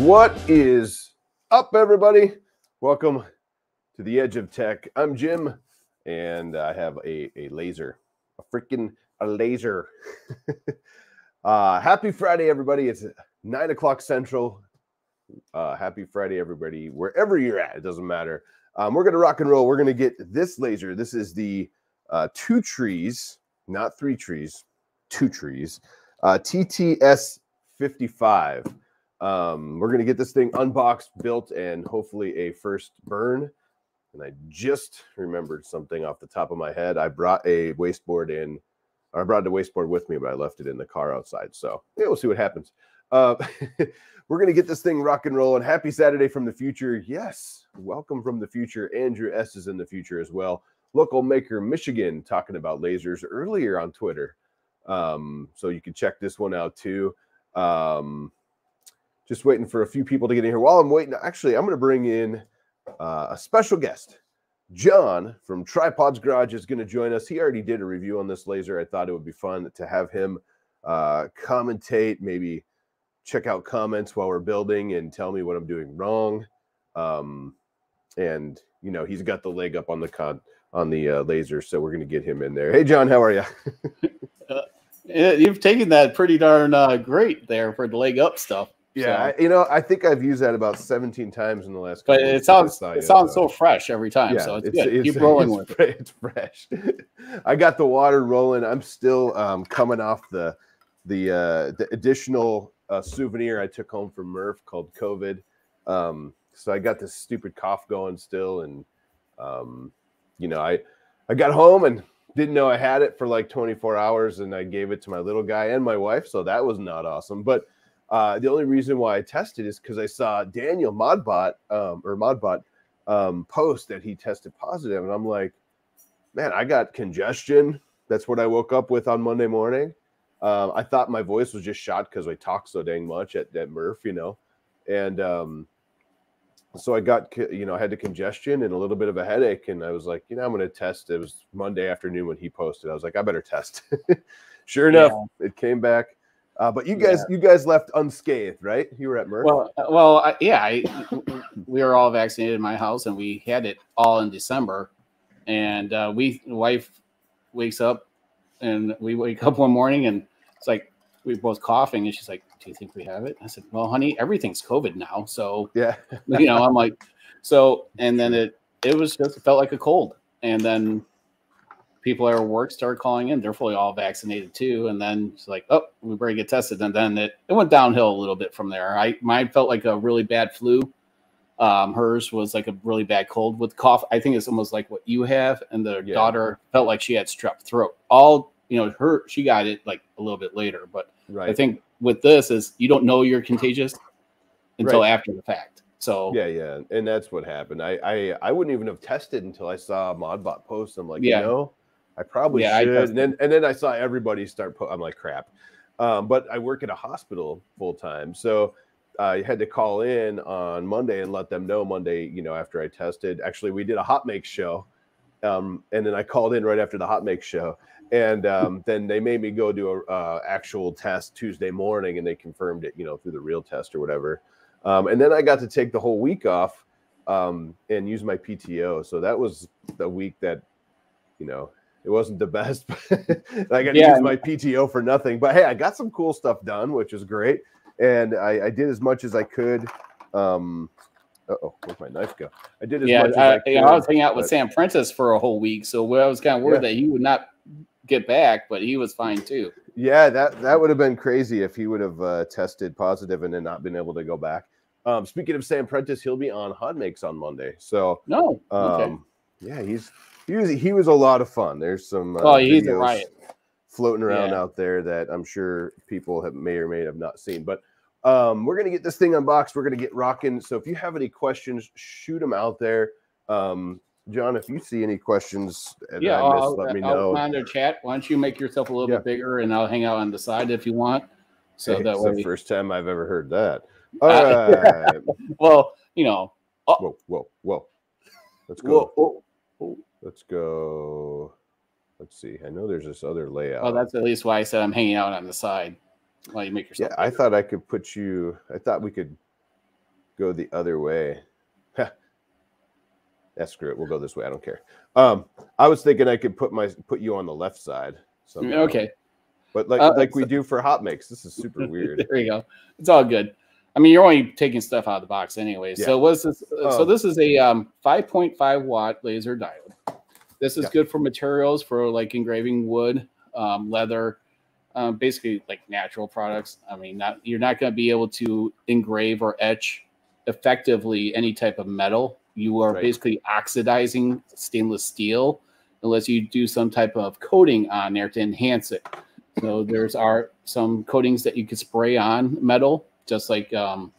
What is up, everybody? Welcome to the Edge of Tech. I'm Jim, and I have a, a laser, a freaking a laser. uh, happy Friday, everybody! It's nine o'clock Central. Uh, happy Friday, everybody, wherever you're at. It doesn't matter. Um, we're gonna rock and roll. We're gonna get this laser. This is the uh, two trees, not three trees, two trees. Uh, TTS 55. Um, we're gonna get this thing unboxed, built, and hopefully a first burn. And I just remembered something off the top of my head. I brought a wasteboard in. I brought the wasteboard with me, but I left it in the car outside. So yeah, we'll see what happens. Uh, we're gonna get this thing rock and roll. And Happy Saturday from the future. Yes, welcome from the future. Andrew S is in the future as well. Local maker Michigan talking about lasers earlier on Twitter. Um, so you can check this one out too. Um, just waiting for a few people to get in here. While I'm waiting, actually, I'm going to bring in uh, a special guest. John from Tripods Garage is going to join us. He already did a review on this laser. I thought it would be fun to have him uh, commentate, maybe check out comments while we're building and tell me what I'm doing wrong. Um, and you know, he's got the leg up on the con on the uh, laser, so we're going to get him in there. Hey, John, how are you? uh, you've taken that pretty darn uh, great there for the leg up stuff. Yeah, so. you know, I think I've used that about 17 times in the last. But it sounds it sounds so. fresh every time. Yeah, so it's, it's good. It's, Keep rolling it's, with it. It's fresh. I got the water rolling. I'm still um, coming off the the uh, the additional uh, souvenir I took home from Murph called COVID. Um, so I got this stupid cough going still, and um, you know, I I got home and didn't know I had it for like 24 hours, and I gave it to my little guy and my wife. So that was not awesome, but uh, the only reason why I tested is because I saw Daniel Modbot um, or Modbot um, post that he tested positive, and I'm like, man, I got congestion. That's what I woke up with on Monday morning. Um, I thought my voice was just shot because I talk so dang much at, at Murph, you know, and um, so I got you know I had the congestion and a little bit of a headache, and I was like, you know, I'm going to test. It was Monday afternoon when he posted. I was like, I better test. sure enough, yeah. it came back uh, but you guys, yeah. you guys left unscathed, right? You were at Murph. Well, uh, well, I, yeah, I, we were all vaccinated in my house, and we had it all in December. And uh, we, wife, wakes up, and we wake up one morning, and it's like we are both coughing, and she's like, "Do you think we have it?" I said, "Well, honey, everything's COVID now, so yeah, you know." I'm like, so, and then it it was just it felt like a cold, and then people at our work started calling in. They're fully all vaccinated too. And then it's like, oh, we better get tested. And then it, it went downhill a little bit from there. I mine felt like a really bad flu. Um, hers was like a really bad cold with cough. I think it's almost like what you have. And the yeah. daughter felt like she had strep throat. All you know, her she got it like a little bit later. But right. I think with this is you don't know you're contagious until right. after the fact. So yeah, yeah, and that's what happened. I I I wouldn't even have tested until I saw Modbot post. I'm like, yeah. you know, I probably yeah, should. and then and then I saw everybody start. Po- I'm like, crap. Um, but I work at a hospital full time, so I had to call in on Monday and let them know Monday. You know, after I tested, actually, we did a hot make show, um, and then I called in right after the hot make show, and um, then they made me go do a uh, actual test Tuesday morning, and they confirmed it, you know, through the real test or whatever. Um, and then I got to take the whole week off um, and use my PTO. So that was the week that, you know, it wasn't the best. I got to yeah. use my PTO for nothing. But hey, I got some cool stuff done, which is great. And I, I did as much as I could. Um, oh, where's my knife go? I did as yeah, much as I, I could. I was hanging out with Sam Prentice for a whole week, so I was kind of worried yeah. that he would not get back, but he was fine too. Yeah, that that would have been crazy if he would have uh, tested positive and then not been able to go back. Um, speaking of Sam Prentice, he'll be on Hot Makes on Monday. So no, okay. um, yeah, he's he was he was a lot of fun. There's some uh, oh, he's a riot floating around yeah. out there that I'm sure people have may or may have not seen. But um, we're gonna get this thing unboxed. We're gonna get rocking. So if you have any questions, shoot them out there. Um, John, if you see any questions, yeah, missed, I'll, let me I'll know. Chat. Why don't you make yourself a little yeah. bit bigger, and I'll hang out on the side if you want. So hey, that way, the first time I've ever heard that. All right. well, you know. Oh. Whoa, whoa, whoa. Let's go. Whoa, whoa, whoa. Let's go. Let's see. I know there's this other layout. Oh, that's at least why I said I'm hanging out on the side while you make yourself. Yeah, bigger. I thought I could put you. I thought we could go the other way. yeah, screw it. We'll go this way. I don't care. Um, I was thinking I could put my put you on the left side. somehow. Okay. But like Uh, like we do for Hot Makes. This is super weird. there you go. It's all good. I mean, you're only taking stuff out of the box anyway. Yeah. So what's this? so Oh. this is a um, 5.5 watt laser diode. This is Yeah. good for materials for like engraving wood, um, leather, um, basically like natural products. I mean, not you're not going to be able to engrave or etch effectively any type of metal. You are Right. basically oxidizing stainless steel unless you do some type of coating on there to enhance it. So there's are some coatings that you can spray on metal, just like um,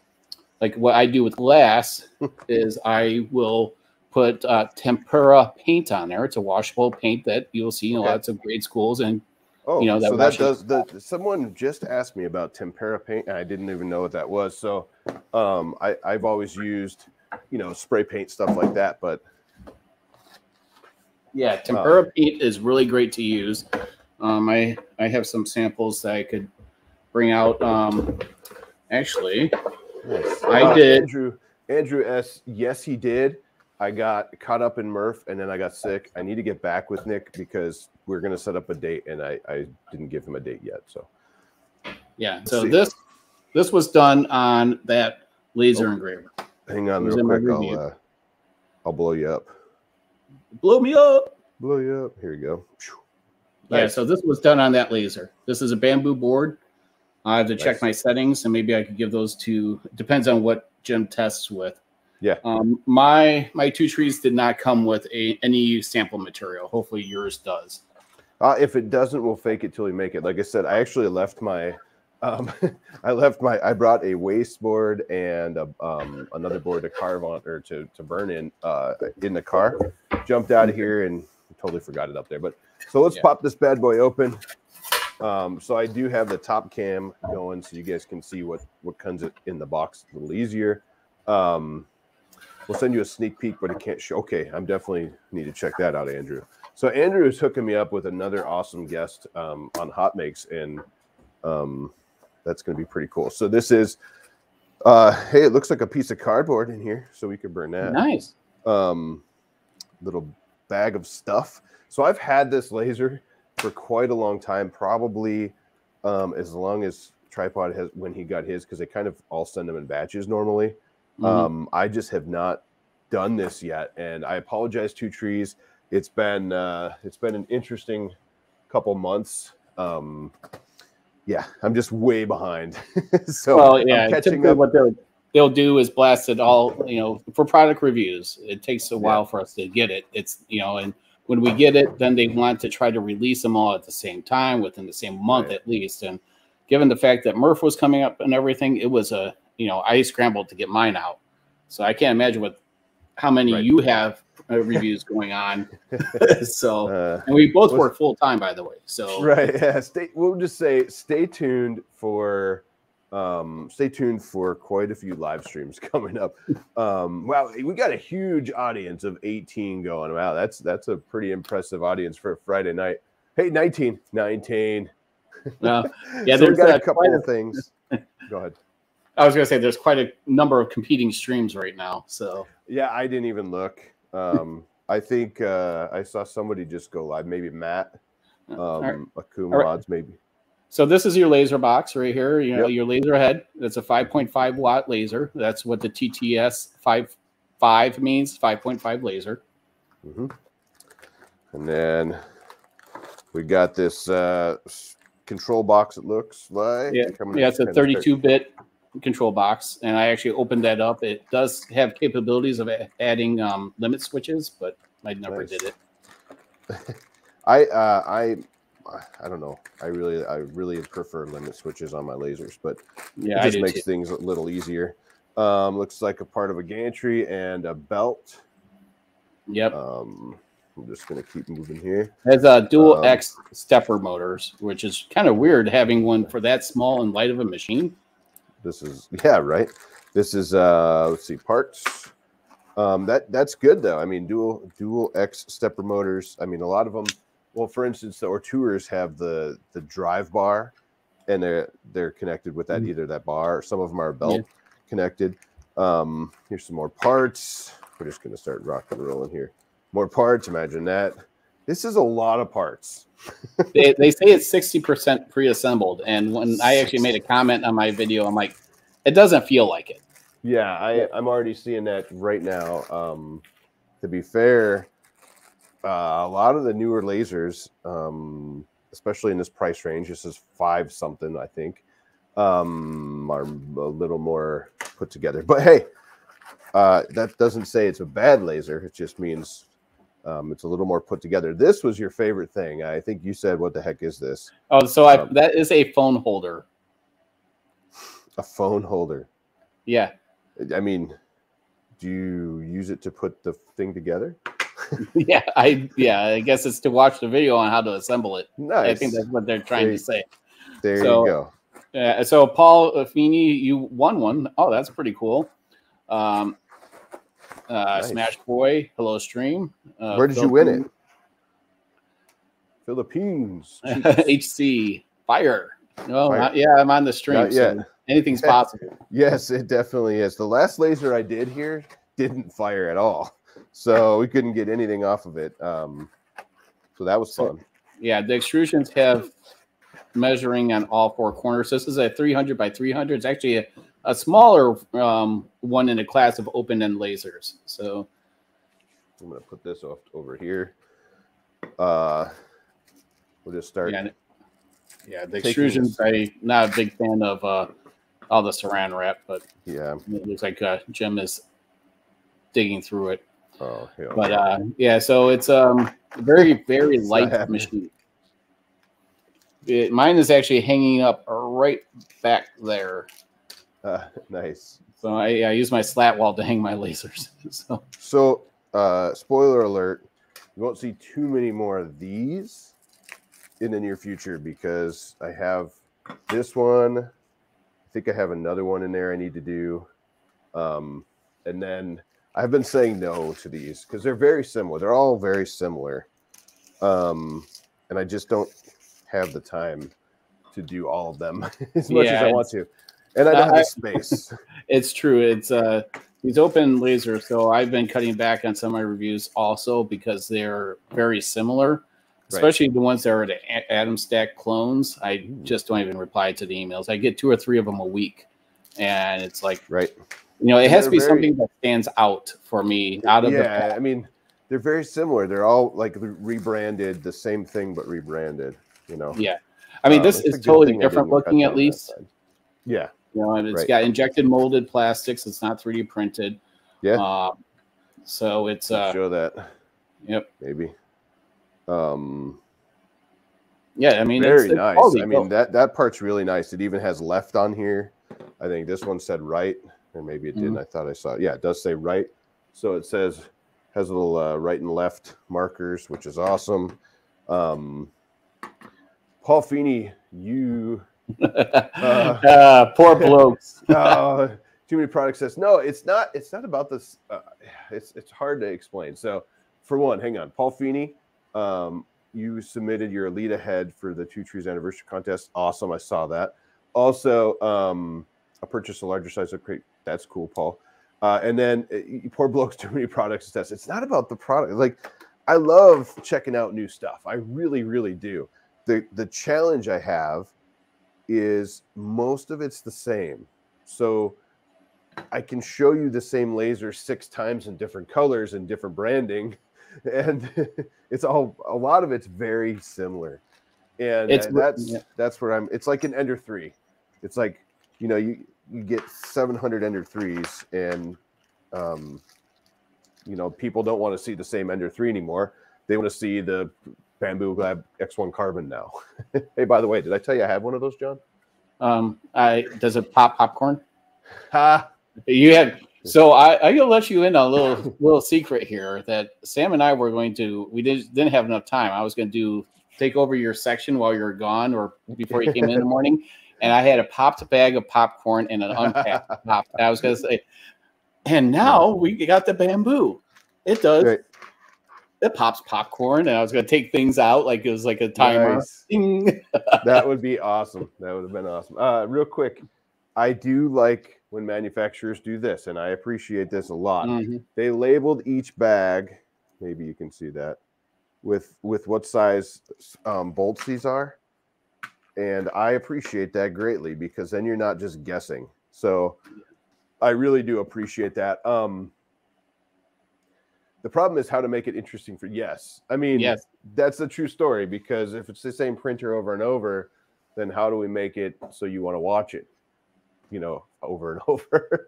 like what I do with glass is I will put uh, tempera paint on there. It's a washable paint that you'll see in Okay. lots of grade schools, and Oh, you know, that so that does the someone just asked me about tempera paint and I didn't even know what that was. So um I, I've always used, you know, spray paint stuff like that, but yeah, tempera paint is really great to use. Um, I I have some samples that I could bring out. Um, actually. I did. Andrew Andrew S. Yes, he did. I got caught up in Murph and then I got sick. I need to get back with Nick because we're gonna set up a date and I, I didn't give him a date yet. So yeah. So see. this this was done on that laser Oh. engraver. hang on real quick. I'll uh, I'll blow you up. Blow me up. Blow you up. Here we go. Yeah, Nice. so this was done on that laser. This is a bamboo board. I have to check my settings, and maybe I could give those to. Depends on what Jim tests with. Yeah. Um, my my two trees did not come with a any sample material. Hopefully yours does. Uh, if it doesn't, we'll fake it till we make it. Like I said, I actually left my, um, I left my, I brought a waste board and a, um, another board to carve on or to, to burn in, uh, in the car. Jumped out of here and totally forgot it up there. But so let's Yeah. pop this bad boy open. Um, so I do have the top cam going, so you guys can see what what comes in the box a little easier. Um, we'll send you a sneak peek, but it can't show. Okay, I'm definitely need to check that out, Andrew. So Andrew is hooking me up with another awesome guest um, on Hot Makes, and um, that's going to be pretty cool. So this is, uh, hey, it looks like a piece of cardboard in here, so we can burn that. Nice. Um, little bag of stuff. So I've had this laser for quite a long time, probably um, as long as Tripod has when he got his, because they kind of all send them in batches normally. Mhm. Um, I just have not done this yet, and I apologize to trees. It's been uh, it's been an interesting couple months. Um, yeah, I'm just way behind. so well, yeah. catching up. what they'll they'll do is blast it all. You know, for product reviews, it takes a while for us to get it. It's you know, and when we get it, then they want to try to release them all at the same time within the same month Right. at least. And given the fact that Murph was coming up and everything, it was a you know I scrambled to get mine out. So I can't imagine what how many Right. you have uh, reviews going on. so Uh, and we both work full time, by the way. So right yeah stay we'll just say stay tuned for um stay tuned for quite a few live streams coming up. Um wow we got a huge audience of 18 going. Wow that's that's a pretty impressive audience for a friday night. Hey 19 19 uh, Yeah, so there's, got uh, a couple quite of things. Go ahead. I was gonna say there's quite a number of competing streams right now. So. Yeah i didn't even look. Um i think uh i saw somebody just go live maybe matt right. um Akum All right. maybe so this is your laser box right here. You know Yep. your laser head. It's a 5.5 watt laser. That's what the TTS 55 means. 5.5 laser. hmm And then we got this uh, control box. It looks like Yeah, Yeah, it's a 32 bit control box, and I actually opened that up. It does have capabilities of adding um, limit switches, but I never Nice. did it. I uh, I I don't know. I really I really prefer limit switches on my lasers, but Yeah, it just makes too. things a little easier. Um, looks like a part of a gantry and a belt. Yep. Um, I'm just gonna keep moving here. has a dual Um, X stepper motors, which is kind of weird having one for that small and light of a machine. This is yeah, right. This is uh let's see, parts. Um that that's good though. I mean, dual dual X stepper motors. I mean, a lot of them well, for instance, the Orturs have the the drive bar and they're they're connected with that Mhm. either that bar or some of them are belt connected. Um, here's some more parts. We're just gonna start rocking and rolling here. More parts. Imagine that. This is a lot of parts. they, they say it's 60% pre-assembled and when i actually made a comment on my video i'm like it doesn't feel like it Yeah, I, I'm already seeing that right now. Um, to be fair, uh, a lot of the newer lasers, um, especially in this price range, this is five something, I think, um, are a little more put together. But hey, uh, that doesn't say it's a bad laser. It just means um, it's a little more put together. This was your favorite thing. I think you said, "What the heck is this?" oh so i Um, that is a phone holder A phone holder. yeah I mean, do you use it to put the thing together? yeah i yeah i guess it's to watch the video on how to assemble it Nice. i think that's what they're trying There to say there so- you go. Yeah. So Paul Feeney, you won one. Oh, that's pretty cool. Um, uh, Nice. Smash Boy, Hello Stream. Uh, Where did you win it? Philippines. HC Fire. No, Fire. not- yeah, I'm on the stream. So anything's possible. Yes, it definitely is. The last laser I did here didn't fire at all, so we couldn't get anything off of it. Um, so that was fun. Yeah, the extrusions have measuring on all four corners. This is a 300 by 300. It's actually a, a smaller um, one in a class of open end lasers. So I'm gonna put this off over here. Uh, we'll just start. yeah, yeah, the extrusions. I'm not a big fan of uh, all the saran wrap, but Yeah. It looks like uh, Jim is digging through it. Oh, yeah. But uh, yeah, so it's um very very light machine. It, mine is actually hanging up right back there. Uh, nice. So I, I use my slat wall to hang my lasers. So So, uh, spoiler alert: you won't see too many more of these in the near future because I have this one. I think I have another one in there I need to do, um, and then I've been saying no to these because they're very similar. They're all very similar, um, and I just don't have the time to do all of them as much as I want to, and I don't have the space. it's true. It's uh these open lasers. So I've been cutting back on some of my reviews also because they're very similar. Especially the ones that are the A- Atom Stack clones. I Ooh. just don't even reply to the emails. I get two or three of them a week. And it's like, right? You know, it has to be very- something that stands out for me out of yeah, the I mean, they're very similar. They're all like rebranded, the same thing but rebranded. You know. Yeah. I mean, Um, this a is totally different looking at least. Yeah. You know, and it's Right. got injected molded plastics. It's not 3D printed. Yeah. Uh, so it's uh show that. yep. Maybe. Um. Yeah, I mean very it's, it's nice. I mean that that part's really nice. It even has left on here. I think this one said right, or maybe it didn't. Mhm. I thought I saw. Yeah, it does say right. So it says has a little uh, right and left markers, which is awesome. Um, Paul Feeney, you uh, poor blokes. oh, too many products says no it's not it's not about this uh, it's it's hard to explain so for one hang on paul feeney um, you submitted your lead ahead for the two trees anniversary contest awesome i saw that also um, i purchased a larger size of crate that's cool paul uh, and then uh, you poor blokes too many products to test it's not about the product like i love checking out new stuff i really really do the the challenge i have is most of it's the same so I can show you the same laser six times in different colors and different branding, and it's all a lot of it's very similar. And It's that's yeah. that's where I'm. It's like an Ender three. It's like you know you get 700 Ender threes, and um, you know people don't want to see the same Ender three anymore. They want to see the Bambu Lab X1 Carbon now. hey, by the way, did I tell you I have one of those, John? Um, I does it pop popcorn? Ha! You have so I I gonna let you in on a little little secret here that Sam and I were going to we didn't didn't have enough time. I was going to do take over your section while you're gone or before you came in the morning, and I had a popped bag of popcorn and an unpacked pop. I was going to say, and now we got the Bambu. It does. Right. It pops popcorn, and I was going to take things out like it was like a timer. Nice. That would be awesome. That would have been awesome. Uh, real quick, I do like when manufacturers do this, and I appreciate this a lot. Mhm. They labeled each bag. Maybe you can see that with with what size um, bolts these are, and I appreciate that greatly because then you're not just guessing. So I really do appreciate that. Um, the problem is how to make it interesting for yes. I mean, Yes. that's a true story because if it's the same printer over and over, then how do we make it so you want to watch it? You know, over and over.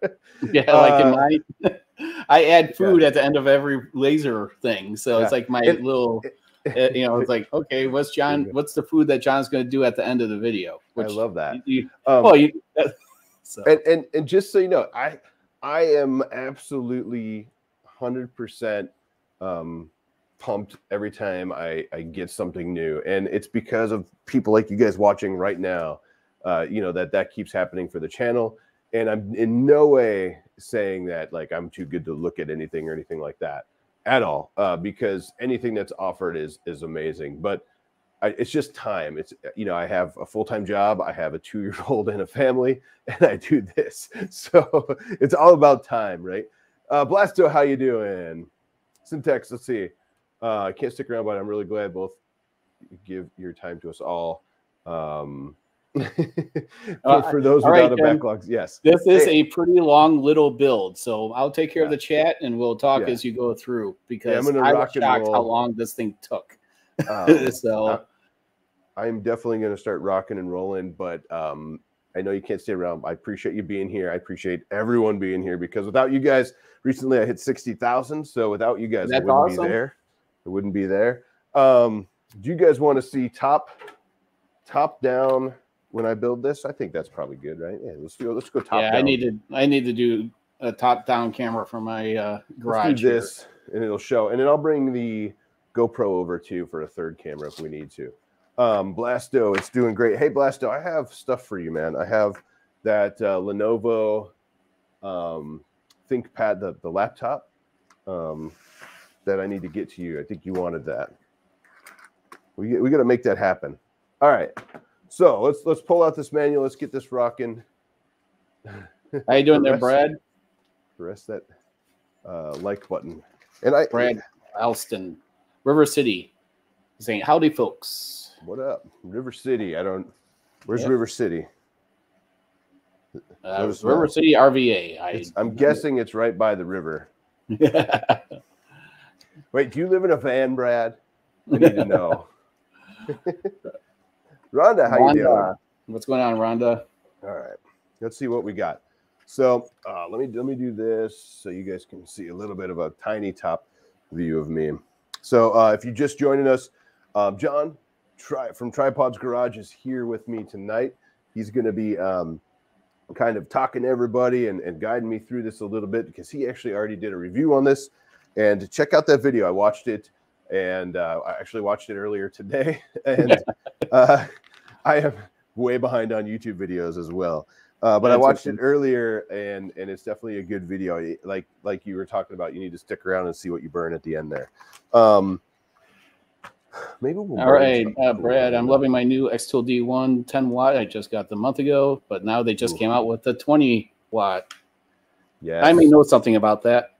Yeah, like in Uh, my, I add food at the end of every laser thing, so Yeah. it's like my And- little, uh, you know, it's like okay, what's John? What's the food that John's going to do at the end of the video? I love that. You, Um, well, you, so and, and and just so you know, I I am absolutely hundred percent um pumped every time I, I get something new. And it's because of people like you guys watching right now, uh, you know, that that keeps happening for the channel. And I'm in no way saying that like I'm too good to look at anything or anything like that at all, uh, because anything that's offered is is amazing. But I, it's just time. It's you know I have a full time job, I have a two year old and a family, and I do this, so it's all about time, right? Uh, Blasto, how you doing? Syntax, let's see. Uh, I can't stick around, but I'm really glad both give your time to us all. Um, for, Uh, for those all without right, a then. backlogs, yes. this is Hey. a pretty long little build, so I'll take care of the chat and we'll talk Yeah. as you go through because I'm gonna I was rock and shocked how long this thing took. Um, so uh, I'm definitely going to start rocking and rolling, but um, I know you can't stay around. I appreciate you being here. I appreciate everyone being here because without you guys, recently I hit 60,000. So without you guys, I That's wouldn't be awesome. there. I wouldn't be there. Um, do you guys want to see top, top down when I build this? I think that's probably good, right? Yeah, let's go. Let's go top yeah, down. I need to I need to do a top down camera for my uh, garage. Let's do here. this, and it'll show. And then I'll bring the GoPro over too for a third camera if we need to. Um, Blasto, it's doing great. Hey, Blasto, I have stuff for you, man. I have that uh, Lenovo um, ThinkPad, the, the laptop um, that I need to get to you. I think you wanted that. We we got to make that happen. All right. So let's let's pull out this manual. Let's get this rocking. How you doing there, Brad? Press that uh, like button. And I Brad Alston, River City, saying howdy, folks. What up, River City? I don't. Where's Yep. River City? Uh, River. City RVA. I, I'm guessing it's right by the river. Wait, do you live in a van, Brad? I need to know. Rhonda, how you doing? What's going on, Rhonda? All right, let's see what we got. So uh, let me let me do this so you guys can see a little bit of a tiny top view of me. So uh, if you're just joining us, um, John tri- from Tripods Garage is here with me tonight. He's going to be um, kind of talking to everybody and, and guiding me through this a little bit because he actually already did a review on this. And check out that video. I watched it and uh, I actually watched it earlier today. And uh, I am way behind on YouTube videos as well. Uh, but I watched it earlier, and and it's definitely a good video. Like like you were talking about, you need to stick around and see what you burn at the end there. Um, maybe we'll. All right, uh. Brad, I'm loving my new Xtool D1 10 watt. I just got the month ago, but now they just Ooh. came out with the 20 watt. Yeah, I may know something about that.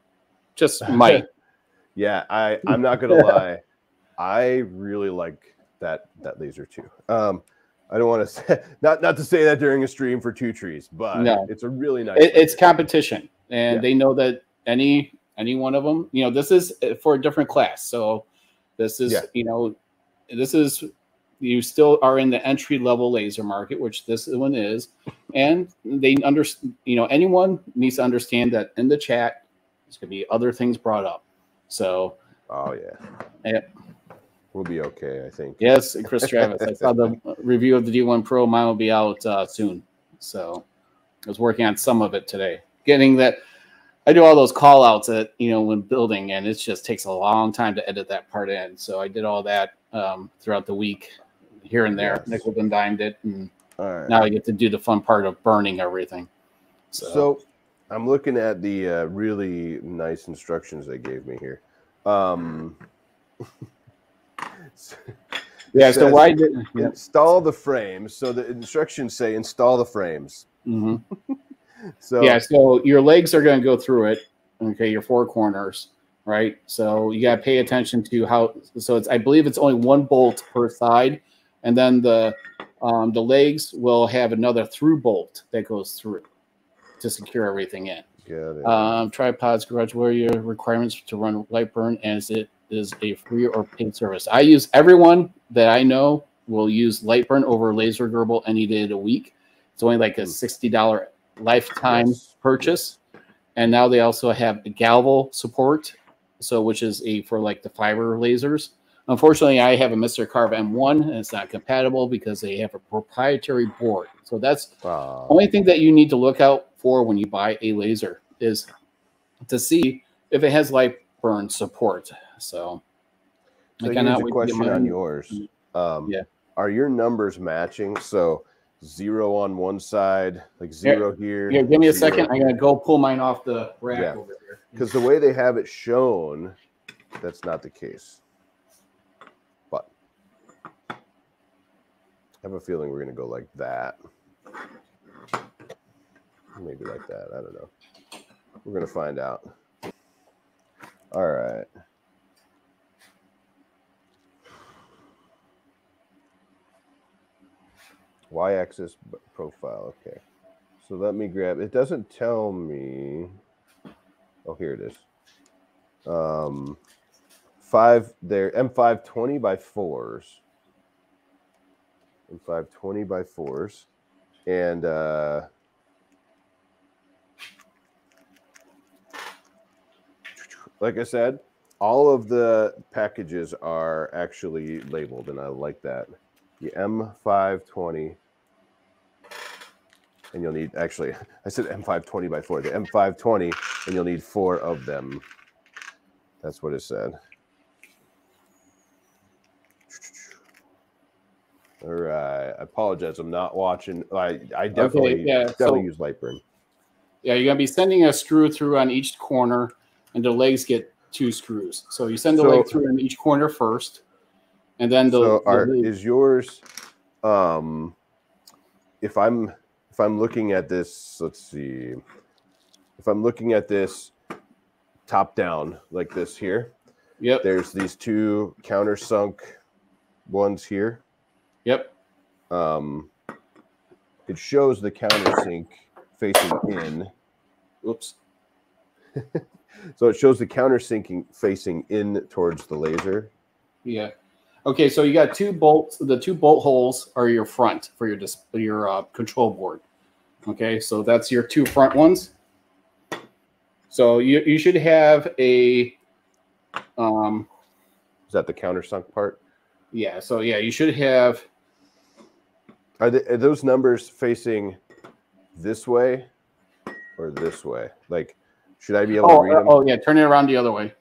Just might. Yeah, I I'm not gonna lie, I really like that that laser too. Um, I don't want to say not not to say that during a stream for two trees, but No. it's a really nice. It, it's competition, and Yeah. they know that any any one of them, you know, this is uh, for a different class. So this is, Yeah. you know, this is you still are in the entry level laser market, which this one is, and they understand. You know, anyone needs to understand that in the chat, there's going to be other things brought up. So Oh yeah. Yeah. We'll be okay, I think. yes, Chris Travis, I saw the review of the D1 Pro. Mine will be out uh, soon. So I was working on some of it today, getting that. I do all those call outs that you know when building, and it just takes a long time to edit that part in. So I did all that um, throughout the week, here and there, Yes. nickel and dimed it, and right. now I get to do the fun part of burning everything. So, So, I'm looking at the uh, really nice instructions they gave me here. Um, yeah. So why did? Yeah. install the frames? So the instructions say install the frames. hmm so yeah, so your legs are going to go through it. Okay, your four corners, right? So you got to pay attention to how. So it's I believe it's only one bolt per side, and then the um, the legs will have another through bolt that goes through to secure everything in. got it. Um, tripods, garage warrior requirements to run Lightburn as it is a free or paid service. I use everyone that I know will use Lightburn over LaserGRBL any day of the week. It's only like a sixty dollar lifetime Yes. purchase, and now they also have Galvo support, so which is a for like the fiber lasers. Unfortunately, I have a Mr. Carve M1 and it's not compatible because they have a proprietary board. So that's Ah, only thing that you need to look out for when you buy a laser is to see if it has light burn support. So, so I here's a wait to get question on yours. Um, Yeah. Are your numbers matching? So zero on one side, like zero here. Here, give me a second. I'm gonna go pull mine off the rack Yeah. over here. because the way they have it shown, that's not the case. But I have a feeling we're gonna go like that. Maybe like that. I don't know. We're gonna find out. All right. Y-axis profile. Okay. So let me grab. It doesn't tell me. Oh, here it is. Um, five. There, M520 by fours. M5 20 by fours, and uh, like I said, all of the packages are actually labeled, and I like that. The M520 and you'll need actually I said M520 by four. The M520, and you'll need four of them. That's what it said. All right. I apologize. I'm not watching. I I definitely yeah, definitely so- use Lightburn. Yeah, you're gonna be sending a screw through on each corner, and the legs get two screws. So you send the So- leg through in each corner first, and then the, so the are, is yours um if i'm if i'm looking at this let's see. If i'm looking at this top down like this here yep, there's these two countersunk ones here. Yep, um it shows the countersink facing in. Oops, so it shows the countersinking facing in towards the laser. Yeah. Okay, so you got two bolts. The two bolt holes are your front for your dis- your uh, control board. Okay, so that's your two front ones. So you you should have a um is that the countersunk part yeah. So yeah, you should have Are, they, are those numbers facing this way or this way? Like, should I be able oh, to read them? oh yeah, turn it around the other way.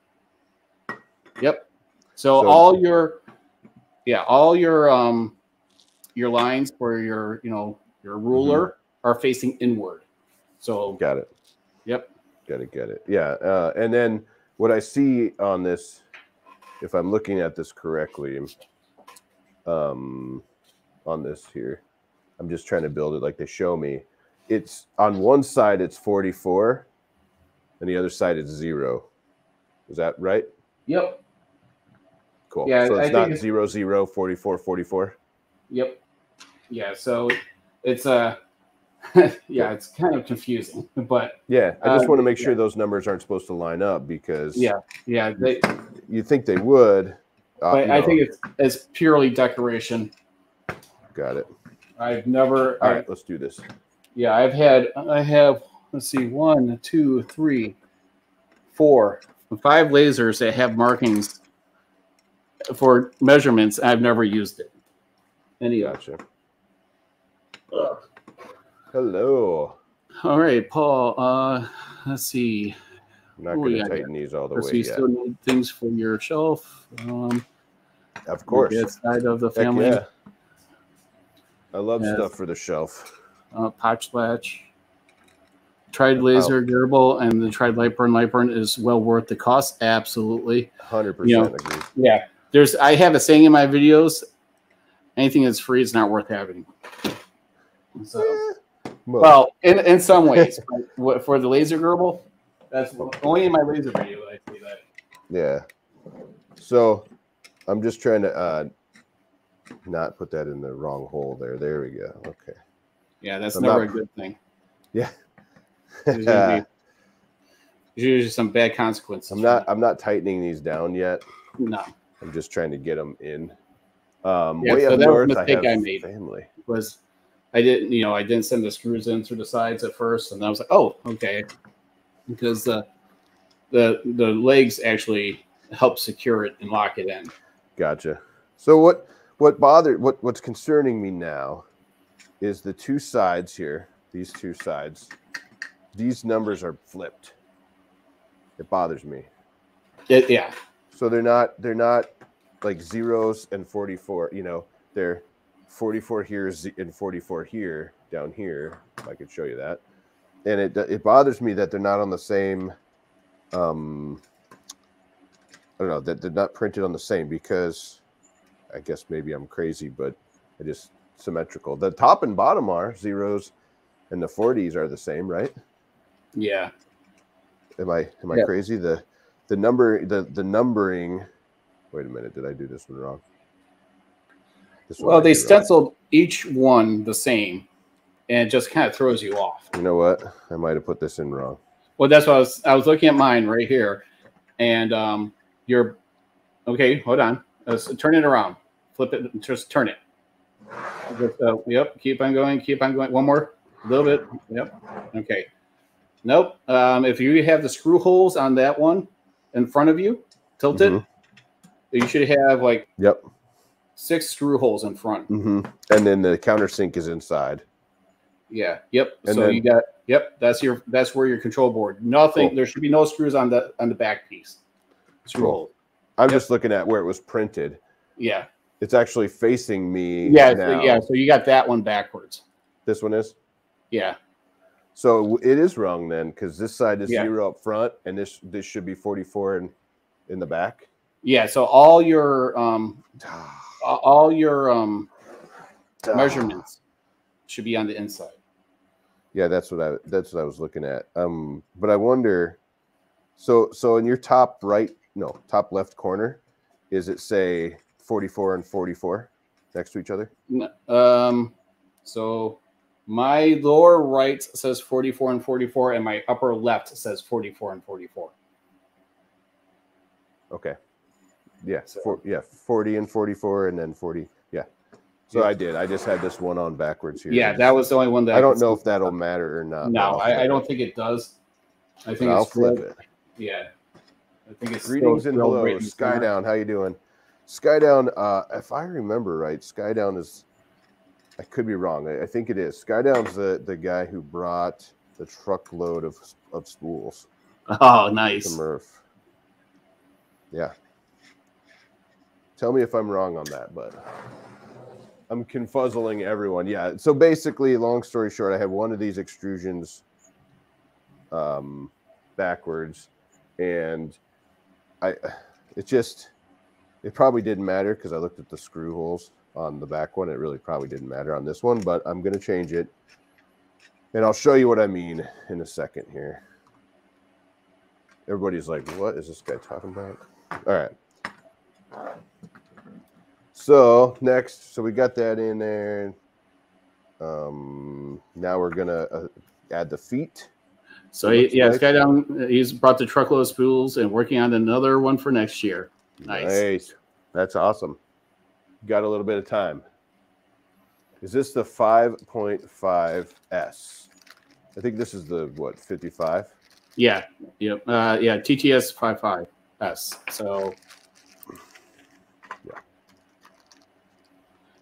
Yep. So, So- all your yeah, all your um your lines for your you know your ruler are facing inward. So Got it. yep. Got it. Got it. Yeah. Uh, and then what I see on this, if I'm looking at this correctly, um, on this here, I'm just trying to build it like they show me. It's on one side it's 44, and the other side it's zero. Is that right? Yep. Cool. Yeah, so it's think not it's- zero zero 44 44. Yep. Yeah, so it's uh yeah, it's kind of confusing, but Yeah, I just Uh, want to make sure yeah. those numbers aren't supposed to line up because yeah, yeah, they, you think they would. uh, but I know, think it's it's purely decoration. got it. I've never All I- right, let's do this. Yeah, I've had I have let's see one, two, three, four, five lasers that have markings for measurements. I've never used it. Any Gotcha. Ugh. Hello. All right, Paul. Uh, let's see. I'm not going to tighten these all the way you yet. still need things for your shelf? Um, Of course. side of the Heck family. yeah. I love Yes. stuff for the shelf. uh, potch latch. Tried LaserGRBL and the tried Lightburn. Lightburn is well worth the cost. Absolutely. 100% You know, agree. Yeah. There's I have a saying in my videos, anything that's free is not worth having. So Well, in, in some ways, but for the LaserGRBL, that's only in my laser video I see that. Yeah. So I'm just trying to uh not put that in the wrong hole there. There we go. Okay. Yeah, that's I'm never not- a good thing. Yeah. There's usually, there's usually some bad consequences. I'm not I'm not tightening these down yet. No, I'm just trying to get them in. Um Yeah, way so up that north I mistake have I made. family. was I didn't, you know, I didn't send the screws in through the sides at first, and I was like, oh, okay, because the the the legs actually help secure it and lock it in. Gotcha. So what what bothered what what's concerning me now is the two sides here, these two sides. These numbers are flipped. It bothers me. It, yeah, So they're not they're not like zeros and 44, you know, they're 44 here z- and 44 here down here. If I could show you that. And it it bothers me that they're not on the same um I don't know, that they're not printed on the same because I guess maybe I'm crazy, but I just symmetrical. The top and bottom are zeros and the 40s are the same, right? yeah. Am I am I Yeah. crazy? The the number the the numbering. Wait a minute, did I do this one wrong? This one Well, I they did wrong. stenciled each one the same, and it just kind of throws you off. You know what? I might have put this in wrong. Well, that's what I was. I was looking at mine right here, and um, you're okay. Hold on. Let's turn it around. Flip it. Just turn it. Just, uh, yep. Keep on going. Keep on going. One more. A little bit. Yep. Okay. Nope. Um, if you have the screw holes on that one in front of you, tilted, Mhm. you should have like Yep. six screw holes in front. hmm And then the countersink is inside. Yeah. Yep. And so then- you got. Yep. That's your. That's where your control board. Nothing. Cool. There should be no screws on the on the back piece. Screw Cool. hole. I'm Yep. just looking at where it was printed. Yeah. It's actually facing me. Yeah, now. yeah. So you got that one backwards. This one is. Yeah, So it is wrong then, because this side is Yeah. zero up front, and this this should be 44 in in the back. yeah. So all your um, all your um measurements should be on the inside. Yeah, that's what I that's what I was looking at. Um, but I wonder. So so in your top right, no, top left corner, is it say 44 and 44 next to each other? N- Um, so my lower right says 44 and 44, and my upper left says 44 and 44. Okay. Yeah, So- four, yeah, 40 and 44, and then 40. Yeah. So Yeah. I did. I just had this one on backwards here. Yeah, that was the only one that I don't know if that'll matter or not. No, I, I don't think it does. I think I'll it's flip still- it. Yeah, I think it's Greetings and hello, right in the center. Skydown. How you doing? Skydown. Uh, if I remember right, Skydown is. I could be wrong. I, I think it is. Skydown's the the guy who brought the truckload of of spools Oh, to nice. Murph. Yeah. Tell me if I'm wrong on that, but I'm confuzzling everyone. Yeah. So basically, long story short, I had one of these extrusions um, backwards, and I it just it probably didn't matter because I looked at the screw holes on the back one. It really probably didn't matter on this one, but I'm gonna change it, and I'll show you what I mean in a second here. Everybody's like, "What is this guy talking about?" All right. So next, so we got that in there. Um, now we're gonna uh, add the feet. So he, yeah, like- Skydown, he's brought the truckload of spools and working on another one for next year. Nice. That's awesome. Got a little bit of time. Is this the 5.5S? I think this is the what 55. Yeah, yep, uh, yeah, TTS 55S. So, Yeah.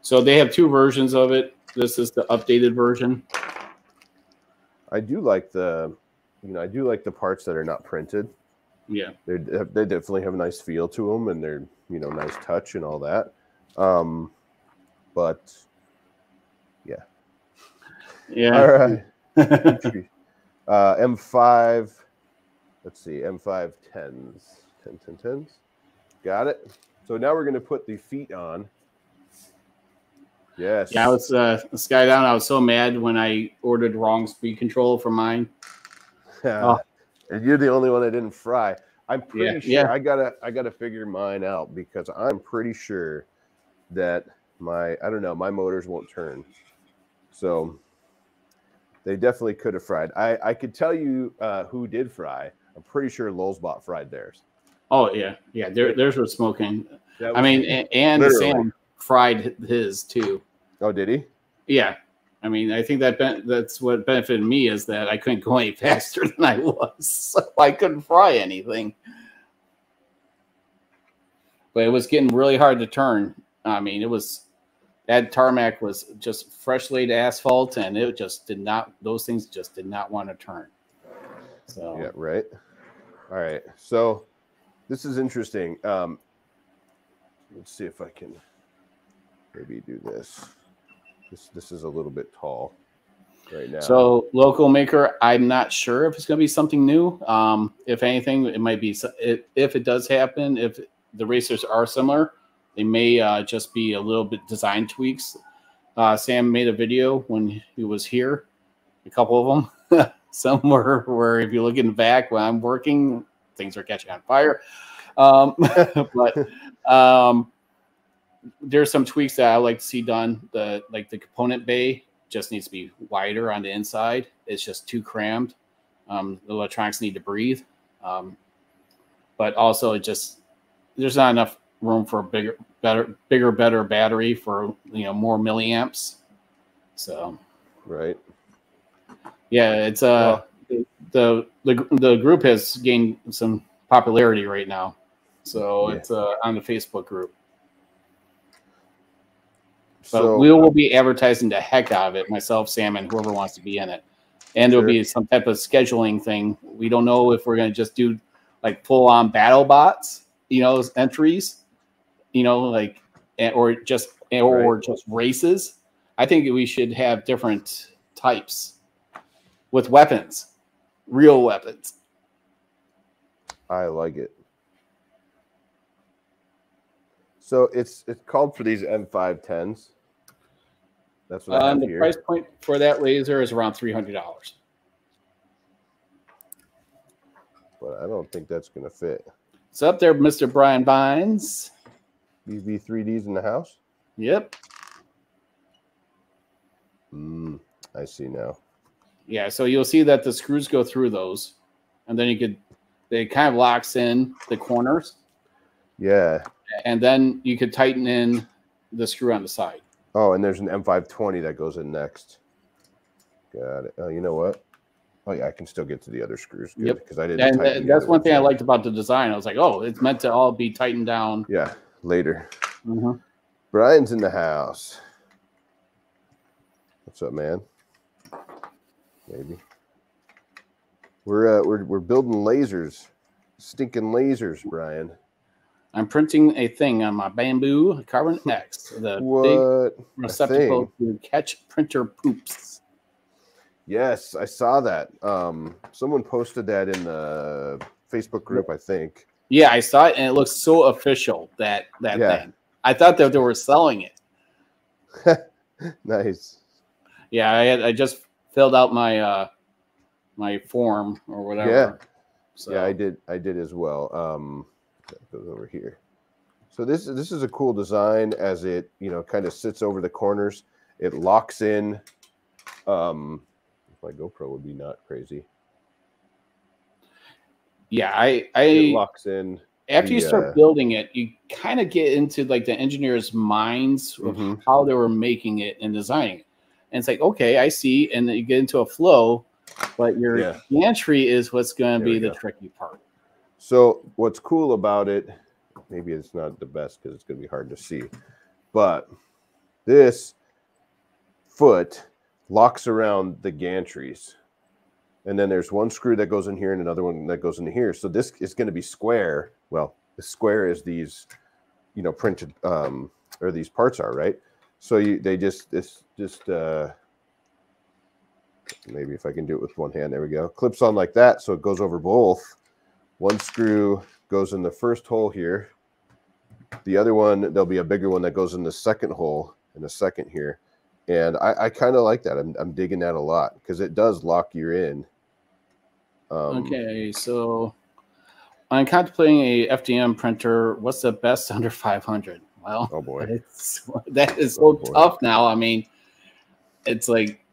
so they have two versions of it. This is the updated version. I do like the, you know, I do like the parts that are not printed. Yeah, They they definitely have a nice feel to them, and they're you know nice touch and all that. Um, but yeah. Yeah. All right. uh, M5. Let's see, M5 10s, 10, 10, 10s. Got it. So now we're going to put the feet on. Yes. Yeah, I was uh, Skydown. I was so mad when I ordered wrong speed control for mine. Yeah. And you're the only one that didn't fry. I'm pretty Yeah, sure yeah. I gotta I gotta figure mine out because I'm pretty sure that my I don't know my motors won't turn. So they definitely could have fried. I I could tell you uh, who did fry. I'm pretty sure Lowesbot fried theirs. Oh yeah, yeah. There, there's was smoking. That I mean, a- and Literally. Sam fried his too. oh, did he? Yeah, I mean, I think that ben- that's what benefited me is that I couldn't go any faster than I was, so I couldn't fry anything. But it was getting really hard to turn. I mean, it was that tarmac was just fresh laid asphalt, and it just did not; those things just did not want to turn. So Yeah, right. All right. So this is interesting. Um, let's see if I can maybe do this. This this is a little bit tall right now. So local maker, I'm not sure if it's going to be something new. Um, if anything, it might be. so- If, if it does happen, if the racers are similar, they may uh, just be a little bit design tweaks. Uh, Sam made a video when he was here, a couple of them. Some were where if you look in the back when I'm working, things are catching on fire. Um, but um, there's some tweaks that I like to see done. The like the component bay just needs to be wider on the inside. It's just too crammed. Um, the electronics need to breathe, um, but also it just there's not enough room for a bigger, better, bigger, better battery for you know more milliamps. So right. yeah, it's uh the the the group has gained some popularity right now. So Yeah. it's uh, on the Facebook group. But So we will be advertising the heck out of it, myself, Sam, and whoever wants to be in it. And there'll be some type of scheduling thing. We don't know if we're going to just do like full on battle bots, you know, entries, you know, like, or just, or just races. I think we should have different types with weapons, real weapons. I like it. So it's it's called for these M510s. That's what I Um, the here. price point for that laser is around $300. but I don't think that's gonna fit. It's up there, Mr. Brian Vines. These V3Ds in the house. Yep. Mm, I see now. Yeah, so you'll see that the screws go through those, and then you could they kind of locks in the corners, Yeah. and then you could tighten in the screw on the side. Oh, and there's an M520 that goes in next. Got it. Oh, you know what? Oh yeah, I can still get to the other screws. Good, Yep. Because I didn't. And tighten th- the that's one thing I liked about the design. I was like, oh, it's meant to all be tightened down. Yeah. Later. Mhm. Brian's in the house. What's up, man? Maybe. We're uh, we're we're building lasers, stinking lasers, Brian. I'm printing a thing on my Bambu Carbon X, the big What? receptacle to catch printer poops. Yes, I saw that. Um, someone posted that in the Facebook group, I think. Yeah, I saw it, and it looks so official that that Yeah. thing. I thought that they were selling it. nice. Yeah, I had, I just filled out my uh my form or whatever. Yeah. So Yeah, I did. I did as well. Um, that goes over here. So this this is a cool design as it you know kind of sits over the corners. It locks in. Um, my GoPro would be not crazy. Yeah, I It I locks in. after you start uh, building it, you kind of get into like the engineer's minds of Mhm. how they were making it and designing it. And it's like, okay, I see, and then you get into a flow, but your Yeah. gantry is what's going to be the go. tricky part. So what's cool about it? Maybe it's not the best because it's going to be hard to see, but this foot locks around the gantries. And then there's one screw that goes in here and another one that goes into here. So this is going to be square. Well, the square is these, you know, printed um, or these parts are right. So you they just this just uh, maybe if I can do it with one hand. There we go. Clips on like that, so it goes over both. One screw goes in the first hole here. The other one, there'll be a bigger one that goes in the second hole. in a second here, and I, I kind of like that. I'm I'm digging that a lot because it does lock you in. Um, okay, so I'm contemplating a FDM printer. What's the best under 500? Well, oh boy, it's, that is so oh tough now. I mean, it's like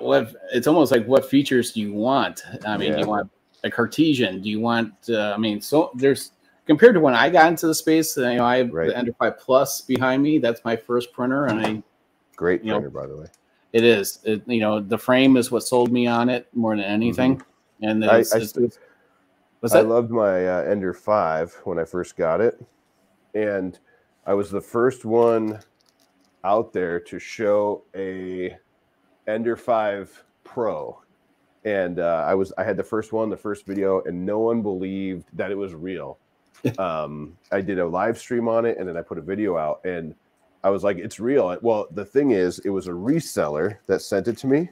what it's almost like what features do you want? I mean, yeah. you want a Cartesian? Do you want? Uh, I mean, so there's compared to when I got into the space. You know, I have right. the Ender 5 Plus behind me. That's my first printer, and I great printer know, by the way. It is. It, you know, the frame is what sold me on it more than anything. Mm-hmm. And it's, I, it's, it's, I loved my uh, Ender 5 when I first got it. And I was the first one out there to show a Ender 5 Pro. And uh, I was I had the first one, the first video, and no one believed that it was real. um, I did a live stream on it, and then I put a video out, and I was like, "It's real." Well, the thing is, it was a reseller that sent it to me,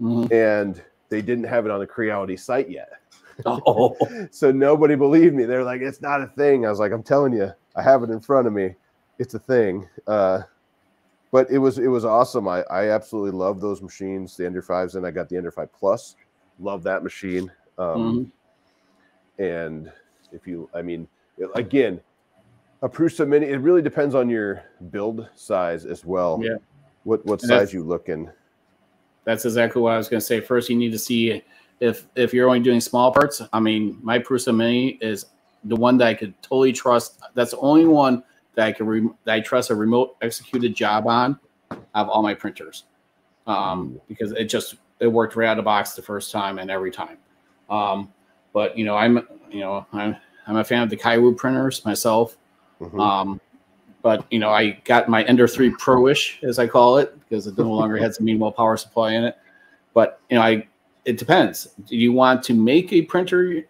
mm-hmm. and they didn't have it on the Creality site yet. Oh. so nobody believed me. They're like, "It's not a thing." I was like, "I'm telling you, I have it in front of me. It's a thing." Uh, but it was it was awesome. I I absolutely love those machines, the Ender fives, and I got the Ender five Plus. Love that machine. Um, mm-hmm. And if you, I mean, again, a Prusa Mini. It really depends on your build size as well. Yeah. What what and size you looking? That's exactly what I was going to say. First, you need to see if if you're only doing small parts. I mean, my Prusa Mini is the one that I could totally trust. That's the only one that I can re- that I trust a remote executed job on of all my printers, um, because it just it worked right out of the box the first time and every time. Um, but you know, I'm you know I'm I'm a fan of the Kywoo printers myself. Mm-hmm. Um, but you know, I got my Ender Three Pro-ish, as I call it, because it no longer has a Mean Well power supply in it. But you know, I it depends. Do you want to make a printer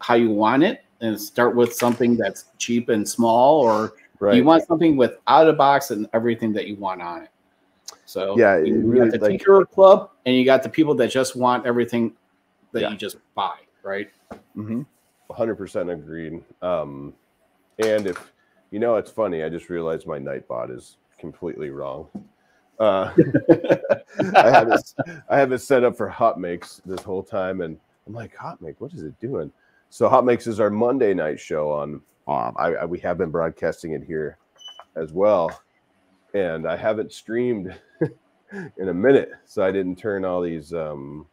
how you want it and start with something that's cheap and small, or right. you want something with out of box and everything that you want on it? So yeah, you, really, got the like, Tinkerer Club, and you got the people that just want everything that yeah. you just buy, right? Mm-hmm. 100% agreed. Um, and if you know, it's funny. I just realized my Nightbot is completely wrong. Uh, I have it. I have it set up for Hot Makes this whole time, and I'm like, Hot Make, what is it doing? So Hot Makes is our Monday night show on. Um, I, I, we have been broadcasting it here as well, and I haven't streamed in a minute, so I didn't turn all these, um,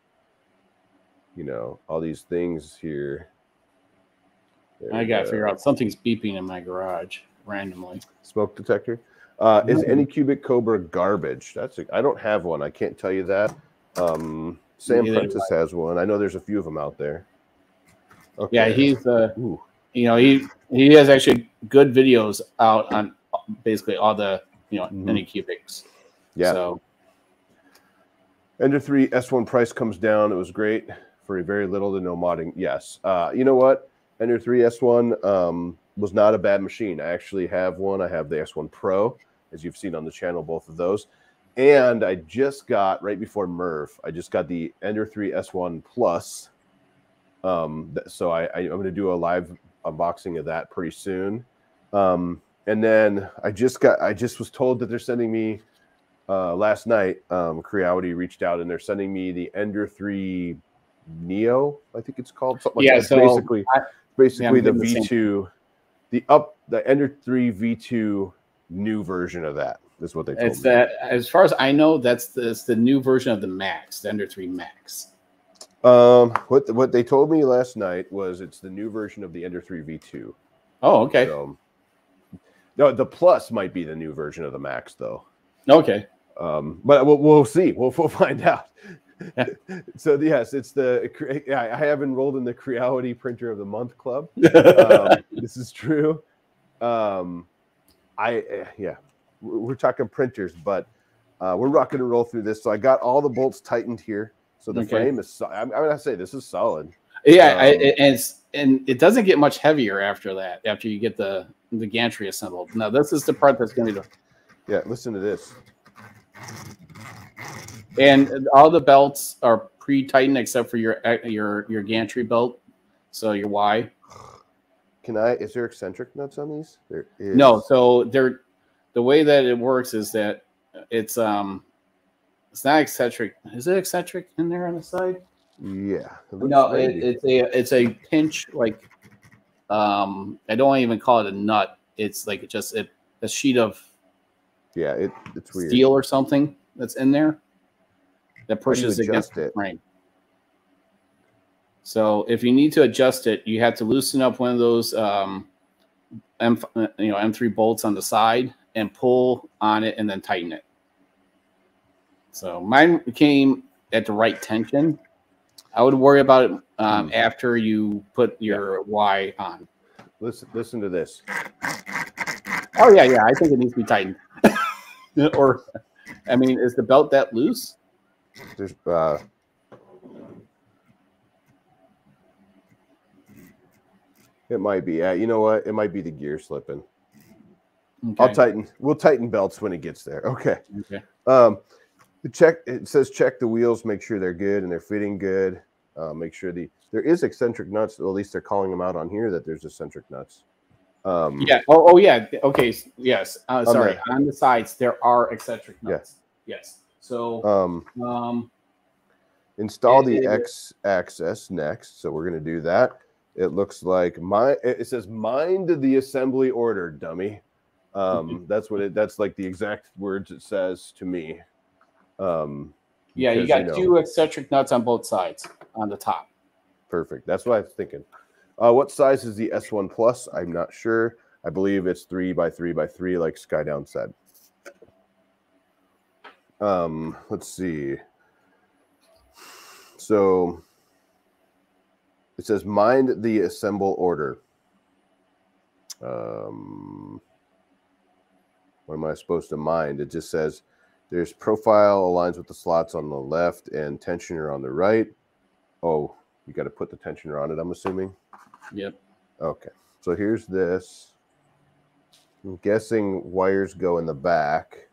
you know, all these things here I got to figure out something's beeping in my garage randomly. Smoke detector. Uh, is Anycubic Cobra garbage? That's I don't have one. I can't tell you that. Um, Sam Prentice has one. I know there's a few of them out there. Okay. Yeah, he's uh, Ooh. you know he he has actually good videos out on basically all the you know mm-hmm. Anycubics. Yeah. So Ender 3 S1 price comes down. It was great for a very little to no modding. Yes. Uh, you know what? Ender 3 S1 um, was not a bad machine. I actually have one. I have the S1 Pro, as you've seen on the channel, both of those. And I just got right before Murph, I just got the Ender 3 S1 Plus. Um, so I, I, am going to do a live unboxing of that pretty soon. Um, and then I just got, I just was told that they're sending me uh, last night. Um, Creality reached out and they're sending me the Ender 3 Neo, I think it's called something like yeah, that. So basically, I, basically yeah, the V2, the, the up the Ender 3 V2 new version of that is what they told it's me. that as far as I know, that's the, it's the new version of the Max, the Ender 3 Max. Um, what what they told me last night was it's the new version of the Ender 3 V2. Oh, okay. So, no, the Plus might be the new version of the Max, though. Okay. Um, but we'll, we'll see. We'll, we'll find out. so yes, it's the I have enrolled in the Creality Printer of the Month Club. Um, this is true. Um, I eh, yeah, we're talking printers, but uh, we're rocking and roll through this. So I got all the bolts tightened here. So the okay. frame is. I'm, I'm gonna say this is solid. Yeah, um, I, and and it doesn't get much heavier after that. After you get the the gantry assembled. Now this is the part that's going to be the. Yeah, listen to this. And all the belts are pre-tightened except for your your your gantry belt. So your Y. Can I? Is there eccentric nuts on these? There is. No, so they're the way that it works is that it's um it's not eccentric. Is it eccentric in there on the side? Yeah. No, it, it's a it's a pinch like um I don't even call it a nut. It's like just a, a sheet of yeah, it, it's weird. steel or something that's in there that pushes against the it? frame. So if you need to adjust it, you have to loosen up one of those um, M you know M3 bolts on the side and pull on it and then tighten it. So mine came at the right tension. I would worry about it um, Hmm. after you put your Y on. Listen, listen to this. Oh yeah, yeah. I think it needs to be tightened. or, I mean, is the belt that loose? There's uh It might be. Yeah, you know what? It might be the gear slipping. I'll tighten. We'll tighten belts when it gets there. Okay. Okay. Um, the check. It says check the wheels, make sure they're good and they're fitting good. Uh, make sure the there is eccentric nuts. Or at least they're calling them out on here that there's eccentric nuts. Um, Yeah. Oh, oh yeah. Okay. Yes. Uh, On sorry. the- On the sides, there are eccentric nuts. Yes. Yes. So, Um, um, install the Yeah. X axis next. So we're gonna do that. It looks like my. It it says mind the assembly order, dummy. Um, that's what it. That's like the exact words it says to me. Um, yeah, you got know, two eccentric nuts on both sides on the top. Perfect. That's what I was thinking. Uh, what size is the S1 Plus? I'm not sure. I believe it's three by three by three, like Skydown said. Um, let's see. So it says mind the assemble order. Um, what am I supposed to mind? It just says there's profile aligns with the slots on the left and tensioner on the right. Oh, you got to put the tensioner on it, I'm assuming. Yep. Okay. So here's this. I'm guessing wires go in the back.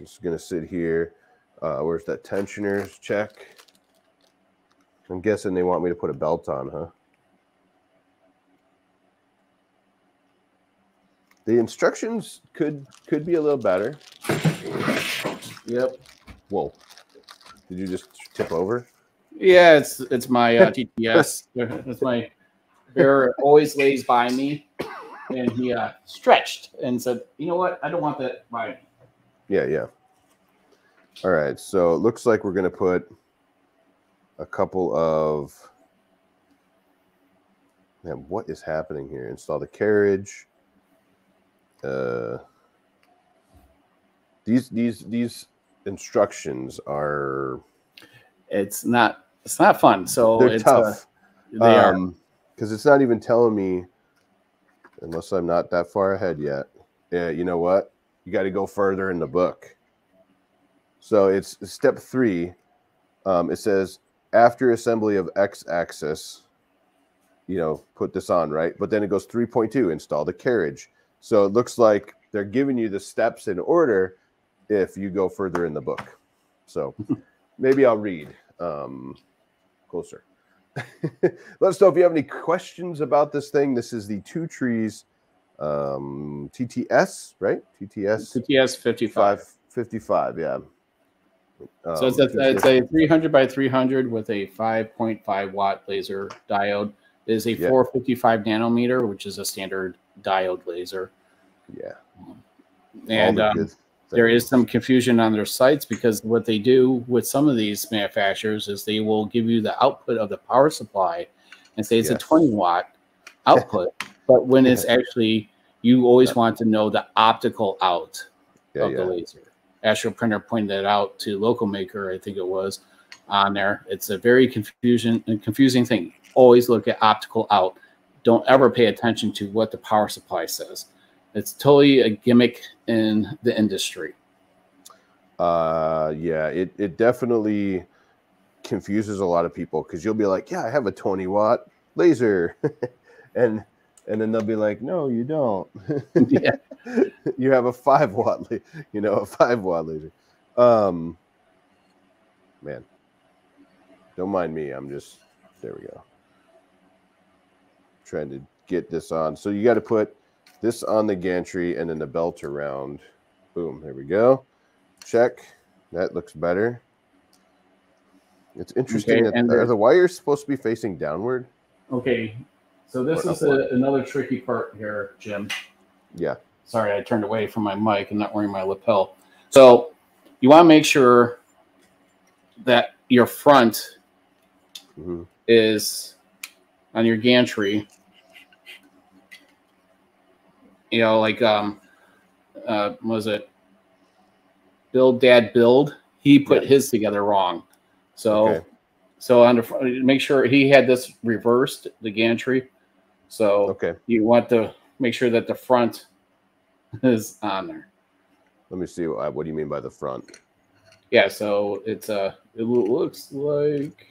It's going to sit here. Uh, where's that tensioners check? I'm guessing they want me to put a belt on, huh? The instructions could could be a little better. Yep. Whoa. Did you just tip over? Yeah, it's it's my uh, TTS. It's my bear always lays by me, and he uh, stretched and said, "You know what? I don't want that by me." Yeah, yeah. All right, so it looks like we're gonna put a couple of. Man, what is happening here? Install the carriage. Uh, these these these instructions are It's not it's not fun. So they're it's, uh, tough. they are. because it's not even telling me unless I'm not that far ahead yet. Yeah, you know what? You got to go further in the book. So it's step three. Um, it says after assembly of X axis, you know, put this on right, but then it goes 3.2 install the carriage. So it looks like they're giving you the steps in order if you go further in the book. So maybe I'll read um, closer. Let us know if you have any questions about this thing. This is the Two Trees um, TTS, right? TTS TTS fifty five. 555, yeah. So it's Um, a, it's a 300 by 300 with a 5.5 watt laser diode. It is a Yeah. 455 nanometer, which is a standard diode laser. yeah. And um, there is some confusion on their sites because what they do with some of these manufacturers is they will give you the output of the power supply and say it's a 20 watt output. but when it's actually, you always want to know the optical out yeah, of yeah. the laser. Astro Printer pointed that out to Local Maker, I think it was on there. It's a very confusion confusing thing. Always look at optical out. Don't ever pay attention to what the power supply says. It's totally a gimmick in the industry. Uh, yeah, it, it definitely confuses a lot of people because you'll be like, yeah, I have a 20 watt laser. and and then they'll be like, no, you don't. Yeah. you have a five watt, la- you know, a five watt laser. Um, man, don't mind me. I'm just there. We go. Trying to get this on. So you got to put this on the gantry and then the belt around. Boom, there we go. Check. That looks better. It's interesting. Okay, that, are the- wires supposed to be facing downward? Okay, so this Or is a, another tricky part here, Jim. Yeah. Sorry, I turned away from my mic and not wearing my lapel. So you want to make sure that your front hmm is on your gantry. You know, like um, uh, was it build dad build? He put Yeah. his together wrong. So, Okay. so on the front, make sure he had this reversed the gantry. So Okay. you want to make sure that the front is on there. Let me see. What, what do you mean by the front? Yeah, so it's uh it looks like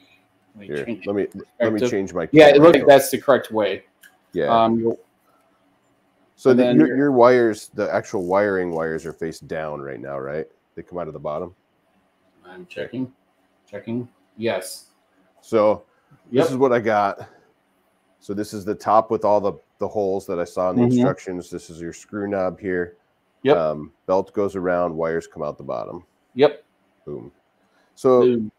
let me Here, let me let me change my. yeah, it looks like that's the correct way. Yeah. Um so the, then your, your- your wires, the actual wiring wires, are face down right now, right? They come out of the bottom. I'm checking. Checking. Yes. So Yep. this is what I got. So this is the top with all the the holes that I saw in the Mhm. instructions. This is your screw knob here. Yep. Um, belt goes around, wires come out the bottom. Yep. Boom. So Dude,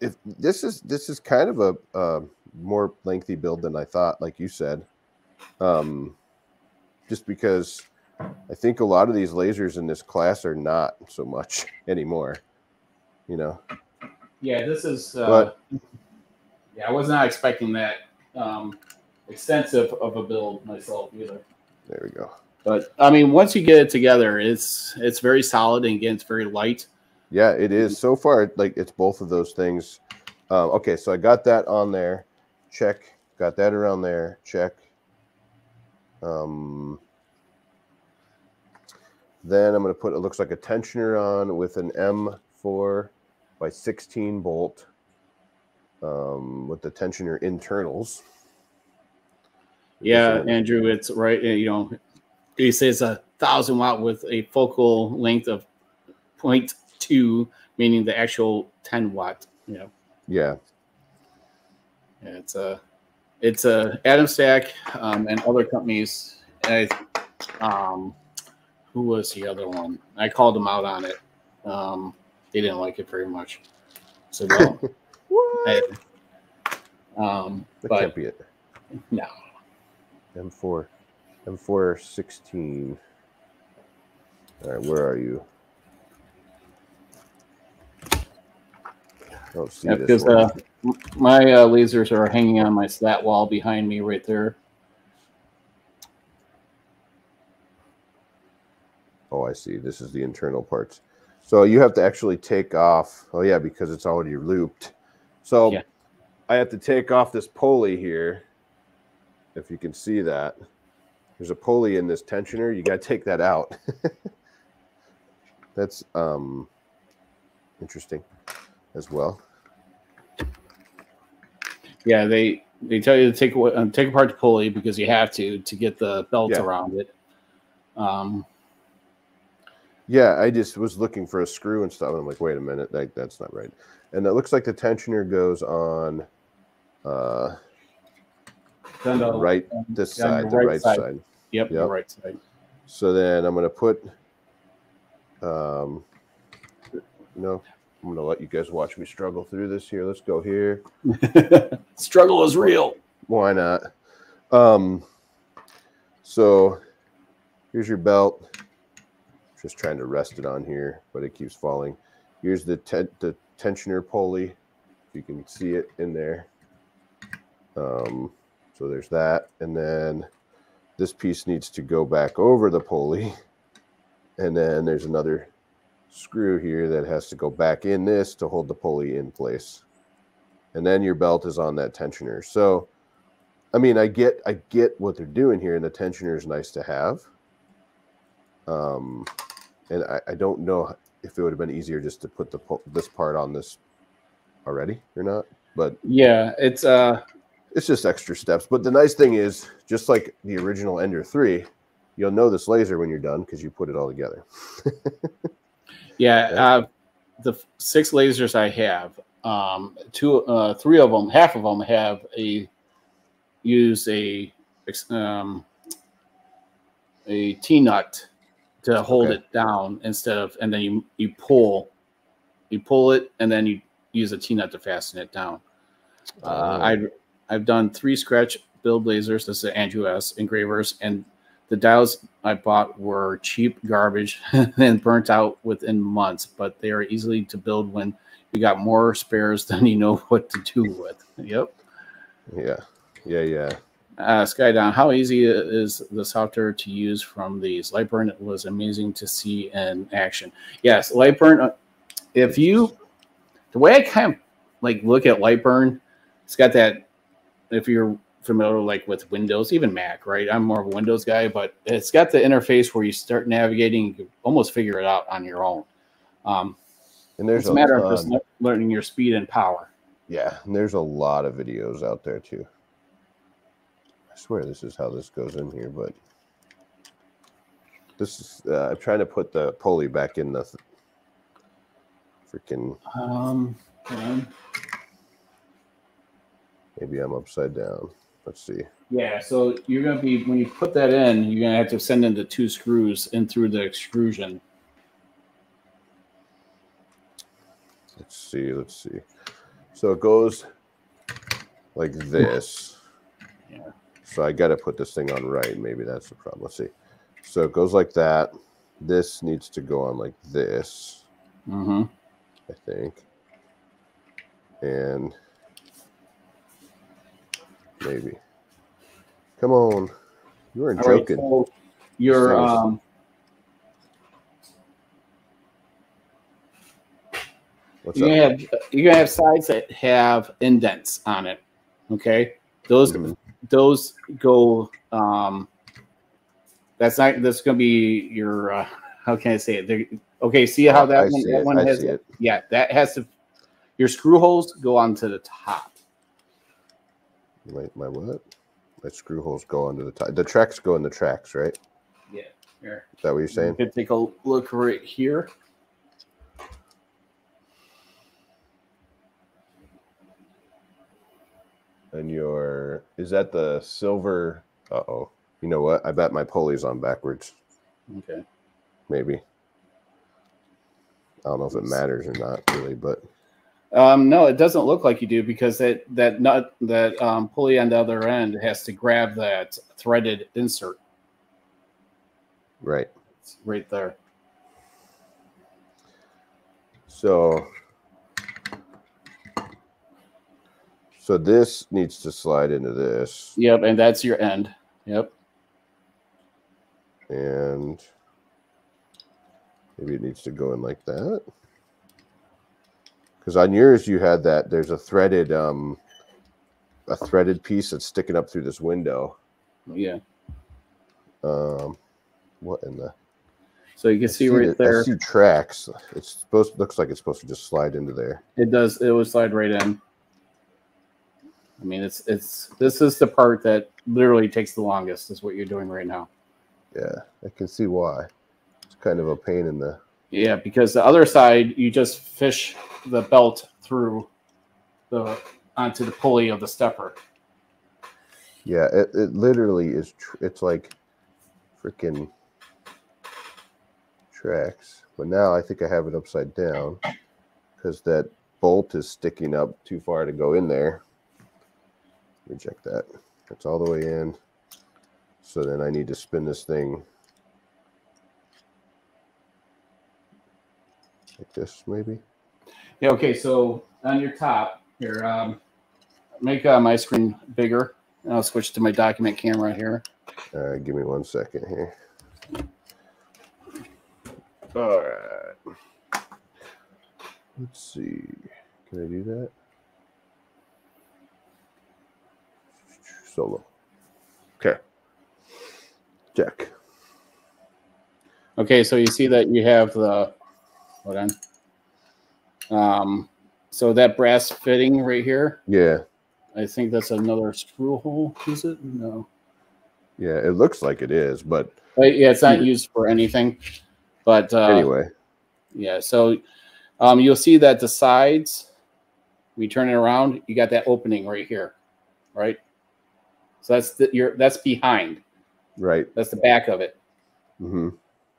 if this is this is kind of a, a more lengthy build than I thought, like you said, um, just because I think a lot of these lasers in this class are not so much anymore. You know, Yeah, this is uh But- yeah, I was not expecting that um extensive of a build myself either. there we go. But I mean once you get it together, it's it's very solid and again it's very light. Yeah, it is so far. Like it's both of those things. Um, okay, so I got that on there. Check. Got that around there. Check. Um, then I'm going to put it looks like a tensioner on with an M4 by 16 bolt um, with the tensioner internals. Yeah, Andrew, it's right. uh, You know, he says a thousand watt with a focal length of 0.2, meaning the actual 10 watt. You know, yeah. Yeah, it's a it's a Atomstack um, and other companies. I, um, who was the other one? I called them out on it. Um, they didn't like it very much. So no, I, um, That but can't be it. no. M4. M416. All right, where are you? See Yeah, because uh, my uh, lasers are hanging on my slat wall behind me right there. Oh, I see. This is the internal parts. So you have to actually take off. Oh, yeah, because it's already looped. So Yeah. I have to take off this pulley here. If you can see that, there's a pulley in this tensioner. You got to take that out. That's um interesting as well. Yeah, they they tell you to take uh, take apart the pulley because you have to to get the belt Yeah. around it. Um, Yeah, I just was looking for a screw and stuff. And I'm like, wait a minute, that, that's not right. And it looks like the tensioner goes on uh, then the- right this side, the right right side. side. Yep, the Yep. right side. So then I'm going to put, um, you know, I'm to let you guys watch me struggle through this here. Let's go here. Struggle is real. Why not? Um, so here's your belt. Just trying to rest it on here, but it keeps falling. Here's the ten- the tensioner pulley. If you can see it in there. Um, so there's that, and then this piece needs to go back over the pulley, and then there's another screw here that has to go back in this to hold the pulley in place and then your belt is on that tensioner. So, I mean, I get I get what they're doing here, and the tensioner is nice to have. Um, and I, I don't know if it would have been easier just to put the this part on this already or not, but Yeah, it's uh it's just extra steps. But the nice thing is, just like the original Ender three, you'll know this laser when you're done because you put it all together. yeah, uh the six lasers I have, um two uh three of them, half of them have a use a um a T nut to hold Okay. it down instead of, and then you you pull, you pull it, and then you use a T nut to fasten it down. Uh, Oh. I I've done three scratch build lasers. This is Andrew S engravers, and the diodes I bought were cheap garbage and burnt out within months. But they are easily to build when you got more spares than you know what to do with. Yep. Yeah. Yeah. Yeah. Uh, Skydown, how easy is the software to use from these? Lightburn it was amazing to see in action. Yes, Lightburn. uh, If you, the way I kind of like look at Lightburn, it's got that. If you're familiar like with Windows, even Mac, right? I'm more of a Windows guy, but it's got the interface where you start navigating, you almost figure it out on your own. Um, And there's it's a matter of just learning your speed and power. Yeah, and there's a lot of videos out there too. I swear this is how this goes in here, but this is uh, I'm trying to put the pulley back in the th- freaking. Um. Maybe I'm upside down. Let's see. Yeah, so you're gonna be when you put that in, you're gonna have to send in the two screws in through the extrusion. Let's see. Let's see. So it goes like this. Yeah. So I got to put this thing on right. Maybe that's the problem. Let's see. So it goes like that. This needs to go on like this. Mm-hmm. I think. And maybe. Come on. You weren't All right, joking. so your um, What's you're up? gonna have you're gonna have sides that have indents on it. Okay, those Mhm. those go. Um, that's not. That's gonna be your. Uh, how can I say it? They're, okay, see how that I one. That it. one I has. Yeah, that has to. Your screw holes go onto the top. My, my what? My screw holes go onto the top. The tracks go in the tracks, right? Yeah. Here. Is that what you're saying? You can take a look right here. And your is that the silver? Uh oh. You know what? I bet my pulley's on backwards. Okay. Maybe. I don't know if it matters or not, really, but Um, no, it doesn't look like you do because that that nut that um, pulley on the other end has to grab that threaded insert right. It's right there. So, so this needs to slide into this, Yep, and that's your end. Yep. and maybe it needs to go in like that. Because on yours, you had that. There's a threaded, um, a threaded piece that's sticking up through this window. Yeah. Um, what in the? So you can I see right the- there. I see tracks. It's supposed. Looks like it's supposed to just slide into there. It does. It will slide right in. I mean, it's it's this is the part that literally takes the longest. Is what you're doing right now. Yeah, I can see why. It's kind of a pain in the. Yeah, because the other side, you just fish the belt through the onto the pulley of the stepper. Yeah, it, it literally is. It's like freaking tracks. But now I think I have it upside down because that bolt is sticking up too far to go in there. Reject that. That's all the way in. So then I need to spin this thing like this, maybe. Yeah. Okay. So on your top here, um, make uh, my screen bigger. And I'll switch to my document camera here. All right, give me one second here. All right. Let's see. Can I do that? Solo. Okay. Check. Okay. So you see that you have the hold on. Um, so that brass fitting right here, Yeah. I think that's another screw hole. Is it? No. Yeah. It looks like it is, but But yeah, it's not used for anything. But uh, anyway. Yeah, so um, you'll see that the sides, we turn it around, you got that opening right here, right? So that's the, your that's behind. Right. That's the back of it. Mm-hmm.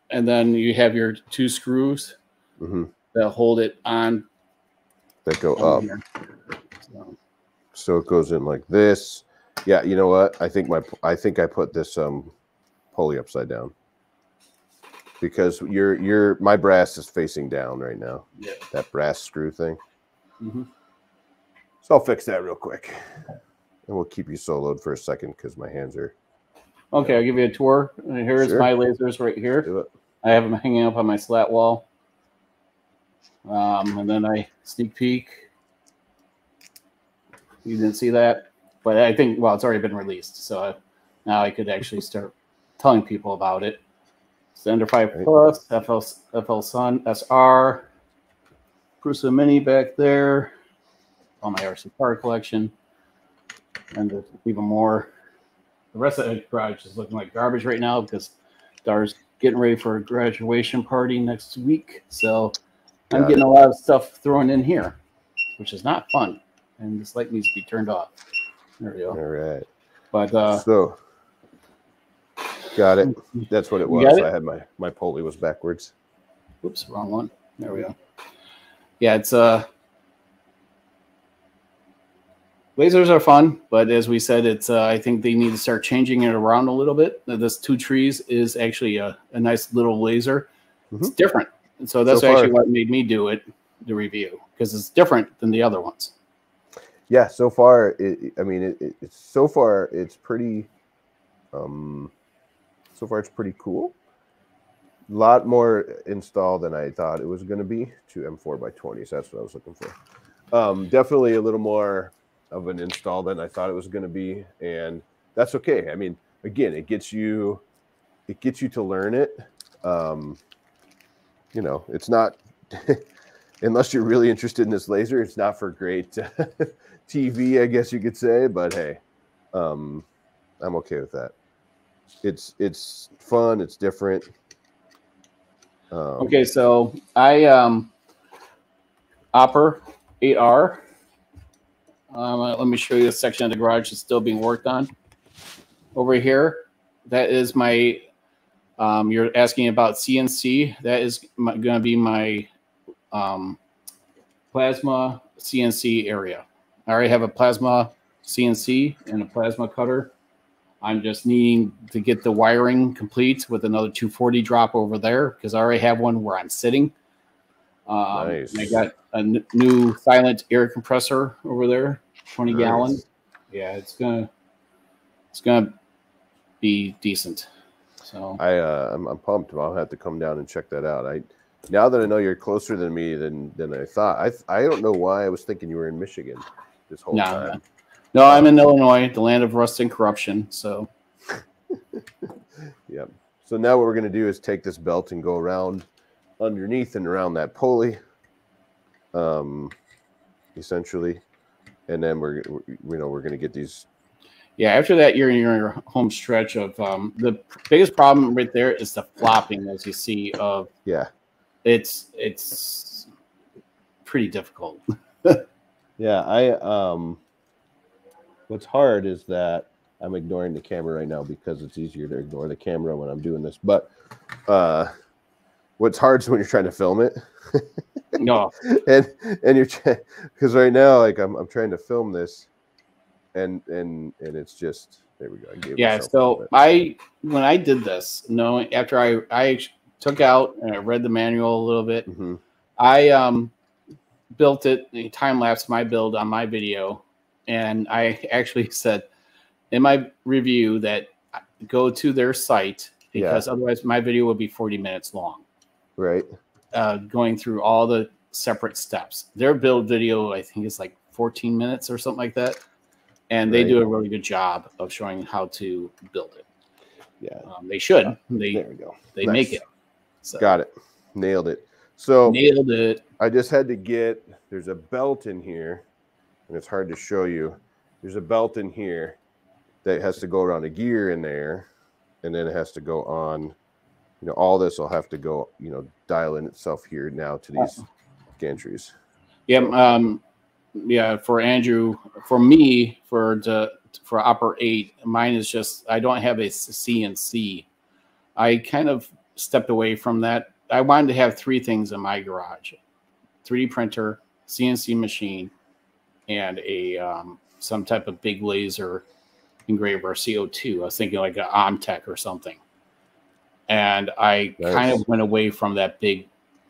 and then you have your two screws Mm-hmm. that hold it on. That go up. So, So it goes in like this. Yeah, you know what? I think my I think I put this um pulley upside down. Because your your my brass is facing down right now. Yeah. That brass screw thing. mhm. So I'll fix that real quick. And we'll keep you soloed for a second because my hands are Okay, I'll give you a tour. Here's Sure. my lasers right here. I have them hanging up on my slat wall. Um, and then I sneak peek. You didn't see that, but I think well, it's already been released, so I, now I could actually start telling people about it. It's the Ender Five. Plus, FL FL Sun SR, Prusa Mini back there, all my RC car collection, and even more. The rest of the garage is looking like garbage right now because Dar's getting ready for a graduation party next week. So I'm getting a lot of stuff thrown in here, which is not fun. And this light needs to be turned off. There we All go. right. But uh, so got it. That's what it was. it? I had my my pulley was backwards. oops, wrong one. There we go. Yeah, it's uh lasers are fun, but as we said, it's uh, I think they need to start changing it around a little bit. This two trees is actually a, a nice little laser. It's different, and so that's. So actually what made me do it, the review, because it's different than the other ones. yeah so far it, i mean it, it, it's so far it's pretty um so far it's pretty cool a lot more install than i thought it was going to be to m4 by 20s that's what i was looking for um definitely a little more of an install than i thought it was going to be and that's okay i mean again it gets you it gets you to learn it um you know it's not unless you're really interested in this laser it's not for great TV, I guess you could say, but hey, um, I'm okay with that. It's it's fun, it's different. Um, Okay, so I um Opper 8R. Um, uh, let me show you a section of the garage that's still being worked on. Over here, that is my. Um, you're asking about CNC. That is going to be my um, plasma CNC area. I already have a plasma CNC and a plasma cutter. I'm just needing to get the wiring complete with another 240 drop over there because I already have one where I'm sitting. Um, Nice. I got a new silent air compressor over there, 20 gallon. Nice. Yeah, it's gonna it's gonna be decent. So I uh, I'm, I'm pumped. I'll have to come down and check that out. I now that I know you're closer than me than than I thought. I I don't know why I was thinking you were in Michigan this whole no, time. no, I'm in Illinois, the land of rust and corruption. So Yep. So now what we're gonna do is take this belt and go around underneath and around that pulley, um, essentially, and then we're we're- you know we're gonna get these. Yeah, after that, you're in your home stretch of um, the biggest problem right there is the flopping, as you see. Of Yeah. it's it's pretty difficult. Yeah, I um what's hard is that I'm ignoring the camera right now because it's easier to ignore the camera when I'm doing this. But uh what's hard is when you're trying to film it. no, and and you're because right now like I'm I'm trying to film this and and and it's just there we go. Yeah. So. I when I did this, knowing after I I took out and I read the manual a little bit, Mhm. I um built it time lapse my build on my video, and I actually said in my review that go to their site because otherwise my video would be 40 minutes long, right. uh, going through all the separate steps. Their build video, I think, is like 14 minutes or something like that, and they Right. do a really good job of showing how to build it. Yeah. Um, they should. They There we go. they Nice. make it. So Got it. Nailed it. So nailed it. I just had to get there's a belt in here, and it's hard to show you. There's a belt in here that has to go around a gear in there, and then it has to go on. You know, all this will have to go, you know, dial in itself here now to these gantries. Yeah, um, yeah. For Andrew, for me, for the for Opera Eight, mine is just I don't have a CNC. I kind of stepped away from that. I wanted to have three things in my garage: 3D printer, CNC machine, and a um, some type of big laser engraver CO2. I was thinking like an Omtech or something. And I Nice. kind of went away from that big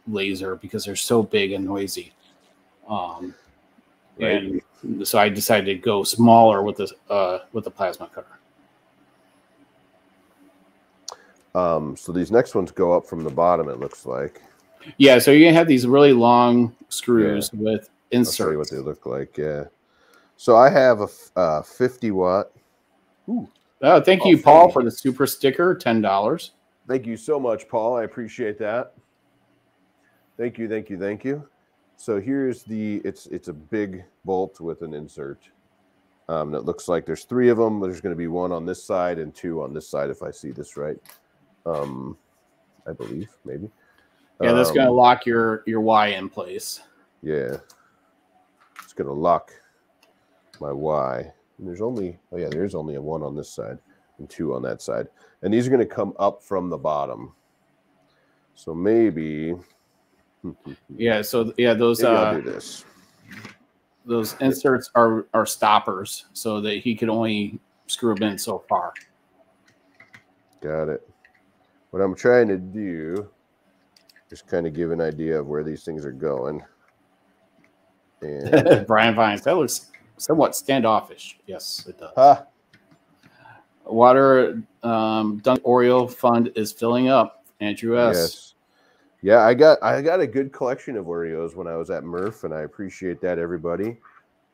laser because they're so big and noisy. Um, Right. And so I decided to go smaller with the uh, with the plasma cutter. Um, so these next ones go up from the bottom. It looks like. Yeah, so you're gonna have these really long screws with I'll show you what they look like. Yeah. So I have a uh, 50 watt. Oh, thank Oh, you, Paul, for the super sticker, ten dollars. Thank you so much, Paul. I appreciate that. Thank you, thank you, thank you. So here's the it's it's a big bolt with an insert. Um, that looks like there's three of them. There's going to be one on this side and two on this side, if I see this right. Um, I believe maybe. Yeah, that's Um, gonna lock your your Y in place. Yeah. It's gonna lock my Y. And there's only oh yeah, there's only a one on this side and two on that side. And these are gonna come up from the bottom. So maybe Yeah, so yeah, those uh, those inserts are are stoppers, so that he could only screw them in so far. Got it. What I'm trying to do is kind of give an idea of where these things are going. And Brian Vines, that looks somewhat standoffish. Yes, it does. ha, Water um, Dunk Oreo fund is filling up. Andrew S. Yes. Yeah, I got I got a good collection of Oreos when I was at Murph, and I appreciate that everybody.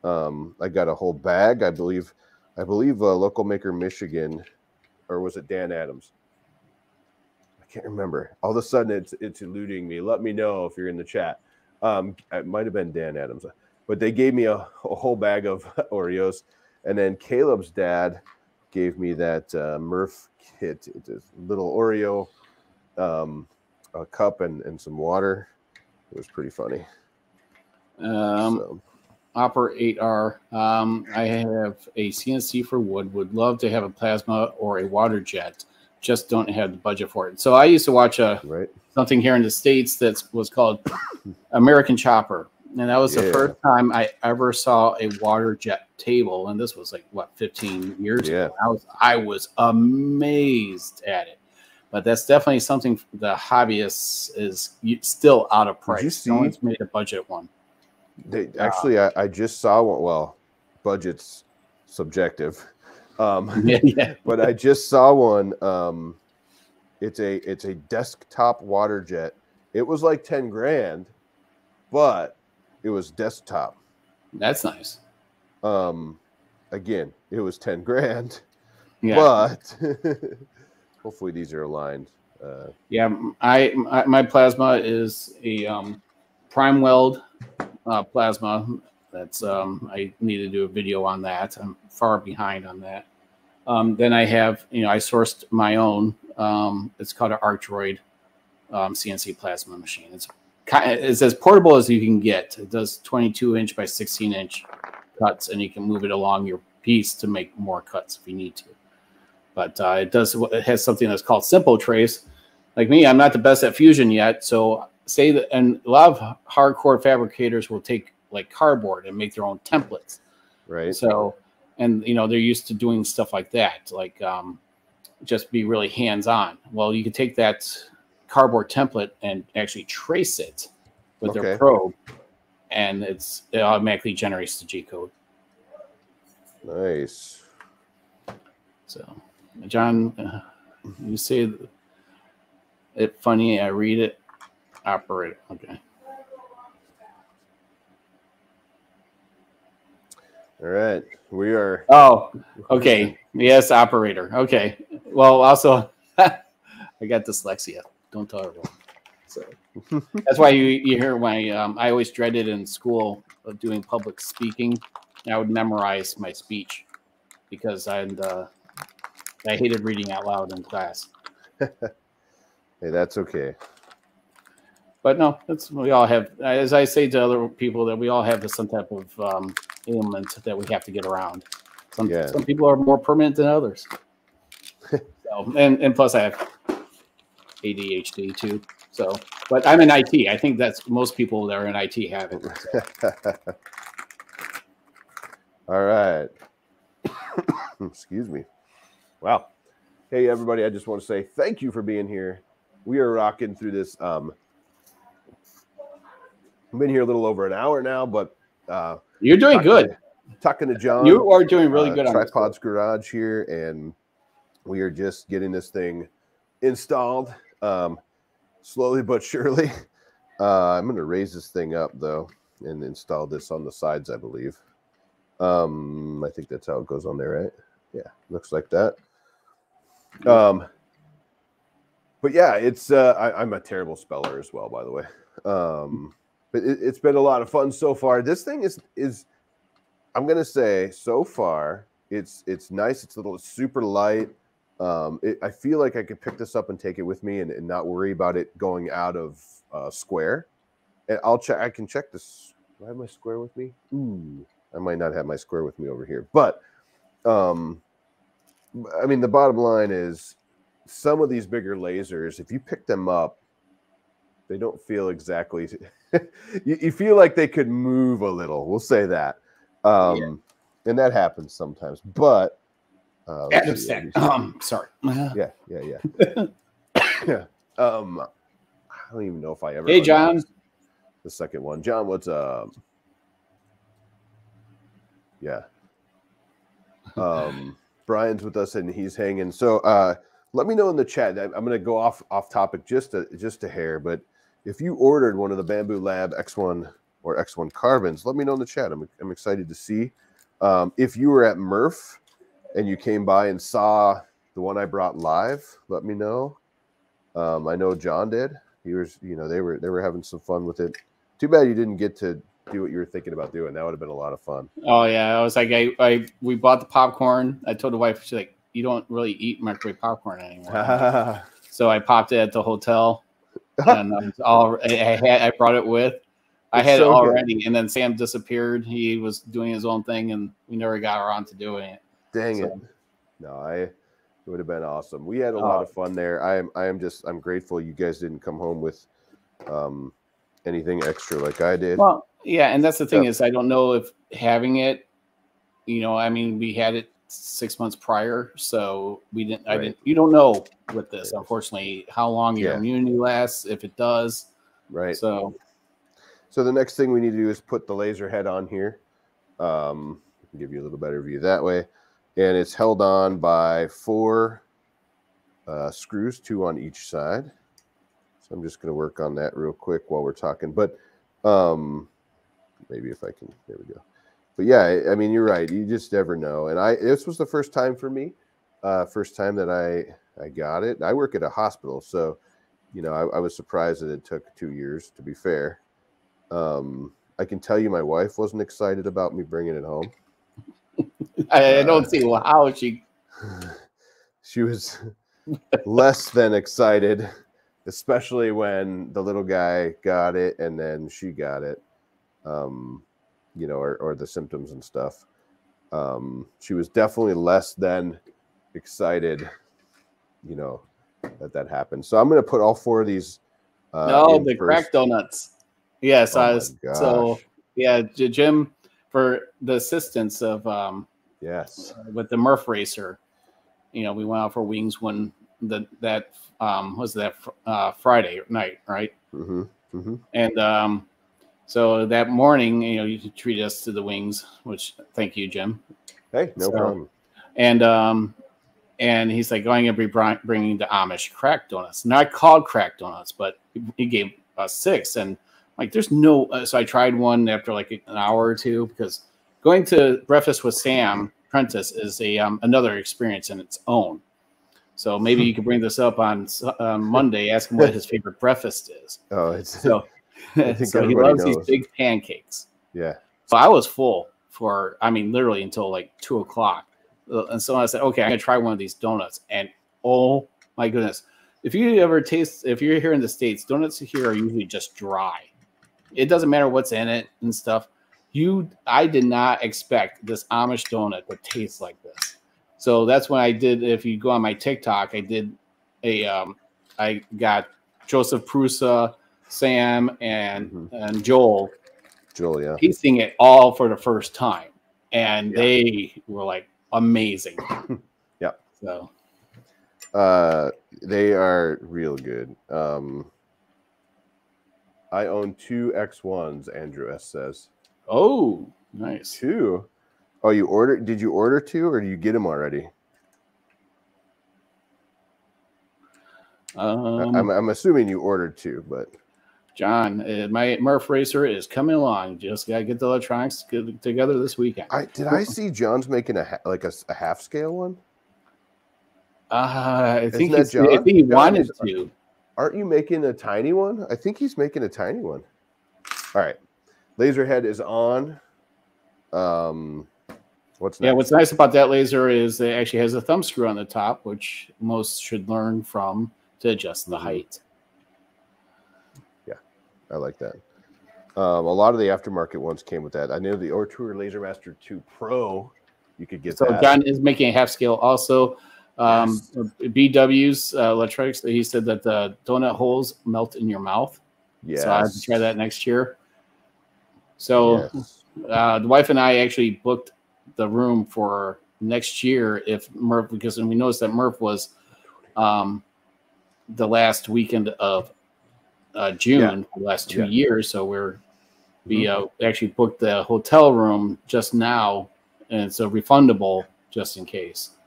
Um, I got a whole bag. I believe, I believe, uh, local maker Michigan, or was it Dan Adams? I can't remember. All of a sudden, it's it's eluding me. Let me know if you're in the chat. Um, it might have been Dan Adams, but they gave me a, a whole bag of Oreos, and then Caleb's dad gave me that uh, Murph kit. It's a little Oreo um, a cup and, and some water. It was pretty funny. Um, so, Opera 8R. Um, I have a CNC for wood. Would love to have a plasma or a water jet. Just don't have the budget for it. So I used to watch a right? something here in the states that was called American Chopper, and that was the first time I ever saw a water jet table. And this was like what 15 years Yeah. ago. I was I was amazed at it. But that's definitely something the hobbyist is still out of Did you price. No see- one's made a budget one. They, actually, I, I just saw one. Well, budget's subjective, um, yeah, yeah. but I just saw one. Um, it's a it's a desktop water jet. It was like ten grand, but it was desktop. That's nice. Um, again, it was ten grand, Yeah. but hopefully these are aligned. Uh, Yeah, I, my, my plasma is a um, PrimeWeld uh, plasma. That's um, I need to do a video on that. I'm far behind on that. Um, then I have you know I sourced my own. Um, it's called an Arcdroid um, CNC plasma machine. It's it's as portable as you can get. It does 22 inch by 16 inch cuts, and you can move it along your piece to make more cuts if you need to. But uh, it does it has something that's called Simple Trace, like me, I'm not the best at fusion yet. So say that, and a lot of hardcore fabricators will take like cardboard and make their own templates. right? So, and you know, they're used to doing stuff like that, like um, just be really hands on. Well, you can take that cardboard template and actually trace it with Okay. their probe, and it's it automatically generates the G code. Nice. So, John, uh, you say it funny. I read it. Operate. Okay. All right, we are. Oh, okay. Yes, operator. Okay. Well, also, I got dyslexia. Don't tell everyone. So that's why you, you hear my. Um, I always dreaded in school of doing public speaking. I would memorize my speech because I uh, I hated reading out loud in class. Hey, that's okay. But no, that's we all have. As I say to other people, that we all have some type of um, ailment that we have to get around. Some Yeah. some people are more permanent than others. so, and and plus, I have ADHD too. So, but I'm in IT. I think that's most people that are in IT have it. All right. Excuse me. Wow. Hey everybody, I just want to say thank you for being here. We are rocking through this. Um, I've been here a little over an hour now, but uh, you're doing talking good. To, talking to John, you are doing really uh, good on Tripods Garage here, and we are just getting this thing installed um, slowly but surely. Uh, I'm going to raise this thing up though and install this on the sides, I believe. Um, I think that's how it goes on there, right? Yeah, looks like that. Um, but yeah, it's uh, I, am a terrible speller as well, by the way. Um, but it, it's been a lot of fun so far. This thing is is I'm gonna say so far it's it's nice. It's a little super light. Um, it, I feel like I could pick this up and take it with me and, and not worry about it going out of uh, square. And I'll check. I can check this. Do I have my square with me? Ooh, I might not have my square with me over here. But um, I mean, the bottom line is some of these bigger lasers, if you pick them up, they don't feel exactly. you, you, feel like they could move a little. We'll say that. Um, yeah. And that happens sometimes. But uh, um, sorry. yeah, yeah, yeah. yeah. Um, I don't even know if I ever. Hey, John. The second one, John. What's um? Yeah. Um, Brian's with us and he's hanging. So, uh, let me know in the chat. I'm going to go off off topic just a just a hair, but if you ordered one of the Bambu Lab X1 or X1 carbons, let me know in the chat. I'm I'm excited to see. Um, if you were at Murph and you came by and saw the one I brought live, let me know. Um, I know John did. He was, you know, they were they were having some fun with it. Too bad you didn't get to do what you were thinking about doing. That would have been a lot of fun. Oh yeah, I was like, I, I we bought the popcorn. I told the wife, she's like, you don't really eat microwave popcorn anymore. so I popped it at the hotel, and I was all I had. I brought it with. I had so it already, good. and then Sam disappeared. He was doing his own thing, and we never got around to doing it. Dang so. it! No, I it would have been awesome. We had a lot of fun there. I am I am just I'm grateful you guys didn't come home with um anything extra like I did. Well, yeah, and that's the thing is I don't know if having it, you know, I mean, we had it six months prior, so we didn't. I didn't. You don't know with this, unfortunately, how long your yeah. immunity lasts if it does. Right. So, so the next thing we need to do is put the laser head on here. Um, give you a little better view that way, and it's held on by four uh, screws, two on each side. So I'm just going to work on that real quick while we're talking. But um, maybe if I can, there we go. But yeah, I mean, you're right. You just never know. And I, this was the first time for me, uh, first time that I, I got it. I work at a hospital, so you know, I, I was surprised that it took two years. To be fair, um, I can tell you, my wife wasn't excited about me bringing it home. I, I don't uh, see how she. She was less than excited, especially when the little guy got it and then she got it um, you know, or, or the symptoms and stuff. Um, she was definitely less than excited, you know, that that happened. So I'm going to put all four of these. Uh, no, the first. crack donuts. Yes, oh I was so yeah, Jim for the assistance of um yes with the Murph racer. You know, we went out for wings when the that um was that uh Friday night, right? Mm-hmm. Mm-hmm. And um so that morning, you know, you treat us to the wings, which thank you, Jim. Hey, no so, problem. And um, and he's like going to be bringing the Amish crack donuts. Not called crack donuts, but he gave us six. And like, there's no. Uh, so I tried one after like an hour or two because going to breakfast with Sam Prentice is a um, another experience in its own. So maybe you could bring this up on uh, Monday. Ask him what his favorite breakfast is. Oh, it's so so he loves knows. these big pancakes. Yeah. So I was full for, I mean, literally until like two o'clock. Uh, and so I said, okay, I'm gonna try one of these donuts. And oh my goodness, if you ever taste, if you're here in the states, donuts here are usually just dry. It doesn't matter what's in it and stuff. You, I did not expect this Amish donut to taste like this. So that's when I did. If you go on my TikTok, I did a um, I got Josef Prusa, Sam, and Mhm. and Joel Joel, yeah. piecing it all for the first time, and Yeah. they were like amazing. Yeah. So Uh, they are real good. Um, I own two X1s, Andrew S says. oh, nice. Two? Oh, you ordered? Did you order two or do you get them already? Um, I'm, I'm assuming you ordered two, but John, uh, my Murph Racer is coming along. Just gotta get the electronics together this weekend. I did I see John's making a ha- like a, a half scale one? Uh, I think I think he John wanted is- to. Aren't you making a tiny one? I think he's making a tiny one. All right. Laserhead is on. Um what's next? Yeah, what's nice about that laser is it actually has a thumb screw on the top, which most should learn from to adjust the height. I like that. Um, a lot of the aftermarket ones came with that. I know the Ortur Lasermaster 2 Pro, you could get So that. John is making a half scale also. Um, BW's uh, electronics. He said that the donut holes melt in your mouth. yes. So I have to try that next year. So Yes. uh, the wife and I actually booked the room for next year if Murph because we noticed that Murph was um, the last weekend of uh, June the last two Yeah. Mm-hmm. years. So we're we uh, actually booked the hotel room just now, and it's a refundable just in case.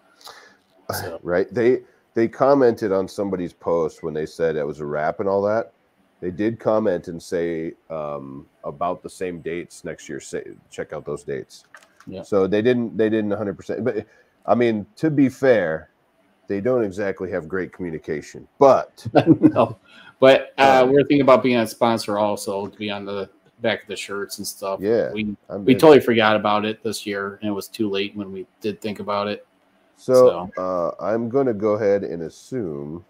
So, right? They they commented on somebody's post when they said it was a wrap and all that. They did comment and say um, about the same dates next year. Say check out those dates. Yeah. So they didn't they didn't 100. percent But I mean, to be fair, they don't exactly have great communication. But no. But uh, we're thinking about being a sponsor also to be on the back of the shirts and stuff. Yeah, we we totally forgot about it this year, and it was too late when we did think about it. So, uh, I'm going to go ahead and assume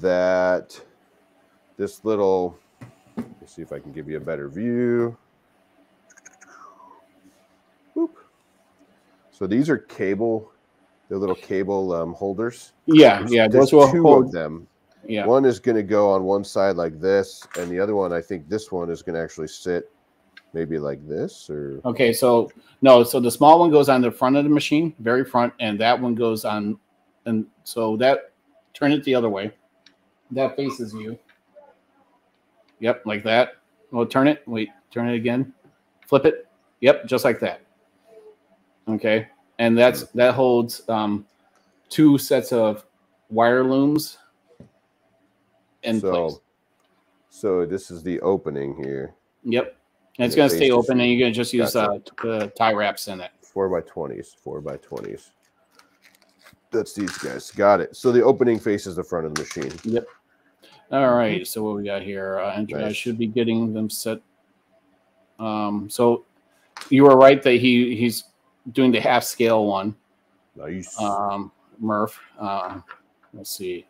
that this little, let me see if I can give you a better view. Boop. So these are cable, they're little cable um, holders. Yeah, There's- yeah, there's those will two hold. of them. Yeah, One is going to go on one side like this, and the other one, I think this one is going to actually sit maybe like this, or Okay, so no, so the small one goes on the front of the machine, very front, and that one goes on, and so that turn it the other way. That faces you. Yep, like that. Well, turn it. Wait, turn it again. Flip it. Yep, just like that. Okay, and that's that holds um, two sets of wire looms in so. place. So this is the opening here. Yep, and it's going to stay open, and you're going to just use uh, the tie wraps in it. four by twenties, four by twenties. That's these guys. Got it. So the opening faces the front of the machine. Yep. All right, so what we got here? Uh, and I should be getting them set. Um, so you were right that he he's doing the half scale one. Nice. Um, Murph. Uh, let's see.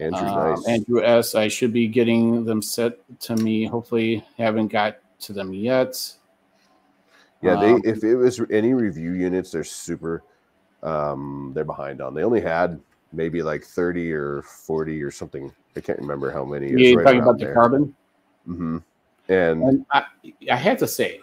Andrew's Um, nice. Andrew S. I should be getting them set to me. Hopefully, haven't got to them yet. yeah, they um, if it was any review units, they're super um they're behind on. They only had maybe like 30 or 40 or something. I can't remember how many. Yeah, you're talking about the carbon. Mm-hmm. And And I, I have to say,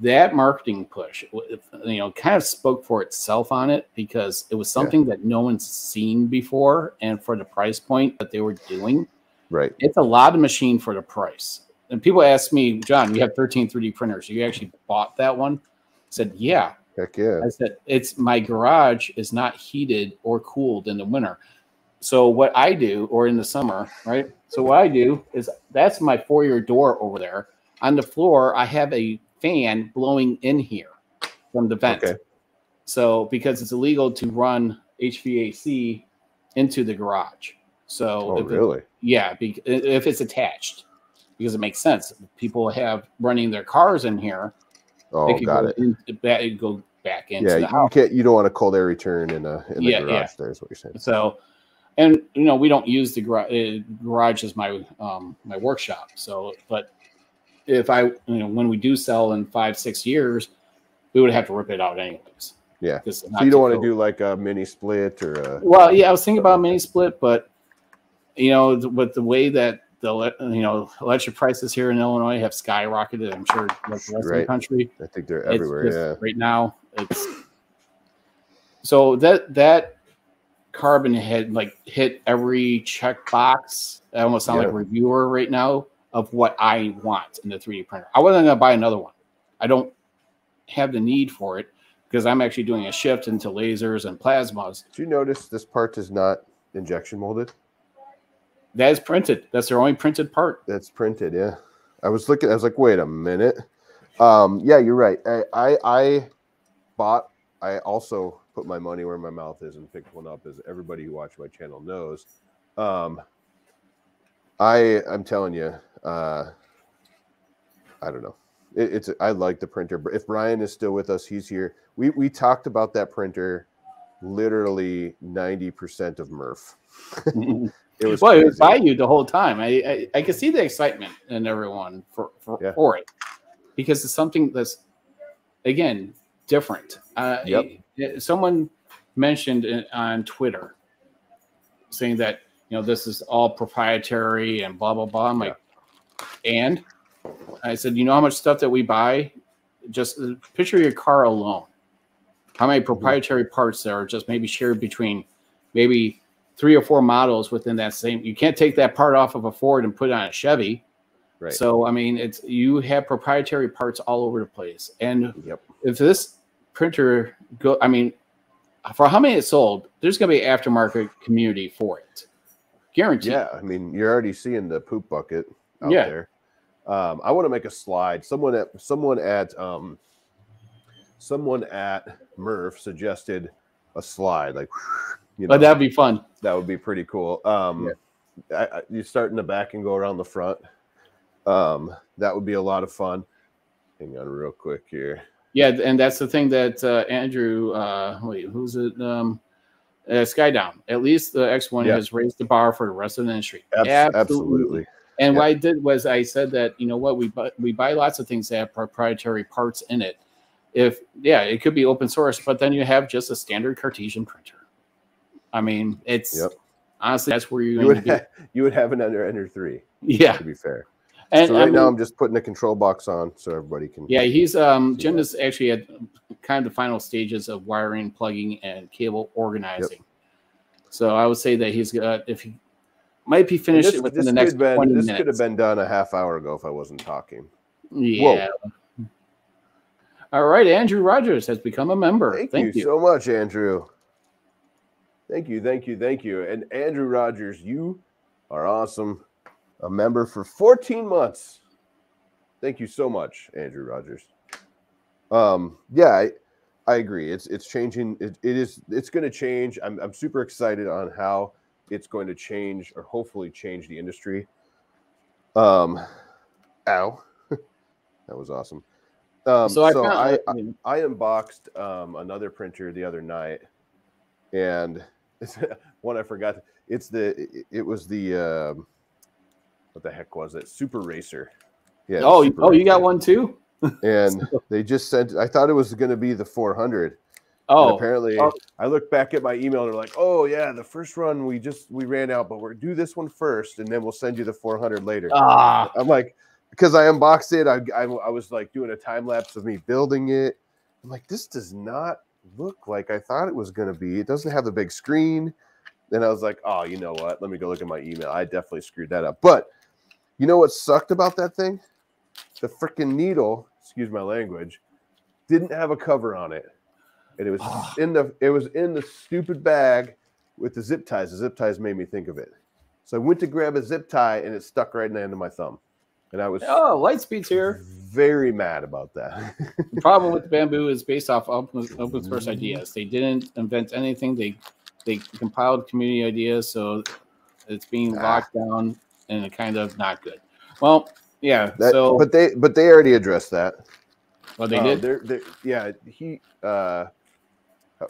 that marketing push, you know, kind of spoke for itself on it because it was something that no one's seen before, and for the price point that they were doing, right. it's a lot of machine for the price. And people ask me, John, you have 13 3D printers. You actually bought that one? I said, yeah. Heck yeah. I said, it's my garage is not heated or cooled in the winter. So what I do, or in the summer, right? So what I do is that's my foyer door over there. On the floor, I have a fan blowing in here from the vent. Okay. So because it's illegal to run HVAC into the garage. So Oh, if it- really? yeah, be, if it's attached, because it makes sense. People have running their cars in here. Oh, got go it. In, back, go back into Yeah, the you house. can't. You don't want a cold air return in a in the Yeah, garage. yeah. There is what you're saying. So, and you know, we don't use the garage. Uh, garage as my um, my workshop. So, but if I, you know, when we do sell in five six years, we would have to rip it out anyways. Yeah. So you don't want to do like a mini split or a Well, yeah, I was thinking about a mini split, but you know, with the way that the you know electric prices here in Illinois have skyrocketed, I'm sure like the rest of the country. I think they're everywhere. just- yeah. Right now, it's so that that carbon had like hit every check box. I almost sound like a reviewer right now of what I want in the 3D printer. I wasn't gonna buy another one. I don't have the need for it because I'm actually doing a shift into lasers and plasmas. Did you notice this part is not injection molded? That is printed. That's their only printed part. That's printed. Yeah. I was looking. I was like, wait a minute. Um, yeah, you're right. I, I I bought. I also put my money where my mouth is and picked one up, as everybody who watched my channel knows. Um, I I'm telling you, uh, I don't know. It, it's I like the printer, but if Brian is still with us, he's here. We we talked about that printer, literally ninety percent of Murph. It was well, it was by you the whole time. I, I I could see the excitement in everyone for for, Yeah. for it because it's something that's again different. Uh, Yep. it- someone mentioned it on Twitter saying that you know this is all proprietary and blah blah blah. I'm like, and I said, you know how much stuff that we buy? Just picture your car alone. How many mm-hmm. proprietary parts there are just maybe shared between maybe three or four models within that same. You can't take that part off of a Ford and put it on a Chevy. Right. So I mean, it's you have proprietary parts all over the place, and Yep. if this printer go, I mean, for how many it sold, there's going to be aftermarket community for it, guaranteed. Yeah, I mean, you're already seeing the poop bucket out Yeah. there. Um, I want to make a slide. Someone at someone at um, someone at Murph suggested a slide, like you know, but that'd be fun. that would be pretty cool. Um, I, I, you start in the back and go around the front. Um, that would be a lot of fun. Hang on, real quick here. Yeah, and that's the thing that uh, Andrew, uh, wait, who's it? Um, uh, Skydown. At least the X1 Yeah. has raised the bar for the rest of the industry. Abs- absolutely. And Yeah. what I did was I said that you know what we buy, we buy lots of things that have proprietary parts in it. If yeah, it could be open source, but then you have just a standard Cartesian printer. I mean, it's Yep. honestly that's where You would ha- you would have an under Ender three. Yeah, To be fair. And so I right now I'm just putting the control box on so everybody can. Yeah, he's um Jim that. is actually at kind of the final stages of wiring, plugging, and cable organizing. So I would say that he's got if he might be finished this, within this the next been- twenty this minutes. could have been done a half hour ago if I wasn't talking. yeah. All right, Andrew Rogers has become a member. Thank, Thank, you, you. so much, Andrew. Thank you, thank you, thank you. And Andrew Rogers, you are awesome. A member for 14 months. Thank you so much, Andrew Rogers. Um, yeah, I, I agree. It's it's changing. It, it is it's going to change. I'm I'm super excited on how it's going to change or hopefully change the industry. Um, ow, that was awesome. Um, so I so I, I I unboxed um, another printer the other night, and one I forgot. It's the it, it was the um, what the heck was it? Super Racer. Yeah. oh, Super oh, you got one too? And they just sent. I thought it was going to be the 400. and Oh, apparently, oh. I look back at my email. and They're like, "Oh yeah, the first run we just we ran out, but we're do this one first, and then we'll send you the 400 later." ah, I'm like, because I unboxed it, I, I, I was like doing a time lapse of me building it. I'm like, this does not look like I thought it was going to be. It doesn't have the big screen. Then I was like, oh, you know what? Let me go look at my email. I definitely screwed that up. But you know what sucked about that thing? The freaking needle, excuse my language, didn't have a cover on it. And it was Ah. in the it was in the stupid bag with the zip ties. The zip ties made me think of it. So I went to grab a zip tie and it stuck right in the end of my thumb. And I was oh, Lightspeed's here. very mad about that. The problem with Bambu is based off open, open source ideas. They didn't invent anything. They they compiled community ideas, so it's being Ah. locked down and it kind of not good. Well, yeah. That- so but they but they already addressed that. well, they Uh, did. They're, they're, yeah, he uh,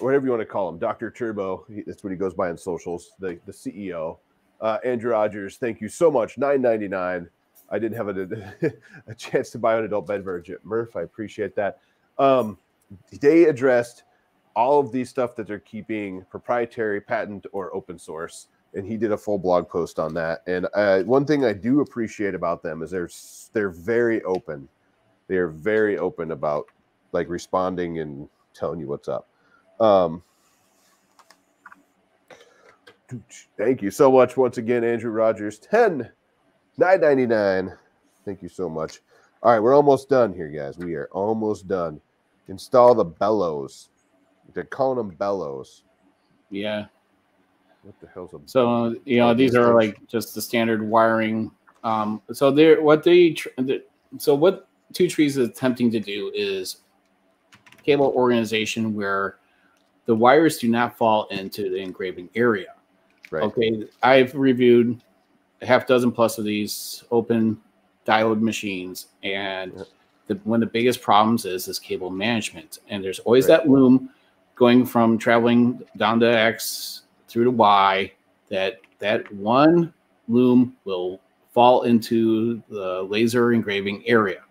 whatever you want to call him, Doctor Turbo. He, that's what he goes by on socials. The the CEO, uh, Andrew Rogers. Thank you so much. Nine ninety nine. I didn't have a, a chance to buy an adult beverage at Murph. I appreciate that. Um, they addressed all of these stuff that they're keeping proprietary, patent, or open source. And he did a full blog post on that. And uh, one thing I do appreciate about them is they're they're very open. They are very open about like responding and telling you what's up. Um, thank you so much once again, Andrew Rogers. 10 999. Thank you so much. All right, we're almost done here, guys. We are almost done. Install the bellows. They're calling them bellows. Yeah. What the hell's a So you know these are like just the standard wiring. Um, so they're what they so what Two Trees is attempting to do is cable organization where the wires do not fall into the engraving area. right? Okay, I've reviewed a half dozen plus of these open diode machines, and Yep. the, one of the biggest problems is this cable management. And there's always Right. that loom going from traveling down to X through to Y. That that one loom will fall into the laser engraving area.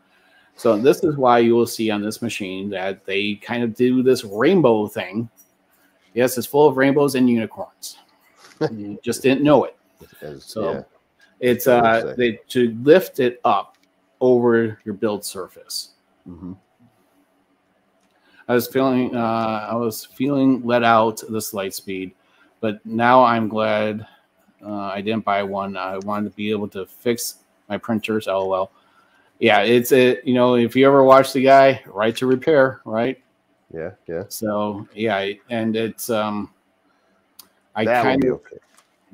So this is why you will see on this machine that they kind of do this rainbow thing. Yes, it's full of rainbows and unicorns. you just didn't know it. As- So yeah. it's uh they to lift it up over your build surface. Mhm. I was feeling uh I was feeling let out this light speed, but now I'm glad uh, I didn't buy one. I wanted to be able to fix my printers. LOL. Yeah, it's a you know if you ever watch the guy, right to repair, right? Yeah, yeah. So yeah, and it's um, I kind of okay.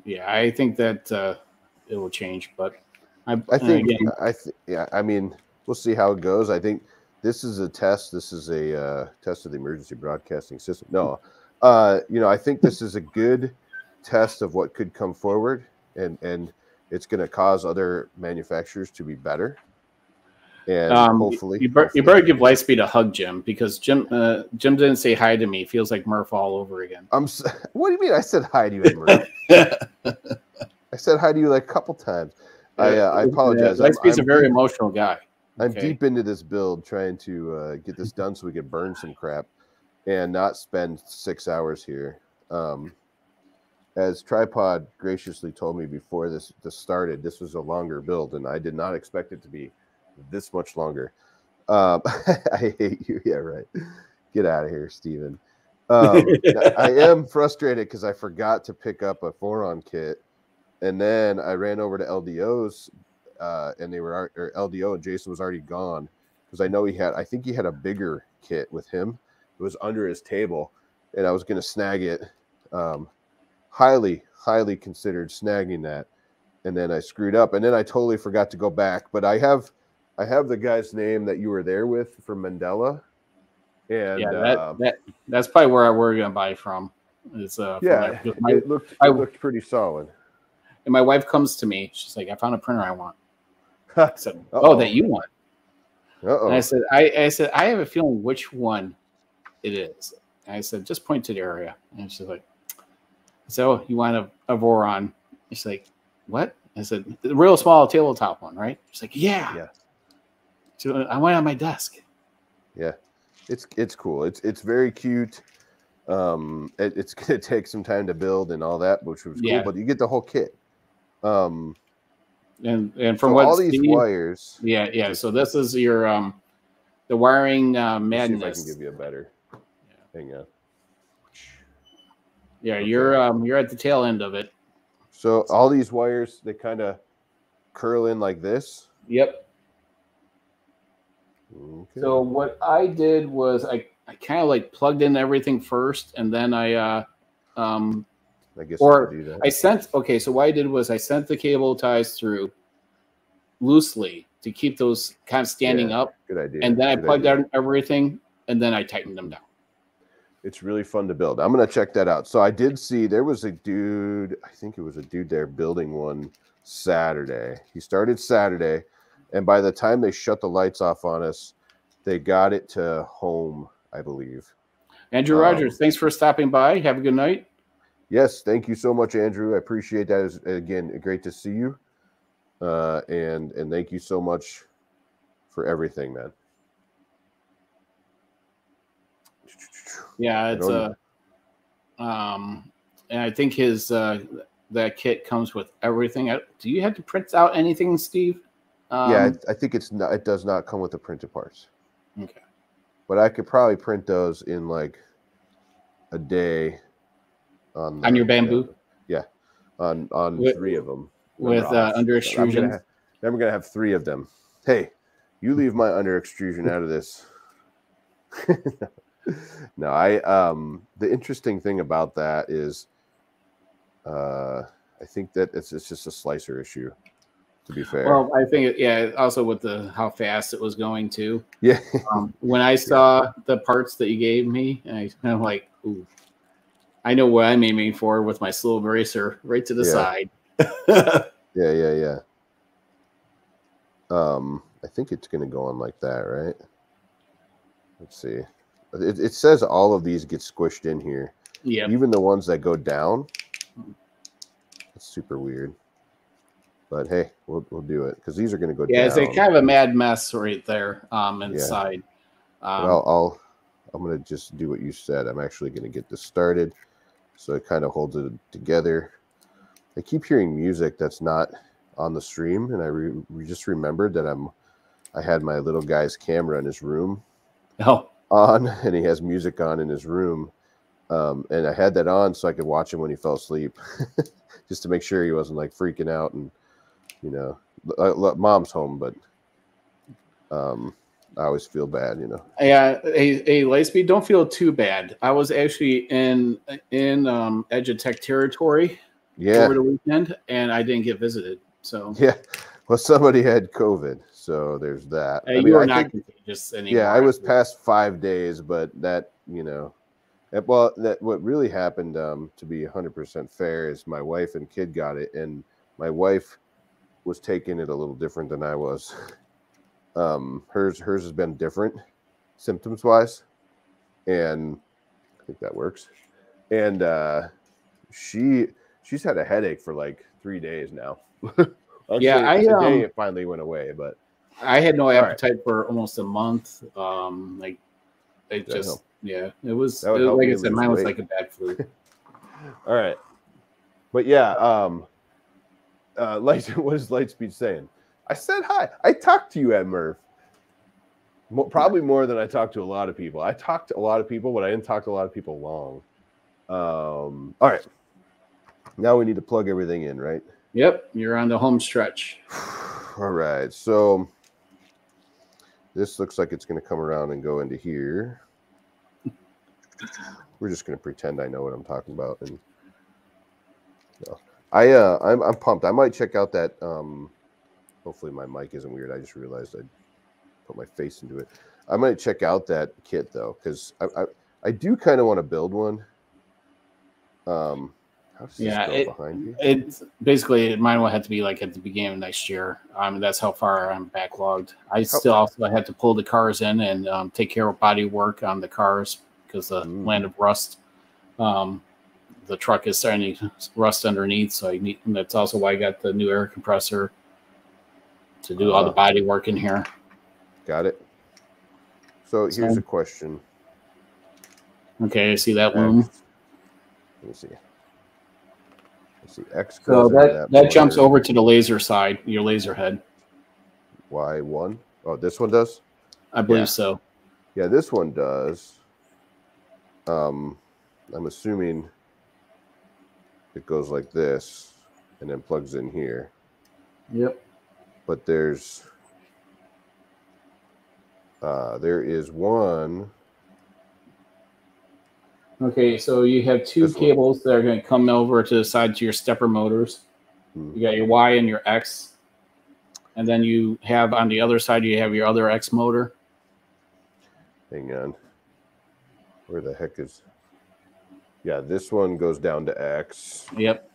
yeah, I think that uh, it will change, but I, I think again, I th- yeah, I mean, we'll see how it goes. I think this is a test. This is a uh, test of the emergency broadcasting system. No, uh, you know, I think this is a good test of what could come forward, and and it's going to cause other manufacturers to be better, and Um, hopefully, you, better, you hopefully- better give Lightspeed a hug, Jim, because Jim uh, Jim didn't say hi to me. Feels like Murph all over again. I'm. s- What do you mean? I said hi to you, Emery. I said hi to you like a couple times. I uh, I apologize. Yeah, I'm- Lightspeed's a I'm very deep- emotional guy. I'm Okay. deep into this build, trying to uh, get this done so we can burn some crap and not spend six hours here. Um, as Tripod graciously told me before this this started, this was a longer build, and I did not expect it to be this much longer. Um, I hate you. Yeah, right. Get out of here, Steven. Um, I am frustrated because I forgot to pick up a Voron kit, and then I ran over to LDO's, uh, and they were or LDO and Jason was already gone because I know he had. I think he had a bigger kit with him. It was under his table, and I was going to snag it. Um, highly, highly considered snagging that, and then I screwed up, and then I totally forgot to go back. But I have, I have the guy's name that you were there with from Mandala, and yeah, that, um, that that's probably where I were gonna buy from. Is uh, yeah, my, it looked I- it looked pretty solid. and my wife comes to me. She's like, "I found a printer I want." I said, Uh-oh. "Oh, that you want?" Uh And I said, I, I said, I have a feeling which one it is. And I said, just point to the area. And she's like, so you want a, a Voron? She's like, what? I said, the real small tabletop one, right? She's like, yeah. Yeah. So I went on my desk. Yeah, it's it's cool. It's it's very cute. Um, it, it's gonna take some time to build and all that, which was Yeah. cool. But you get the whole kit. Um, And and from so what all these Steve- wires. yeah, yeah. So this is your um the wiring uh, Let's see if I can give you a better. Hang on. Yeah, Okay. you're um you're at the tail end of it. So all these wires, they kind of curl in like this. Yep. Okay. So what I did was I, I kind of like plugged in everything first, and then I uh, um, I guess or that. I sent. Okay, so what I did was I sent the cable ties through loosely to keep those kind of standing Yeah, up, Good idea. and then I good plugged idea. out everything, and then I tightened them down. It's really fun to build. I'm gonna check that out. So I did see there was a dude. I think it was a dude there building one Saturday. He started Saturday, and by the time they shut the lights off on us, they got it to home. I believe. Andrew Um, Rogers, thanks for stopping by. Have a good night. Yes, thank you so much, Andrew. I appreciate that. It's, again, great to see you, uh, and and thank you so much for everything, man. Yeah, it's uh, um, and I think his uh, that kit comes with everything. Uh, Do you have to print out anything, Steve? Um, yeah, I, I think it's not. It does not come with the printed parts, Okay. but I could probably print those in like a day. On, On your Bambu? Yeah, on on With- three of them. with, uh, under I'm extrusion? then we're gonna have three of them. Hey, you leave my under extrusion out of this. no, I um the interesting thing about that is uh I think that it's it's just a slicer issue, to be fair. Well, I think it, yeah. Also with the how fast it was going too. yeah. Um, when I saw the parts that you gave me, I I'm like, ooh, I know what I'm aiming for with my slow bracer right to the Yeah. side. Yeah, yeah, yeah. Um, I think it's gonna go on like that, right? Let's see. It, it says all of these get squished in here, yeah. even the ones that go down. It's super weird, but hey, we'll we'll do it because these are gonna go Yeah, down. it's a kind of a mad mess right there um, inside. But Um, I'll, I'll I'm gonna just do what you said. I'm actually gonna get this started, so it kind of holds it together. I keep hearing music that's not on the stream, and I re- just remembered that I'm I had my little guy's camera in his room oh, on, and he has music on in his room, um, and I had that on so I could watch him when he fell asleep, just to make sure he wasn't like freaking out and you know, l- mom's home, but um, I always feel bad, you know. yeah. Hey, hey, Lightspeed, don't feel too bad. I was actually in in um, tech territory Yeah, over the weekend, and I didn't get visited. So Yeah. Well, somebody had COVID, so there's that. uh, I mean, you I not think- contagious anymore. yeah, I was past five days, but that you know, that- well, that what really happened, um, to be 100% fair, is my wife and kid got it, and my wife was taking it a little different than I was. Um, hers hers has been different symptoms wise, and I think that works. And uh, she she's had a headache for like three days now. Yeah, I, um, it finally went away, but I had no right. appetite for almost a month. Um, like it That just help. yeah, it was, it was like I said, mine was weight. like a bad flu. all right. But yeah, um, uh, light. What is Lightspeed saying? I said hi. I talked to you at Murph. Mo- probably more than I talked to a lot of people. I talked to a lot of people, but I didn't talk to a lot of people long. Um, all right. Now we need to plug everything in, right? yep, you're on the home stretch. All right. So this looks like it's going to come around and go into here. We're just going to pretend I know what I'm talking about. And no. I uh, I'm I'm pumped. I might check out that. Um, hopefully my mic isn't weird. I just realized I put my face into it. I might check out that kit though, because I, I I do kind of want to build one. Um, Yeah, it- It's basically mine will have to be like at the beginning of next year. Um, that's how far I'm backlogged. I still also had to pull the cars in and um, take care of body work on the cars because the Mm. land of rust. Um, the truck is starting to rust underneath, so I need. And that's also why I got the new air compressor to do all the Uh-huh. body work in here. Got it. So here's So- a question. Okay, I see that one. Let me see. Let's see. X So goes into that that jumps over to the laser side, your laser head. Y one. Oh, this one does. I believe Yeah. so. Yeah, this one does. Um, I'm assuming it goes like this and then plugs in here. Yep. But there's uh, there is one. Okay, so you have two This one. cables that are going to come over to the side to your stepper motors. Hmm. You got your Y and your X, and then you have on the other side you have your other X motor. Hang on. Where the heck is? Yeah, this one goes down to X. Yep.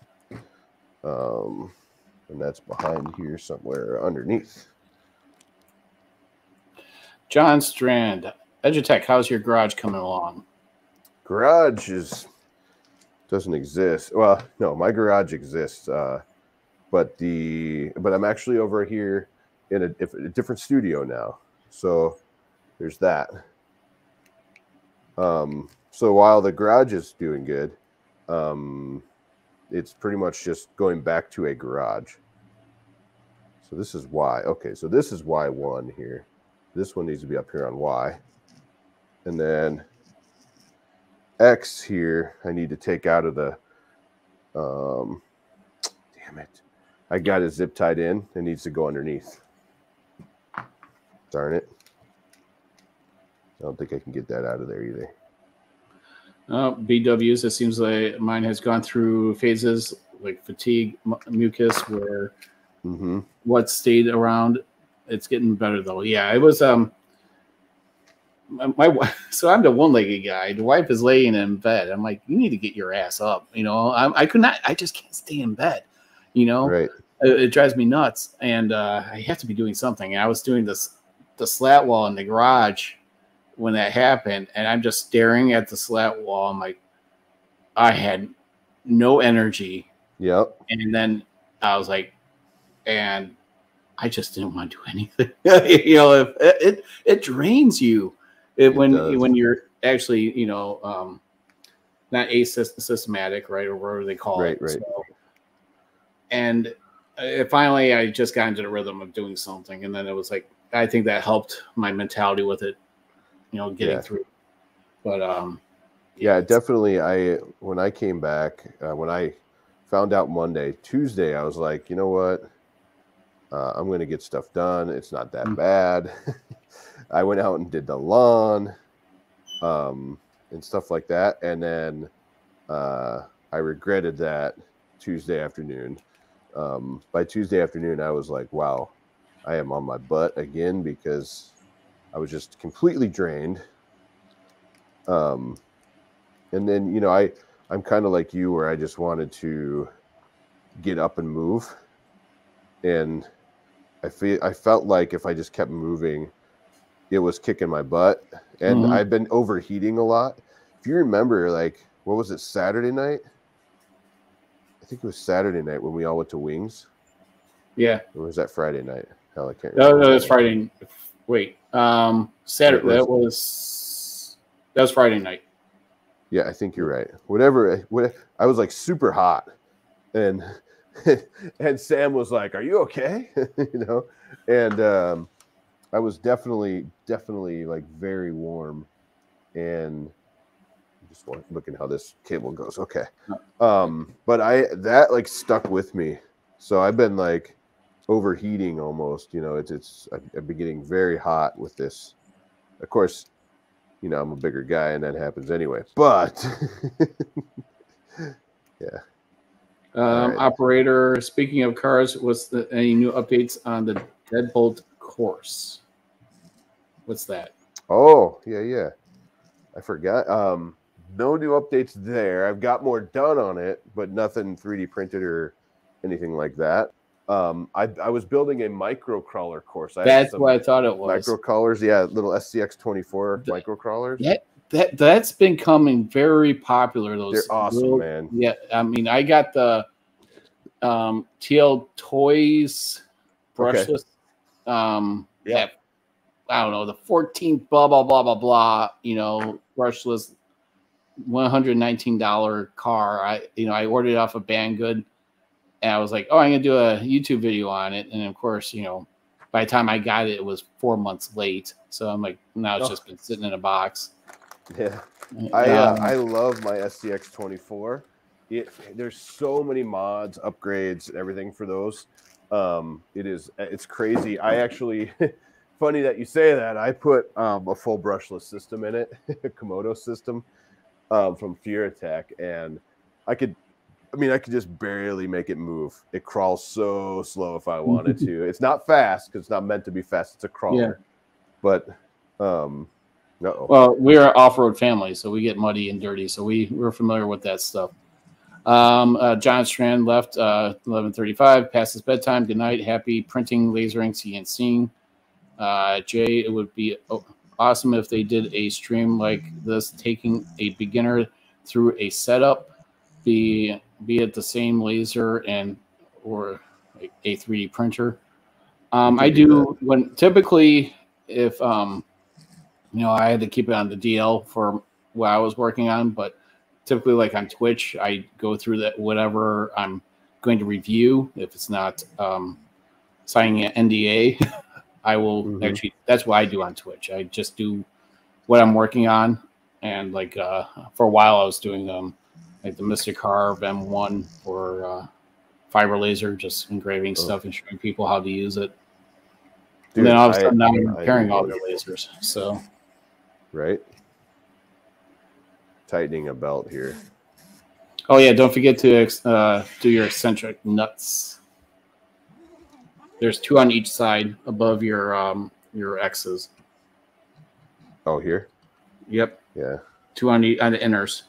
Um, and that's behind here somewhere underneath. John Strand, Edge of Tech, how's your garage coming along? Garage is doesn't exist. Well, no, my garage exists, uh, but the but I'm actually over here in a, a different studio now. So there's that. Um, so while the garage is doing good, um, it's pretty much just going back to a garage. So this is Y. Okay, so this is Y1 here. This one needs to be up here on Y. And then X here, I need to take out of the, um, damn it. I got it zip tied in. It needs to go underneath. Darn it. I don't think I can get that out of there either. Uh, BWs, it seems like mine has gone through phases like fatigue, mucus, where mm-hmm. what stayed around. It's getting better though. Yeah, it was. Um, my, my so I'm the one-legged guy. The wife is laying in bed. I'm like, you need to get your ass up. You know, I, I could not. I just can't stay in bed. You know, right? It, it drives me nuts, and uh, I have to be doing something. And I was doing this the slat wall in the garage when that happened, and I'm just staring at the slat wall. I'm like, I had no energy. Yep. And then I was like, and I just didn't want to do anything. you know, it, it it drains you it, it when does. when you're actually you know um, not asystematic, right, or whatever they call right, it. Right, right. So, and uh, finally, I just got into the rhythm of doing something, and then it was like I think that helped my mentality with it you know, getting yeah. through. But um, yeah, definitely. I when I came back, uh, when I found out Monday, Tuesday, I was like, you know what, uh, I'm going to get stuff done. It's not that mm-hmm. bad. I went out and did the lawn, um, and stuff like that, and then uh, I regretted that Tuesday afternoon. Um, by Tuesday afternoon, I was like, wow, I am on my butt again because I was just completely drained. Um, and then you know I I'm kind of like you where I just wanted to get up and move, and I feel I felt like if I just kept moving, it was kicking my butt, and mm-hmm. I've been overheating a lot. If you remember, like what was it Saturday night? I think it was Saturday night when we all went to Wings. Yeah. Or was that Friday night? Hell, I can't. No, no, it was Friday. Wait, um, Saturday. Was, that was that was Friday night. Yeah, I think you're right. Whatever. What I was like super hot, and and Sam was like, "Are you okay?" you know, and um, I was definitely definitely like very warm, and just looking how this cable goes. Okay, um, but I that like stuck with me, so I've been like overheating almost. You know, it's it's I've been getting very hot with this. Of course, you know I'm a bigger guy, and that happens anyway. But yeah. Um, right. Operator, speaking of cars, what's the any new updates on the Deadbolt course? What's that? Oh yeah, yeah. I forgot. Um, no new updates there. I've got more done on it, but nothing 3D printed or anything like that. Um, I, I was building a micro crawler course. I that's what I thought it was. Micro crawlers, yeah, little SCX twenty four micro crawlers. Yeah, that that's been coming very popular. Those they're awesome, little, man. Yeah, I mean, I got the um, TL Toys brushless. Okay. Um, yeah, I don't know the 14th blah blah blah blah blah. You know, brushless, one hundred nineteen dollar car. I you know I ordered it off of Banggood and I was like, oh, I'm gonna do a YouTube video on it. And of course, you know, by the time I got it, it was four months late. So I'm like, now it's oh. just been sitting in a box. Yeah, I uh, um, I love my SCX 24. It, there's so many mods, upgrades, and everything for those. Um, it is it's crazy. I actually, funny that you say that. I put um, a full brushless system in it, a Komodo system um, Furitek, and I could I mean, I could just barely make it move. It crawls so slow if I wanted to. it's not fast because it's not meant to be fast. It's a crawler. Yeah. But um uh-oh. well, we're an off-road family, so we get muddy and dirty, so we we're familiar with that stuff. Um, uh, John Strand left uh, 11:35, past his bedtime. Good night. Happy printing, lasering, CNCing. Uh, Jay, it would be awesome if they did a stream like this, taking a beginner through a setup. Be be it the same laser and or a 3D printer. Um, I do when typically if um, you know I had to keep it on the DL for what I was working on, but typically like on Twitch, I go through that whatever I'm going to review. If it's not um, signing an NDA, I will Mhm. actually. That's what I do on Twitch. I just do what I'm working on, and like uh, for a while, I was doing um like the Mr. Carve M1 for uh, fiber laser, just engraving Oh. stuff and showing people how to use it. Dude, and then all of a sudden, now I'm repairing all their lasers. So right? Tightening a belt here. Oh yeah, don't forget to uh, do your eccentric nuts. There's two on each side above your um your X's. Oh, here? Yep, Yeah. two on the on the inners.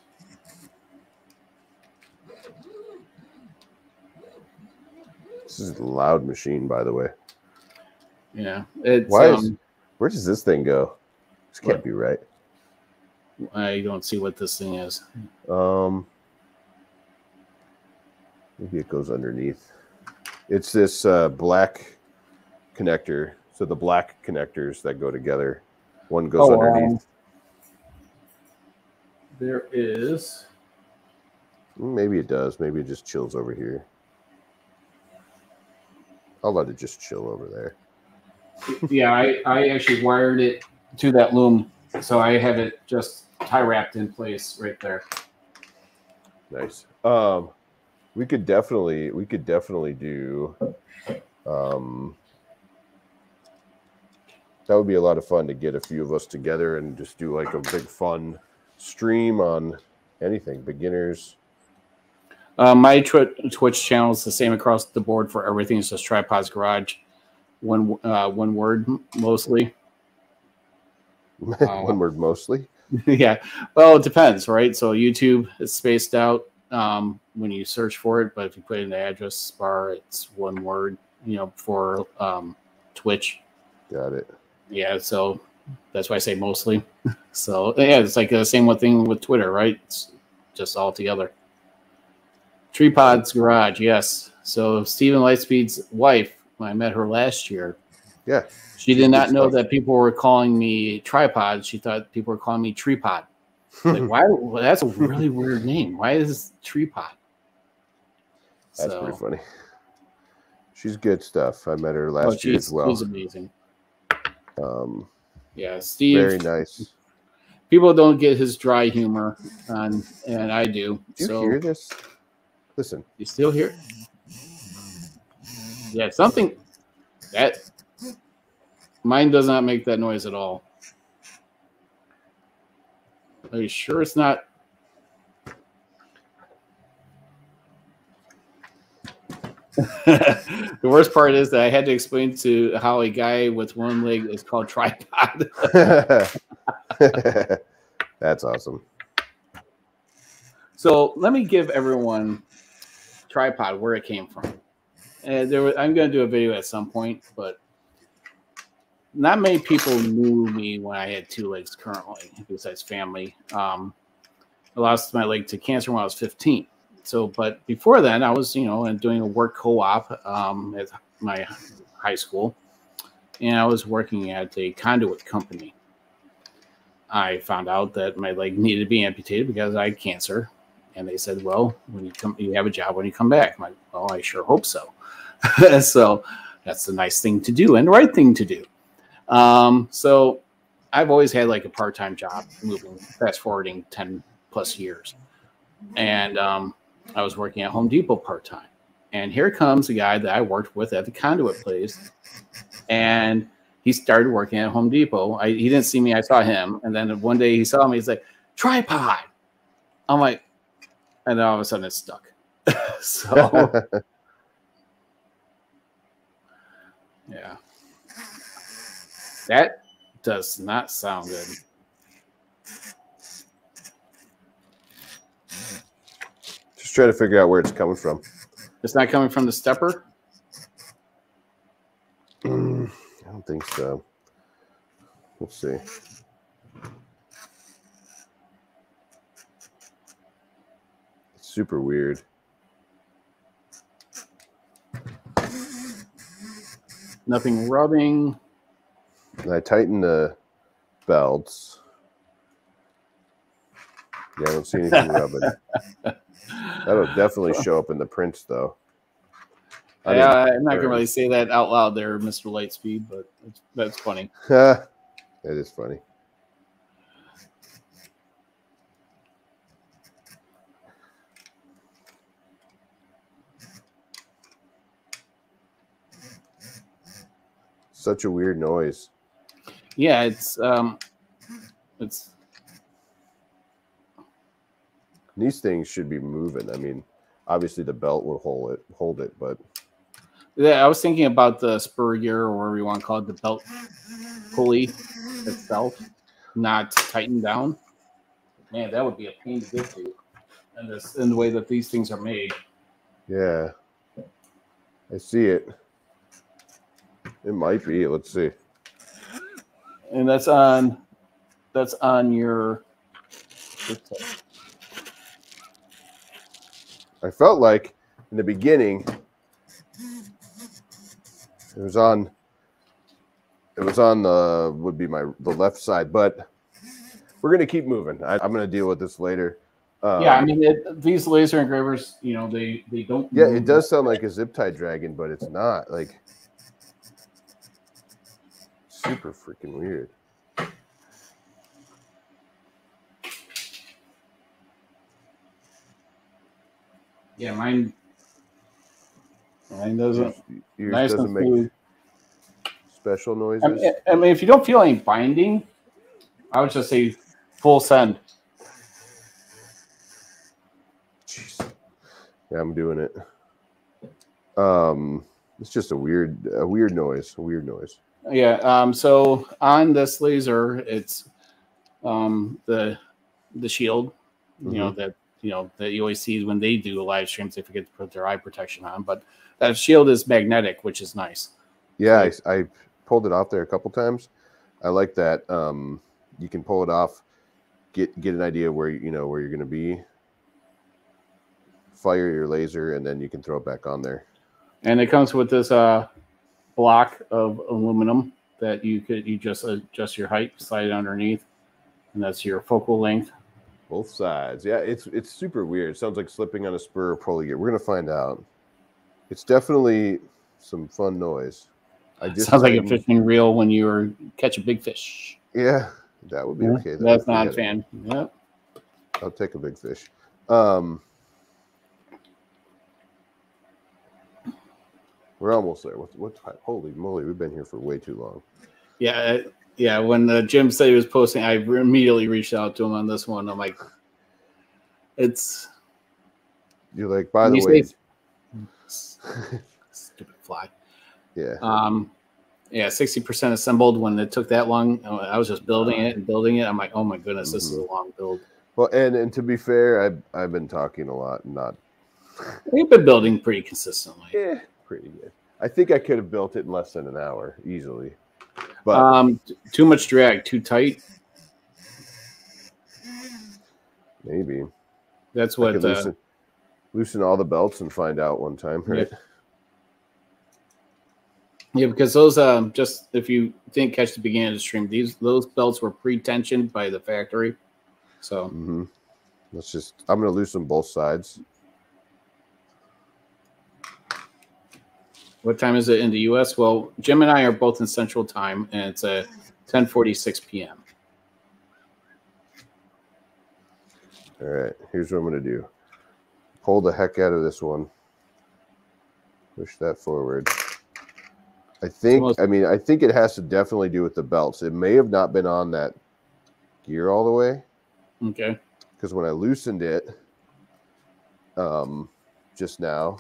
This is a loud machine, by the way. Yeah, it's Why is- um, Where does this thing go? This can't What? be right. I don't see what this thing is. Um, maybe it goes underneath. It's this uh, black connector. So the black connectors that go together. One goes Oh, underneath. um, There is. Maybe it does. Maybe it just chills over here. I'll let it just chill over there. Yeah, I I actually wired it to that loom, so I have it just tie wrapped in place right there. Nice. Um, we could definitely we could definitely do. Um, that would be a lot of fun to get a few of us together and just do like a big fun stream on anything beginners. Uh, my tw- Twitch channel is the same across the board for everything. It's just Tripods Garage, one uh, one word mostly. One word mostly. yeah, well, it depends, right? So YouTube is spaced out um, when you search for it, but if you put in the address bar, it's one word. You know, for um, Twitch, Got it. yeah. So that's why I say mostly. so yeah, it's like the same thing with Twitter, right? It's just all together. Treepods Garage, yes. So Stephen Lightspeed's wife, when I met her last year, Yeah. she did not know that people were calling me tripod. She thought people were calling me treepod. Like, why? Well, that's a really weird name. Why is tripod? That's So- pretty funny. She's good stuff. I met her oh, last year as well. she's amazing. Um, Yeah, Steve. very nice. People don't get his dry humor, and and I do. Do you so hear this? Listen. you still here? Yeah, something that mine does not make that noise at all. Are you sure it's not? the worst part is that I had to explain to how a guy with one leg is called tripod. That's awesome. So let me give everyone tripod where it came from. And there, was, I'm going to do a video at some point, but not many people knew me when I had two legs currently, besides family. Um, I lost my leg to cancer when I was 15. So, but before then, I was, you know, and doing a work co-op um, at my high school, and I was working at a conduit company. I found out that my leg needed to be amputated because I had cancer, and they said, "Well, when you come, you have a job when you come back." I'm like, "Well, I sure hope so." so that's the nice thing to do and the right thing to do. Um, so I've always had like a part-time job, moving fast forwarding ten plus years, and um, I was working at Home Depot part time. And here comes a guy that I worked with at the conduit place, and he started working at Home Depot. I, he didn't see me, I saw him, and then one day he saw me. He's like, "Tripod." I'm like, and then all of a sudden it's stuck. so yeah, that does not sound good. Just try to figure out where it's coming from. It's not coming from the stepper. Mm, I don't think so. We'll see. It's super weird. Nothing rubbing. And I tighten the belts. Yeah, I don't see anything rubbing. That'll definitely show up in the prints, though. I yeah, I'm not gonna really say that out loud there, Mr. Lightspeed, but it's, that's funny. that is funny. Such a weird noise. Yeah, it's um, it's These things should be moving. I mean, obviously the belt would hold it, hold it, but yeah. I was thinking about the spur gear or whatever you want to call it, the belt pulley itself, not tightened down. Man, that would be a pain to get to, and this in the way that these things are made. yeah, I see it. It might be. Let's see. And that's on that's on your I felt like in the beginning it was on it was on the would be my the left side, but we're gonna keep moving. I, I'm gonna deal with this later. Um, yeah i mean it, these laser engravers you know they they don't yeah, it does sound like a zip tie dragon, but it's not. Like super freaking weird. yeah mine mine doesn't Yours nice doesn't make smooth. special noises. I mean, I mean if you don't feel any binding i would just say full send Jeez. Yeah, I'm doing it. Um, it's just a weird, a weird noise. A weird noise. Yeah um so on this laser it's um the the shield you know that you know that you always see when they do live streams they forget to put their eye protection on but that shield is magnetic which is nice Yeah, I, I pulled it off there a couple times. I like that. Um, you can pull it off, get get an idea where you know where you're going to be. Fire your laser, and then you can throw it back on there. and it comes with this uh block of aluminum that you could you just adjust your height slide it underneath and that's your focal length Both sides. Yeah, it's it's super weird. sounds like slipping on a spur or pulley gear. We're gonna find out. It's definitely some fun noise. I just sounds like a fishing reel when you were catch a big fish Yeah, that would be okay. That that's not it. fan yep I'll take a big fish. Um, we're almost there. What, what time? Holy moly, we've been here for way too long. yeah yeah when uh, jim said he was posting i immediately reached out to him on this one i'm like it's You're like, by the way, say- stupid fly yeah, Um, yeah, sixty percent assembled. When it took that long, uh, I was just building it and building it. I'm like, oh my goodness, this is a long build. well, and and to be fair, I've I've been talking a lot, and not We've been building pretty consistently. eh, pretty good. I think I could have built it in less than an hour easily, but Um, too much drag, too tight. maybe That's what. Uh, loosen, loosen all the belts and find out one time, right? yeah, because those um, just if you didn't catch the beginning of the stream, these those belts were pre-tensioned by the factory. So hmm Let's just. I'm gonna loosen both sides. What time is it in the U.S.? Well, Jim and I are both in Central Time, and it's a 10:46 p.m. All right, here's what I'm gonna do. Pull the heck out of this one. Push that forward. I think. Almost- I mean, I think it has to definitely do with the belts. It may have not been on that gear all the way Okay. because when I loosened it, um, just now,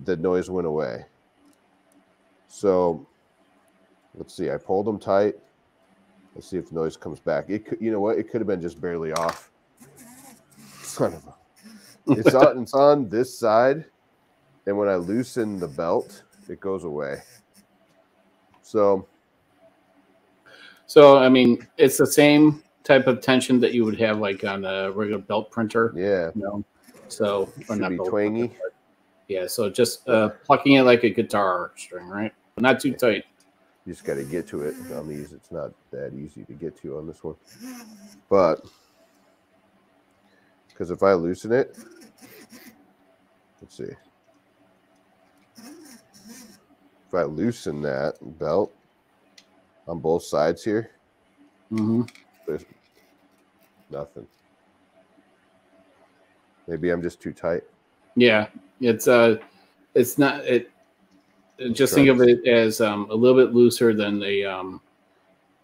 the noise went away. So, let's see. I pulled them tight. Let's see if the noise comes back. It could, you know what? It could have been just barely off. Son of a. It's on. It's on this side, and when I loosen the belt, it goes away. So So I mean, it's the same type of tension that you would have like on a regular belt printer. yeah, You know, so or should not be twangy. printer, Yeah, so just uh, plucking it like a guitar string, right? Not too tight. You just got to get to it on these. It's not that easy to get to on this one, but Because if I loosen it, let's see. If I loosen that belt on both sides here, Mm-hmm. there's nothing. Maybe I'm just too tight. Yeah, it's uh, it's not it. Just think of it as um, a little bit looser than a um,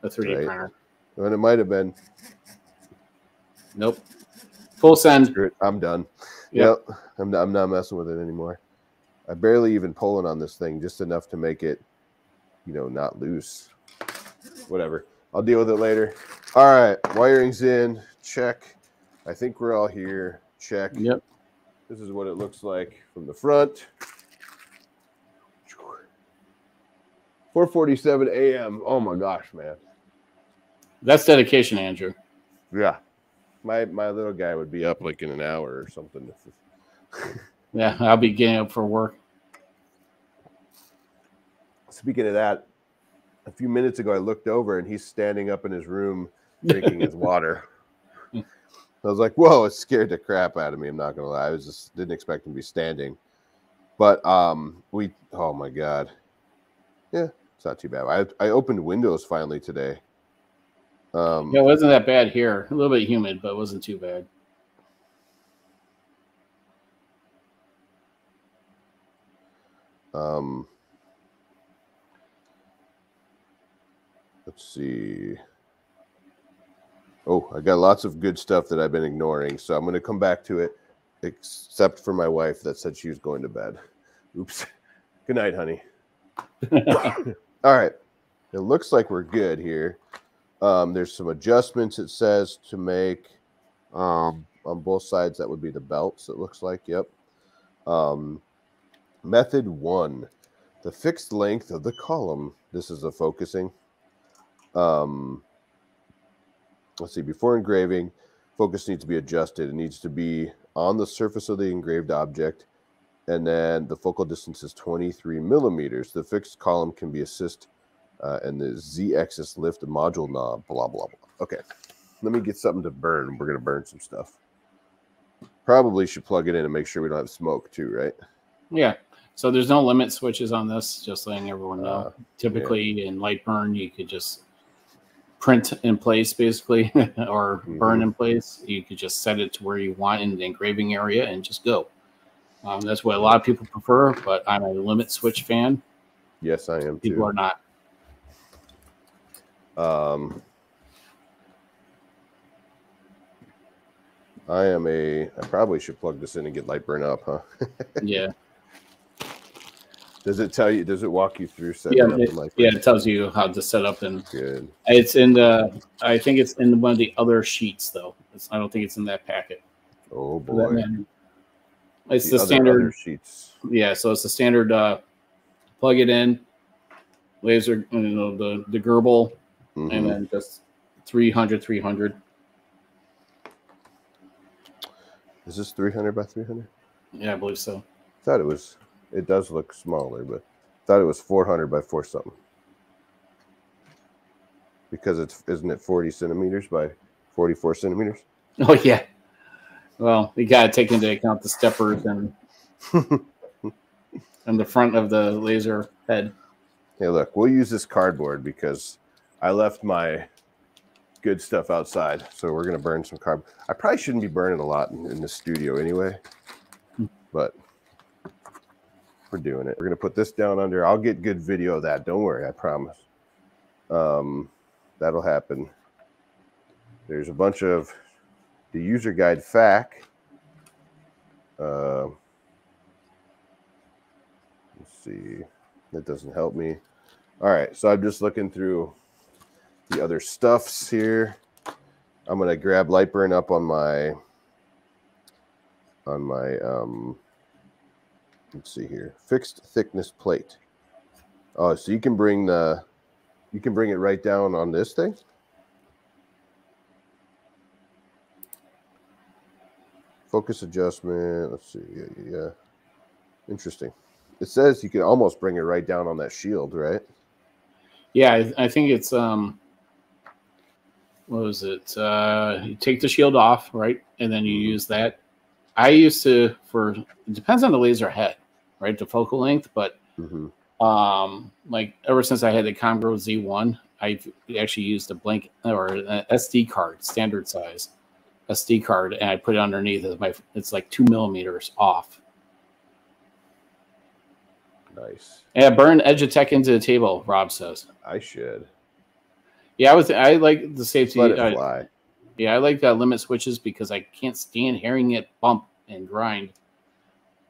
a 3D Right. printer. And it might have been. Nope. Full send. I'm done. Yep. Yep. I'm not, I'm not messing with it anymore. I barely even pulling on this thing, just enough to make it, you know, not loose. Whatever. I'll deal with it later. All right. Wiring's in. Check. I think we're all here. Check. Yep. This is what it looks like from the front. 4:47 a.m. Oh my gosh, man. That's dedication, Andrew. Yeah. My my little guy would be up like in an hour or something. Yeah, I'll be getting up for work. Speaking of that, a few minutes ago I looked over and he's standing up in his room drinking his water. I was like, "Whoa!" It scared the crap out of me. I'm not gonna lie. I was just didn't expect him to be standing. But um, we oh my god, yeah, it's not too bad. I I opened Windows finally today. Um, Yeah, it wasn't that bad here. A little bit humid, but it wasn't too bad. Um, let's see. Oh, I got lots of good stuff that I've been ignoring, so I'm going to come back to it, except for my wife that said she was going to bed. Oops. Good night, honey. All right. It looks like we're good here. Um, there's some adjustments it says to make um, on both sides. That would be the belts, it looks like. Yep. Um, method one the fixed length of the column. This is the focusing. Um, let's see, before engraving, focus needs to be adjusted. It needs to be on the surface of the engraved object. And then the focal distance is 23 millimeters. The fixed column can be assist uh, and the Z axis lift module knob, blah, blah, blah. Okay, let me get something to burn. We're going to burn some stuff. Probably should plug it in and make sure we don't have smoke too, right? yeah. So there's no limit switches on this, just letting everyone know. Uh, Typically in Lightburn, you could just print in place basically or burn Mhm. in place. You could just set it to where you want in the engraving area and just go. Um, that's what a lot of people prefer, but I'm a limit switch fan. yes, I am People too. are not. Um, I am a. I probably should plug this in and get Lightburn up, huh? Yeah. Does it tell you? Does it walk you through setting Yeah, up the it, light yeah, it tells you how to set up and Good. it's in the I think it's in one of the other sheets though. It's, I don't think it's in that packet. Oh boy. It's The the other- standard other sheets. Yeah, so it's the standard uh plug it in, laser, you know, the the GRBL, Mhm. and then just 300, 300. Is this 300 by 300? Yeah, I believe so. Thought it was. It does look smaller, but thought it was 400 by 4 something. Because it's isn't it 40 centimeters by 44 centimeters? Oh yeah. Well, you got to take into account the steppers and and the front of the laser head. Hey, look, we'll use this cardboard because I left my good stuff outside. So we're gonna burn some cardboard. I probably shouldn't be burning a lot in, in the studio anyway, but we're doing it. We're gonna put this down under. I'll get good video of that. Don't worry, I promise. Um, that'll happen. There's a bunch of the user guide FAQ. Uh, let's see. That doesn't help me. All right, so I'm just looking through the other stuffs here. I'm gonna grab Lightburn up on my on my um let's see here. Fixed thickness plate. Oh, so you can bring the you can bring it right down on this thing? Focus adjustment. Let's see. Yeah, yeah, yeah. Interesting. It says you can almost bring it right down on that shield, right? Yeah, I, I think it's um what was it? Uh, you take the shield off, right, and then you use that. I used to for it depends on the laser head, right, the focal length, but Mhm. um, like ever since I had the Comgrow Z1, I've actually used a blank or an SD card, standard size SD card, and I put it underneath. It's my it's like two millimeters off. Nice. Yeah, burn Edge of Tech into the table. Rob says. I should Yeah, I was. I like the safety. let it uh, fly. yeah, I like uh, limit switches because I can't stand hearing it bump and grind.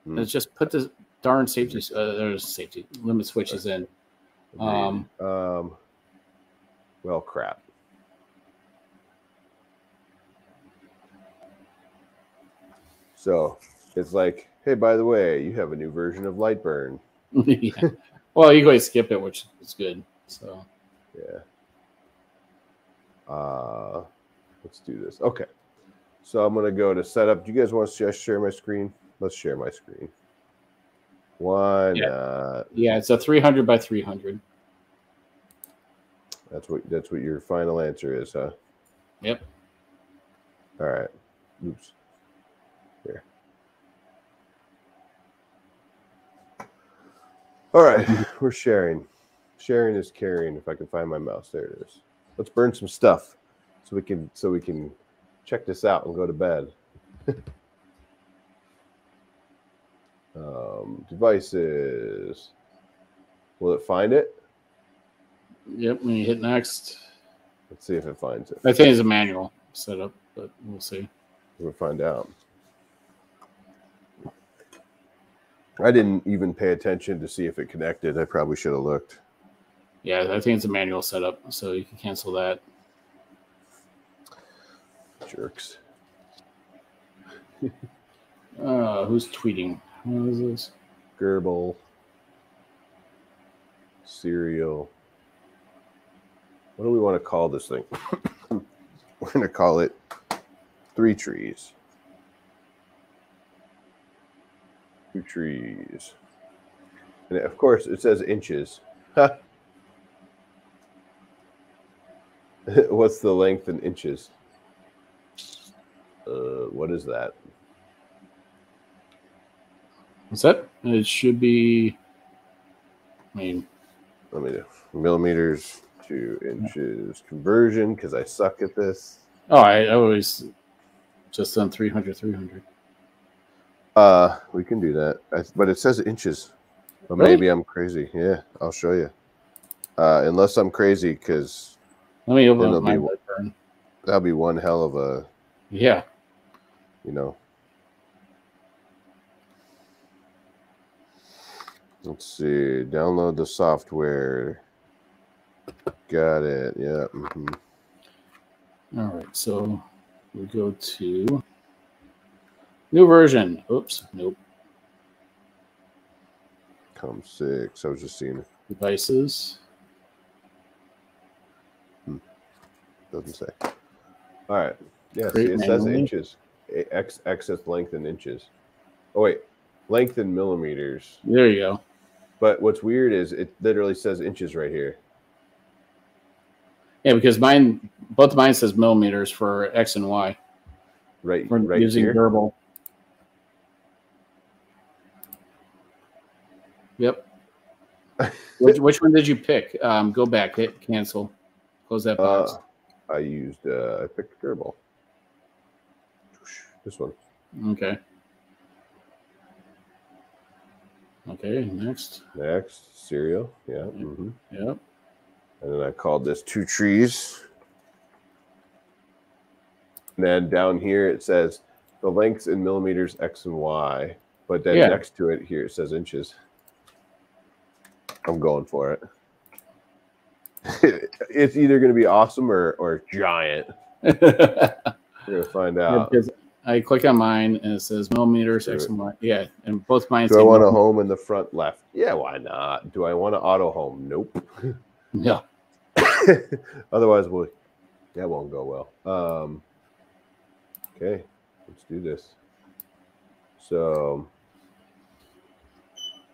Hmm. Let's just put the darn safety. Uh, there's safety limit switches in. Um, um. Well, crap. So it's like, hey, by the way, you have a new version of Lightburn. yeah. Well, you ahead skip it, which is good. So Yeah. Uh, let's do this. Okay. So I'm gonna go to setup. Do you guys want to just share my screen? Let's share my screen. Why Yeah. not? yeah, it's a 300 by 300. That's what that's what your final answer is, huh? Yep. All right. Oops. Here. All right, we're sharing. Sharing is caring. If I can find my mouse, there it is. Let's burn some stuff so we can so we can check this out and go to bed. um, devices. Will it find it? Yep. When you hit next, Let's see if it finds it. I think it's a manual setup, but we'll see. We'll find out. I didn't even pay attention to see if it connected. I probably should have looked. Yeah, I think it's a manual setup, so you can cancel that. Jerks. Uh, who's tweeting? What is this? GRBL. Serial. What do we want to call this thing? We're going to call it Three Trees. Two trees. And of course, it says inches. What's the length in inches? Uh, what is that? What's that? It should be. I mean, Let me do millimeters to inches conversion because I suck at this. oh, I, I always just done 300, 300. Uh, we can do that, I, but it says inches. But Really? maybe I'm crazy. Yeah, I'll show you. Uh, unless I'm crazy, because Let me open up my be- that'll be one hell of a, Yeah. you know. Let's see. Download the software. Got it. Yeah. mhm. All right. So we go to new version. Oops. Nope. Com six. I was just seeing. it. Devices. Hmm. Doesn't say. All right. Yeah, see, it says inches. X excess length in inches. Oh wait, length in millimeters. There you go. But what's weird is it literally says inches right here. Yeah, because mine, both mine says millimeters for X and Y. Right, We're right using here. verbal. Yep. which, which one did you pick? Um, go back, hit cancel, close that box. Uh, I used. Uh, I picked GRBL. This one. okay. Okay, next. Next serial. Yeah. Mm-hmm. Yep. And then I called this two trees. And then down here it says the lengths in millimeters X and Y. But then Yeah. next to it here it says inches. I'm going for it. it's either going to be awesome or, or giant. Yeah, We're going to find out. because I click on mine and it says millimeters X and Y. Yeah, and both mine Do I want a home in the front left? Yeah, why not? Do I want an auto home? Nope. Yeah. Otherwise, we'll, that won't go well. Um, okay, let's do this. So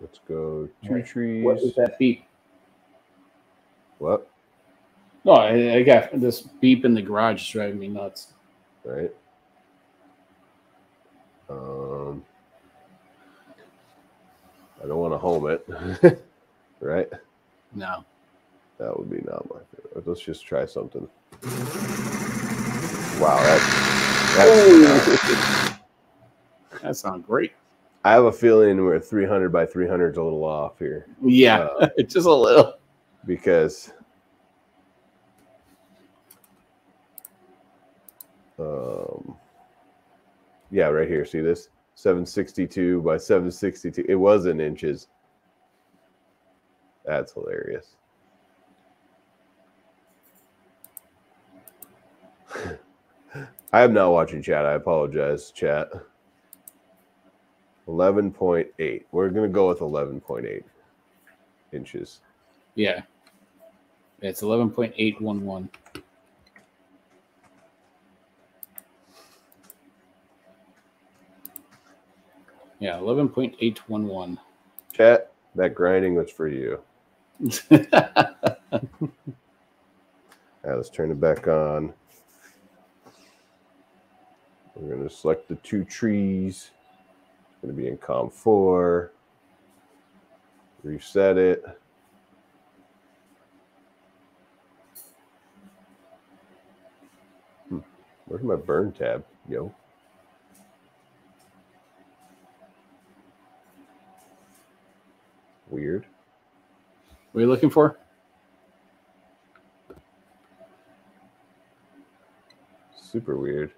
let's go two Right. trees. What is that beep? What? No, I, I got this beep in the garage is driving me nuts. right? Um, I don't want to home it, right? No. That would be not my favorite. Let's just try something. Wow, that, that's, That sounds great. I have a feeling we're 300 by 300 is a little off here. Yeah, Uh, just a little. because um yeah right here see this? 762 by 762 it was in inches. That's hilarious. I am not watching chat. I apologize chat 11.8 we're gonna go with 11.8 inches Yeah. It's eleven point eight one one. Yeah, eleven point eight one one. Chat, that grinding was for you. Right, let's turn it back on. We're going to select the two trees. Going to be in COM 4. Reset it. Hmm. Where's my burn tab? Yo. Weird. What are you looking for? Super weird.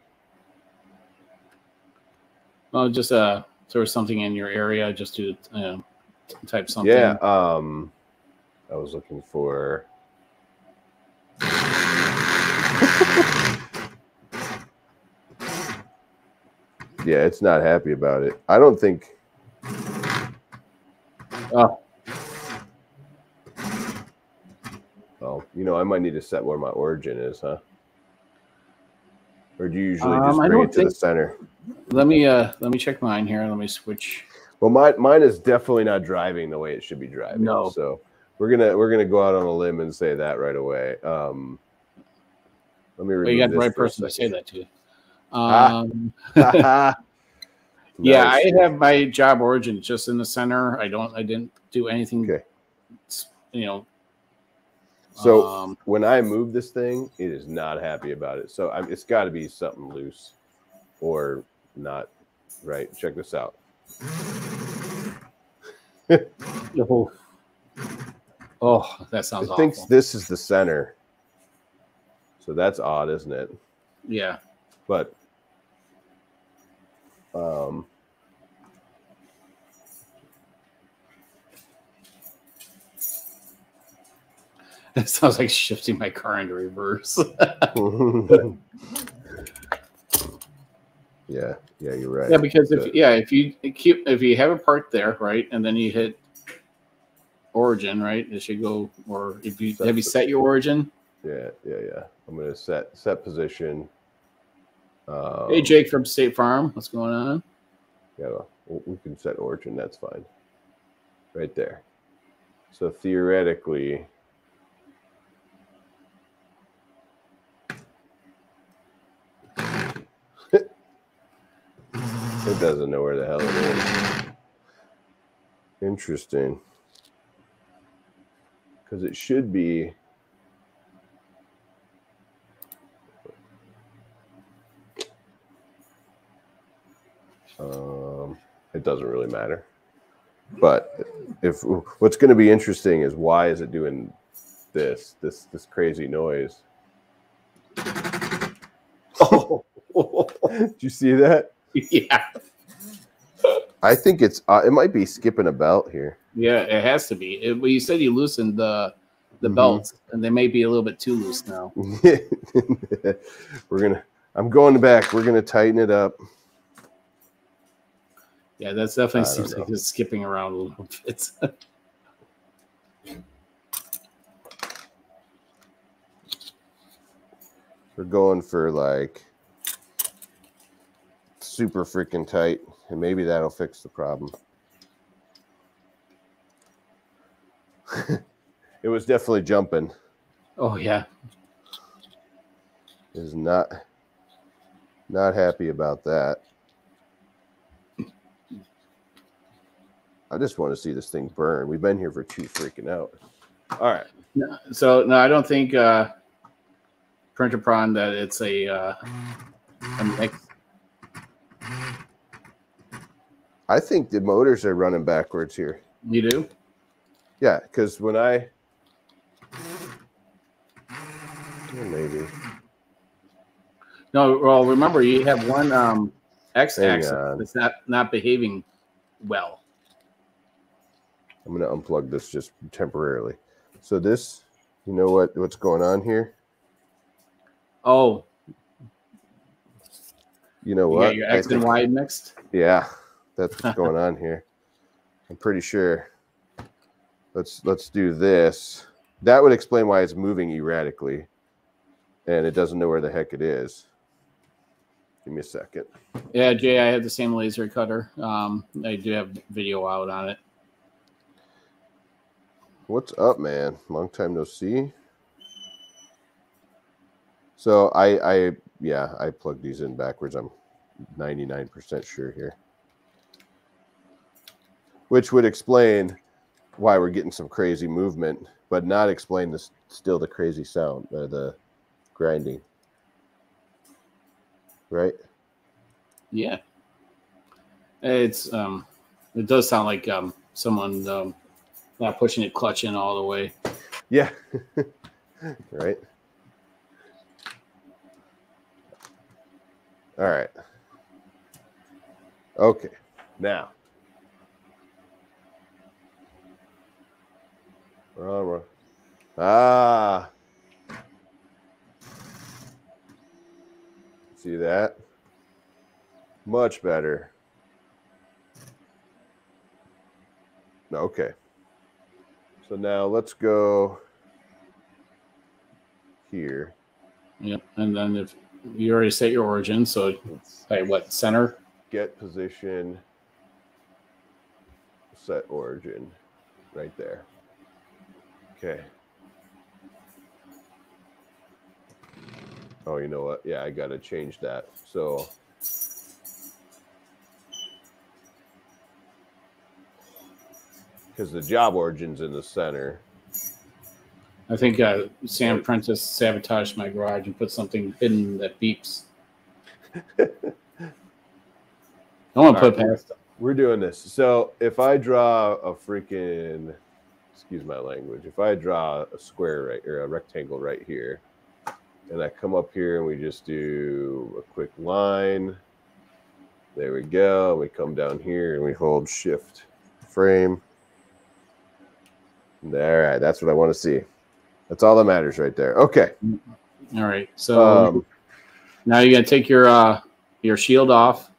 Well, just uh, throw something in your area. Just to uh, type something. Yeah, um I was looking for Yeah, it's not happy about it. I don't think Oh, oh, you know, I might need to set where my origin is, huh? Or do you usually Um, just I bring it to the center? let me uh, let me check mine here. Let me switch. Well, mine mine is definitely not driving the way it should be driving. No. So we're gonna we're gonna go out on a limb and say that right away. Um, let me. Well, you got the right person to say that to. Ah. Um, that. Yeah, I have my job origin just in the center. I don't. I didn't do anything. Okay. You know. So um, when I move this thing, it is not happy about it. So I'm, it's got to be something loose or not right. Check this out. oh, oh, that sounds It awful. thinks this is the center. So that's odd, isn't it? yeah. But um, It sounds like shifting my car into reverse. yeah, yeah, you're right. yeah, because if yeah, if you keep if you have a part there, right, and then you hit origin, right, it should go. Or if you have you set your origin. yeah, yeah, yeah. I'm gonna set set position. Um, Hey, Jake from State Farm, what's going on? Yeah, well, we can set origin. That's fine. Right there. So theoretically, it doesn't know where the hell it is. Interesting. Because it should be. Um, it doesn't really matter. But if what's going to be interesting is why is it doing this this this crazy noise? Oh, Did you see that? yeah, I think it's uh, it might be skipping a belt here. yeah, it has to be. It, well, you said you loosened the the Mhm. belts, and they may be a little bit too loose now. We're gonna. I'm going back. We're gonna tighten it up. Yeah, that's definitely I seems like it's skipping around a little bit. We're going for like super freaking tight, and maybe that'll fix the problem. it was definitely jumping. oh yeah, is not not happy about that. I just want to see this thing burn. We've been here for two freaking out. All right. No, so no, I don't think uh, printer prawn that it's a uh, a mix. I think the motors are running backwards here. You do? Yeah, because when I Oh, maybe No. Well, remember you have one um, x-axis that's not not behaving well. I'm gonna unplug this just temporarily. So this, you know what what's going on here? Oh, You know you what? got your X and Y mixed. Yeah, that's what's going on here. I'm pretty sure. Let's let's do this. That would explain why it's moving erratically, and it doesn't know where the heck it is. Give me a second. Yeah, Jay, I have the same laser cutter. Um, I do have video out on it. What's up, man? Long time no see. So I I yeah, I plugged these in backwards. I'm 99% sure here. Which would explain why we're getting some crazy movement, but not explain this still the crazy sound, uh, the grinding. Right? Yeah, it's um, it does sound like um, someone um, not pushing it clutch in all the way. Yeah. right. All right. Okay. Now. Ah. See that? Much better. Okay. So now let's go here. Yep, and then if you already set your origin, so hey, what center? Get position, set origin, right there. Okay. Oh, you know what? Yeah, I got to change that. So because the job origin's in the center. I think uh, Sam Prentice sabotaged my garage and put something hidden that beeps. I want to put Alright. past. We're doing this. So if I draw a freaking, excuse my language, if I draw a square right or a rectangle right here, and I come up here and we just do a quick line. There we go. We come down here and we hold shift frame. All right, that's what I want to see. That's all that matters right there. Okay. All right, so Um, now you're gonna take your uh, your shield off,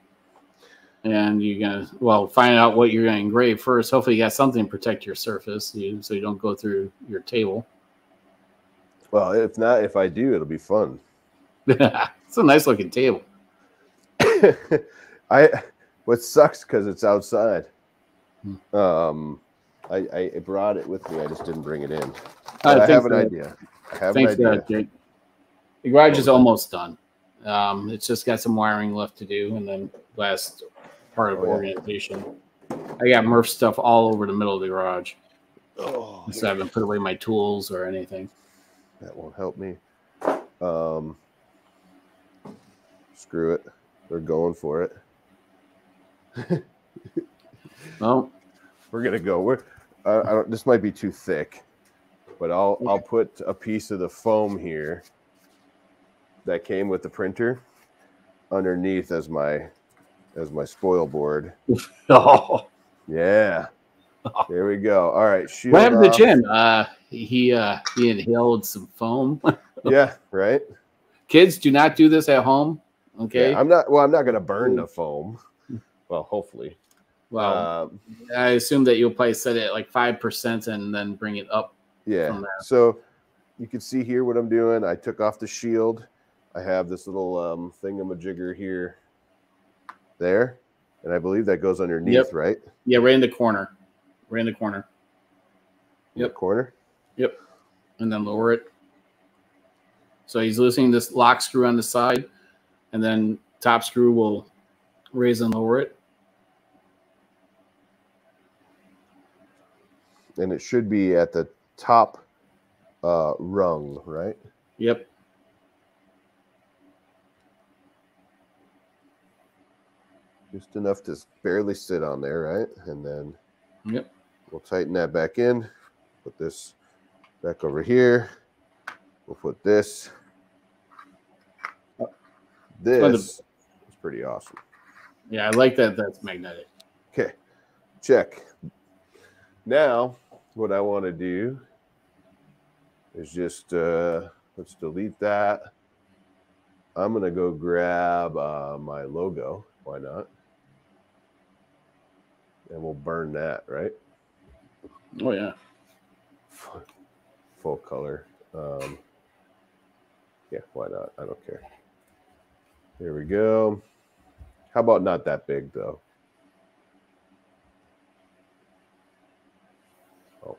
and you're gonna well find out what you're gonna engrave first. Hopefully, you got something to protect your surface, you, so you don't go through your table. well, if not, if I do, it'll be fun. it's a nice looking table. I what sucks because it's outside. Hmm. Um, I, I brought it with me. I just didn't bring it in. But I have an that. idea. I have an Thanks for idea. that, Jake. The garage is almost done. Um, it's just got some wiring left to do, and then last part of Oh, yeah. organization. I got Murph stuff all over the middle of the garage, Oh, so I haven't put away my tools or anything. that won't help me. Um, screw it. They're going for it. Well, We're gonna go. We're. I, I don't. This might be too thick, but I'll I'll put a piece of the foam here that came with the printer underneath as my as my spoil board. oh, Yeah. There we go. All right. What happened to. Jim? Uh, he uh, he inhaled some foam. Yeah. Right. Kids, do not do this at home. Okay. Yeah, I'm not. Well, I'm not gonna burn the foam. Well, hopefully. Well, Um, I assume that you'll probably set it at like five percent and then bring it up. yeah. from there. So you can see here what I'm doing. I took off the shield. I have this little um, thingamajigger here, there, and I believe that goes underneath, Yep. right? Yeah, right in the corner. Right in the corner. Yep. the Yep. And then lower it. So he's loosening this lock screw on the side, and then top screw will raise and lower it. And it should be at the top uh, rung, right? Yep. Just enough to barely sit on there, right? And then Yep. we'll tighten that back in. Put this back over here. We'll put this. This is pretty awesome. Yeah, I like that. That's magnetic. Okay, check. Now, what I want to do is just uh, let's delete that. I'm gonna go grab uh, my logo. Why not? And we'll burn that, right? Oh yeah. Full color. Um, yeah, why not? I don't care. Here we go. How about not that big though? Oh,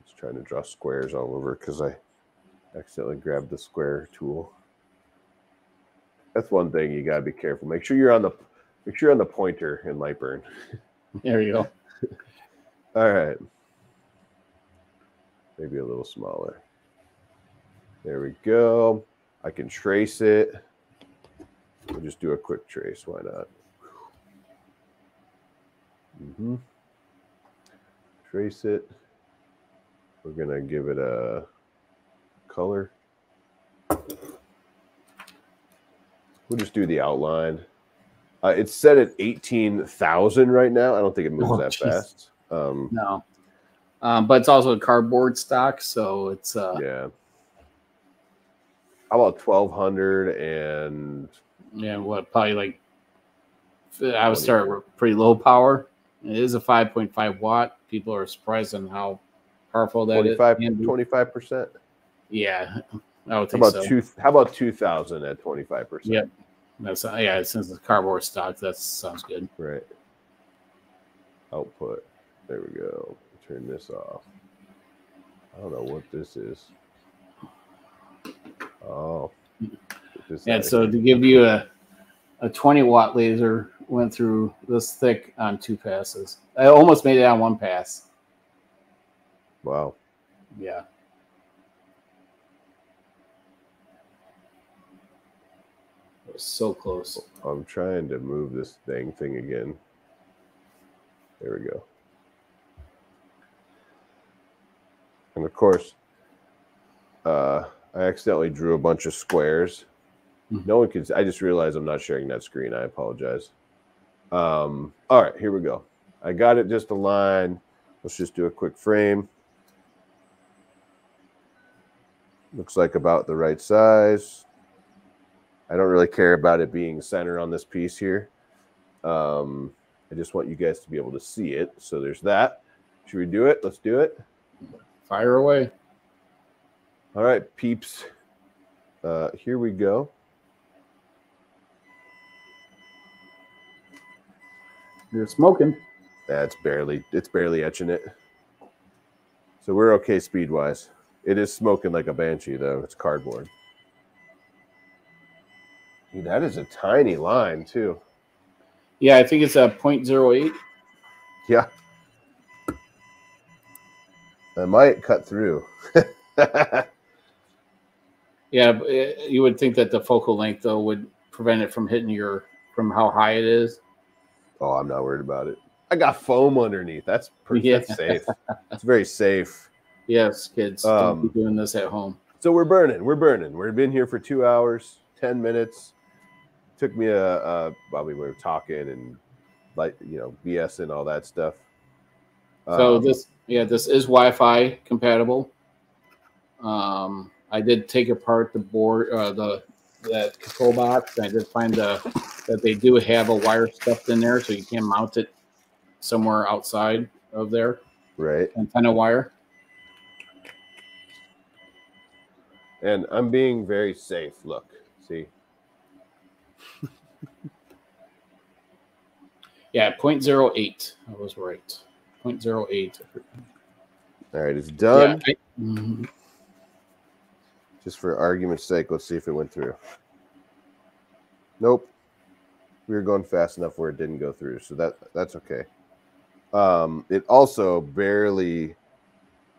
it's trying to draw squares all over because I accidentally grabbed the square tool. That's one thing you gotta be careful. Make sure you're on the make sure you're on the pointer in Lightburn. There you go. All right. Maybe a little smaller. There we go. I can trace it. We'll just do a quick trace. Why not? Mm-hmm. Trace it. We're going to give it a color. We'll just do the outline. Uh, it's set at 18,000 right now. I don't think it moves Oh, that jeez. fast. Um, No. Um, but it's also a cardboard stock, so it's uh yeah. How about 1,200 and yeah, what probably like I would start with pretty low power. It is a 5.5 watt. People are surprised on how powerful that is. 25 can be. 25%? Yeah, I would How think about so. two how about 2,000 at 25%? Yep. That's uh, yeah. Since it's cardboard stock, that sounds good. Right. Output. There we go. Turn this off. I don't know what this is. Oh. This And so to give you a a 20 watt laser went through this thick on two passes. I almost made it on one pass. Wow. Yeah. It was so close. I'm trying to move this dang thing again. There we go. And of course, uh, I accidentally drew a bunch of squares. Mhm. No one can. I just realized I'm not sharing that screen. I apologize. Um, all right, here we go. I got it just aligned. Let's just do a quick frame. Looks like about the right size. I don't really care about it being centered on this piece here. Um, I just want you guys to be able to see it. So there's that. Should we do it? Let's do it. Fire away. All right, peeps. Uh, here we go. You're smoking. That's barely it's barely etching it. So we're okay speed wise. It is smoking like a banshee though. It's cardboard. Dude, that is a tiny line too. Yeah, I think it's a 0.08. Yeah. I might cut through. Yeah, it- eh, you would think that the focal length though would prevent it from hitting your from how high it is. oh, I'm not worried about it. I got foam underneath. That's pretty Yeah. that's safe. It's very safe. Yes, kids, Um, don't be doing this at home. So we're burning. We're burning. We've been here for two hours, ten minutes. Took me a, a while we were talking and like you know BS and all that stuff. So Um, this, yeah, this is Wi-Fi compatible. Um, I did take apart the board, uh, the that control box. I did find the that they do have a wire stuffed in there, so you can mount it somewhere outside of there, right, antenna wire. And I'm being very safe. Look, see, Yeah, 0.08. I was right. 0.08. all right, it's Yeah, done. I- mhm. Just for argument's sake, let's see if it went through. Nope. We were going fast enough where it didn't go through, so that that's okay. Um, it also barely,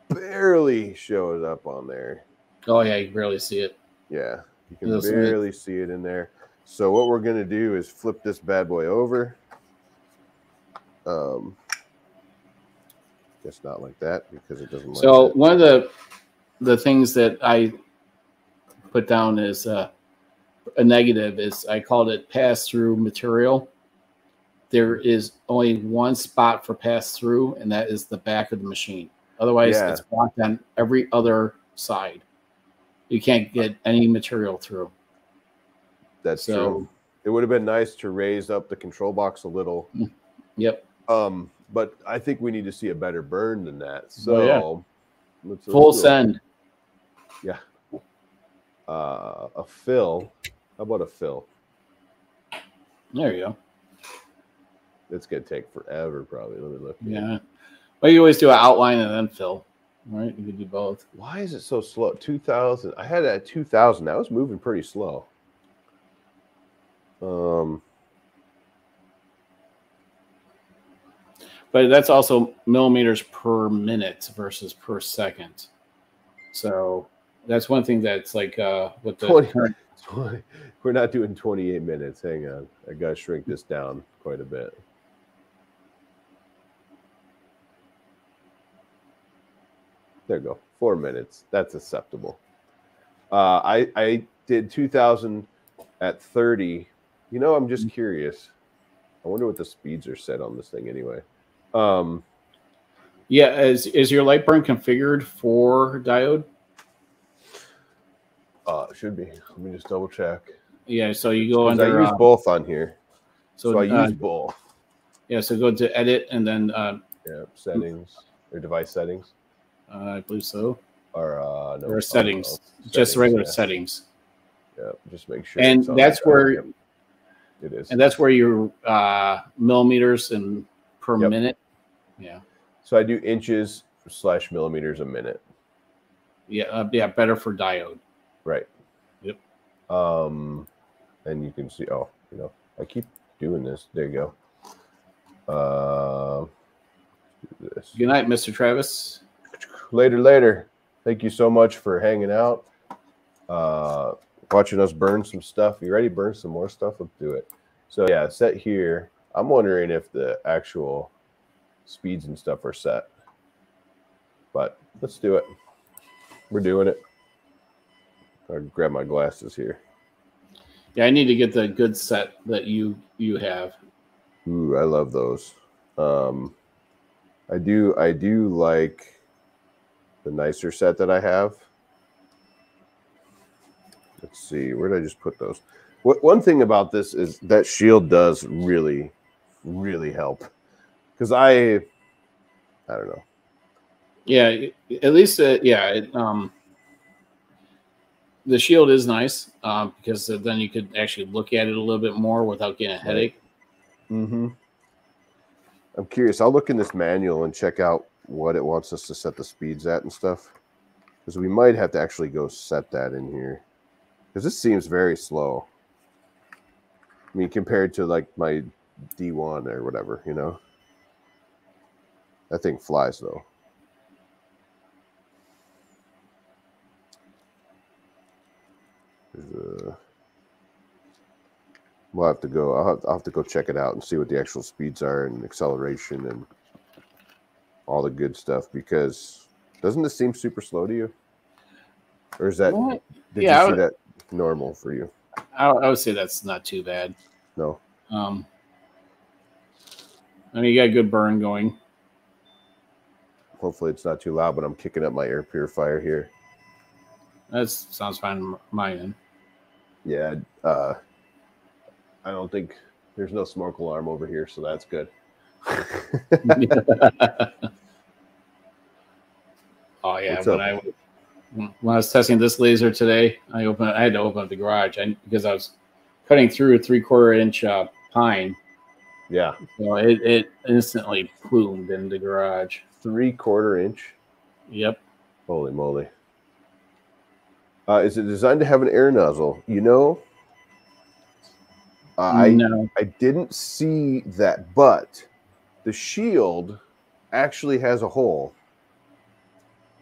barely shows up on there. Oh yeah, you can barely see it. Yeah, you can That's barely see it in there. So what we're gonna do is flip this bad boy over. Um, guess not like that because it doesn't. So that. one of the the things that I put down as uh, a negative is I called it pass through material. There is only one spot for pass through, and that is the back of the machine. Otherwise, Yeah. it's blocked on every other side. You can't get any material through. That's so- true. It would have been nice to raise up the control box a little. Yep, Um, but I think we need to see a better burn than that. So Oh, yeah. let's, let's full send. Uh, a fill. How about a fill? There you go. It's gonna take forever, probably. Let me look. here. Yeah. Well, you always do an outline and then fill. Right? You could do both. Why is it so slow? Two thousand. I had that two thousand. That was moving pretty slow. Um, but that's also millimeters per minute versus per second. So that's one thing that's like uh, with the 20. current. 20, we're not doing twenty-eight minutes. Hang on, I gotta shrink this down quite a bit. There you go. Four minutes. That's acceptable. Uh, I I did two thousand at thirty. You know, I'm just curious. I wonder what the speeds are set on this thing anyway. Um, Yeah, is is your Lightburn configured for diode? uh, should be. Let me just double check. Yeah, so you go 'Cause I use uh, both on here, so so I uh, use both. yeah, so go to edit and then uh, Yeah, settings or device settings uh, I believe so. or uh, no, Or settings, no, just regular yeah. settings, Yeah, just make sure. and that's where Yep, it is. and that's where your uh, millimeters and per Yep. minute. Yeah, so I do inches slash millimeters a minute. yeah, uh, yeah. Better for diode. Right. Yep. Um, and you can see. Oh, you know, I keep doing this. There you go. Uh, do this. Good night, Mr. Travis. Later later. Thank you so much for hanging out uh watching us burn some stuff. You ready burn some more stuff? Let's do it. So yeah set here. I'm wondering if the actual speeds and stuff are set but let's do it. We're doing it. I'll grab my glasses here. Yeah, I need to get the good set that you you have. Ooh, I love those. Um, I do. I do like the nicer set that I have. Let's see. Where did I just put those? What one thing about this is that shield does really, really help. Because I, I don't know. Yeah, at least uh, yeah. It, um, the shield is nice um, because then you could actually look at it a little bit more without getting a headache. Mm-hmm. I'm curious. I'll look in this manual and check out what it wants us to set the speeds at and stuff. Because we might have to actually go set that in here. Because this seems very slow. I mean, compared to like my D1 or whatever, you know. That thing flies though. A We'll have to go. I'll have, I'll have to go check it out and see what the actual speeds are and acceleration and all the good stuff. Because doesn't this seem super slow to you? Or is that did yeah, I you see would- that normal for you? I, I would say that's not too bad. No. Um, I mean, you got a good burn going. Hopefully it's not too loud, but I'm kicking up my air purifier here. That sounds fine. on My end. Yeah. Uh, I don't think there's no smoke alarm over here, so that's good. oh yeah, What's when up? I when I was testing this laser today, I opened. I had to open up the garage I, because I was cutting through a three quarter inch uh, pine. yeah. So it, it instantly plumed in the garage. Three quarter inch. Yep. Holy moly. Uh, is it designed to have an air nozzle? You know, uh, I no. I didn't see that, but the shield actually has a hole.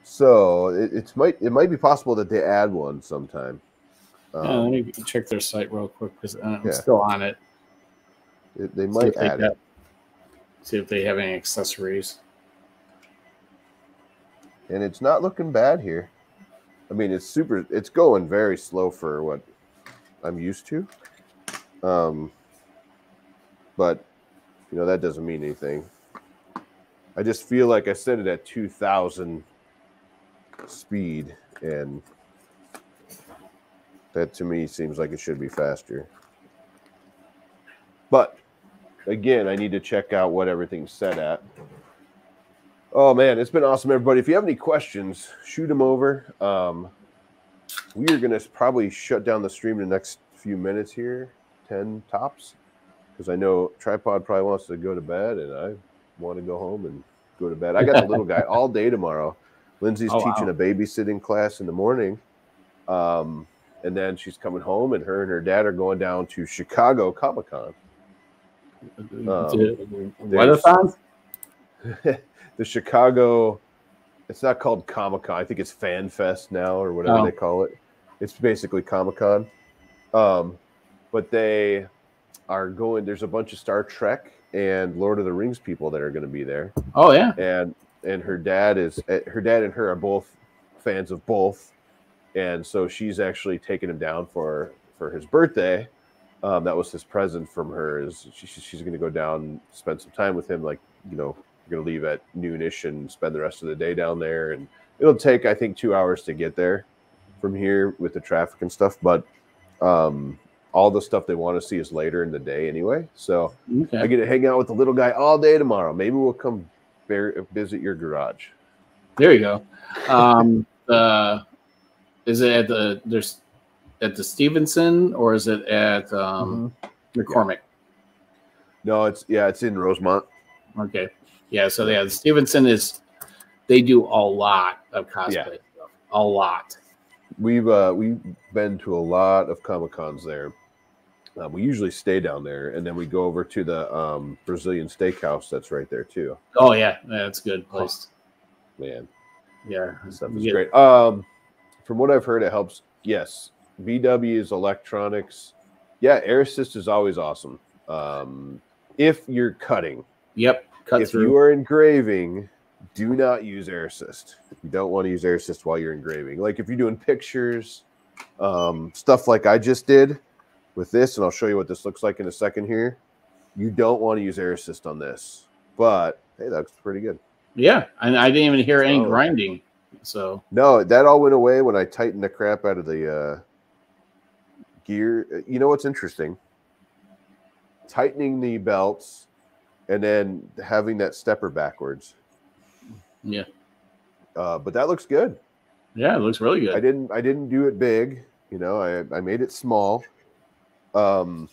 So it, it's might it might be possible that they add one sometime. Yeah, Um, let me check their site real quick because I'm Yeah. still on it. it- they might if they add have- it. See if they have any accessories. and it's not looking bad here. I mean, it's super. It's going very slow for what I'm used to. Um, but you know that doesn't mean anything. I just feel like I set it at two thousand speed, and that to me seems like it should be faster. But again, I need to check out what everything's set at. Oh man, it's been awesome, everybody. If you have any questions, shoot them over. Um, we are gonna probably shut down the stream in the next few minutes here, ten tops, because I know tripod probably wants to go to bed, and I want to go home and go to bed. I got the little guy all day tomorrow. Lindsay's Oh, wow. teaching a babysitting class in the morning, um, and then she's coming home, and her and her dad are going down to Chicago Comic Con. Um, Weatherthon? the Chicago. It's not called Comic Con. I think it's Fan Fest now, or whatever Oh. they call it. It's basically Comic Con. Um, but they are going. There's a bunch of Star Trek and Lord of the Rings people that are going to be there, Oh yeah. and and her dad is eh, her dad and her are both fans of both, and so she's actually taking him down for for his birthday. Um, that was his present from her. Is she, she- she's going to go down spend some time with him? Like you know, we're going to leave at noonish and spend the rest of the day down there. And it'll take I think two hours to get there from here with the traffic and stuff. But um, all the stuff they want to see is later in the day anyway. So I get to hang out with the little guy all day tomorrow. Maybe we'll come bear, visit your garage. There you go. Um, uh, is it at the there's at the Stevenson or is it at um, McCormick? No, it's yeah, it's in Rosemont. Okay. Yeah. So yeah, the Stevenson is they do a lot of cosplay Yeah. stuff. A lot. We've uh, we've been to a lot of comic cons there. Uh, we usually stay down there, and then we go over to the um, Brazilian steakhouse that's right there too. Oh yeah, that's a good place. Man, Yeah. that stuff is get- great. Um, from what I've heard, it helps. Yes, VW's electronics. Yeah, Air Assist is always awesome. Um, if you're cutting, Yep. Cut if through. you are engraving, do not use air assist. You don't want to use air assist while you're engraving. Like if you're doing pictures, um, stuff like I just did with this, and I'll show you what this looks like in a second here. You don't want to use air assist on this, but hey, that looks pretty good. yeah, and I didn't even hear any grinding. So No, that all went away when I tightened the crap out of the uh, gear. You know what's interesting? Tightening the belts and then having that stepper backwards. yeah, Uh, but that looks good. yeah, it looks really good. I didn't I didn't do it big, you know, I, I made it small. Um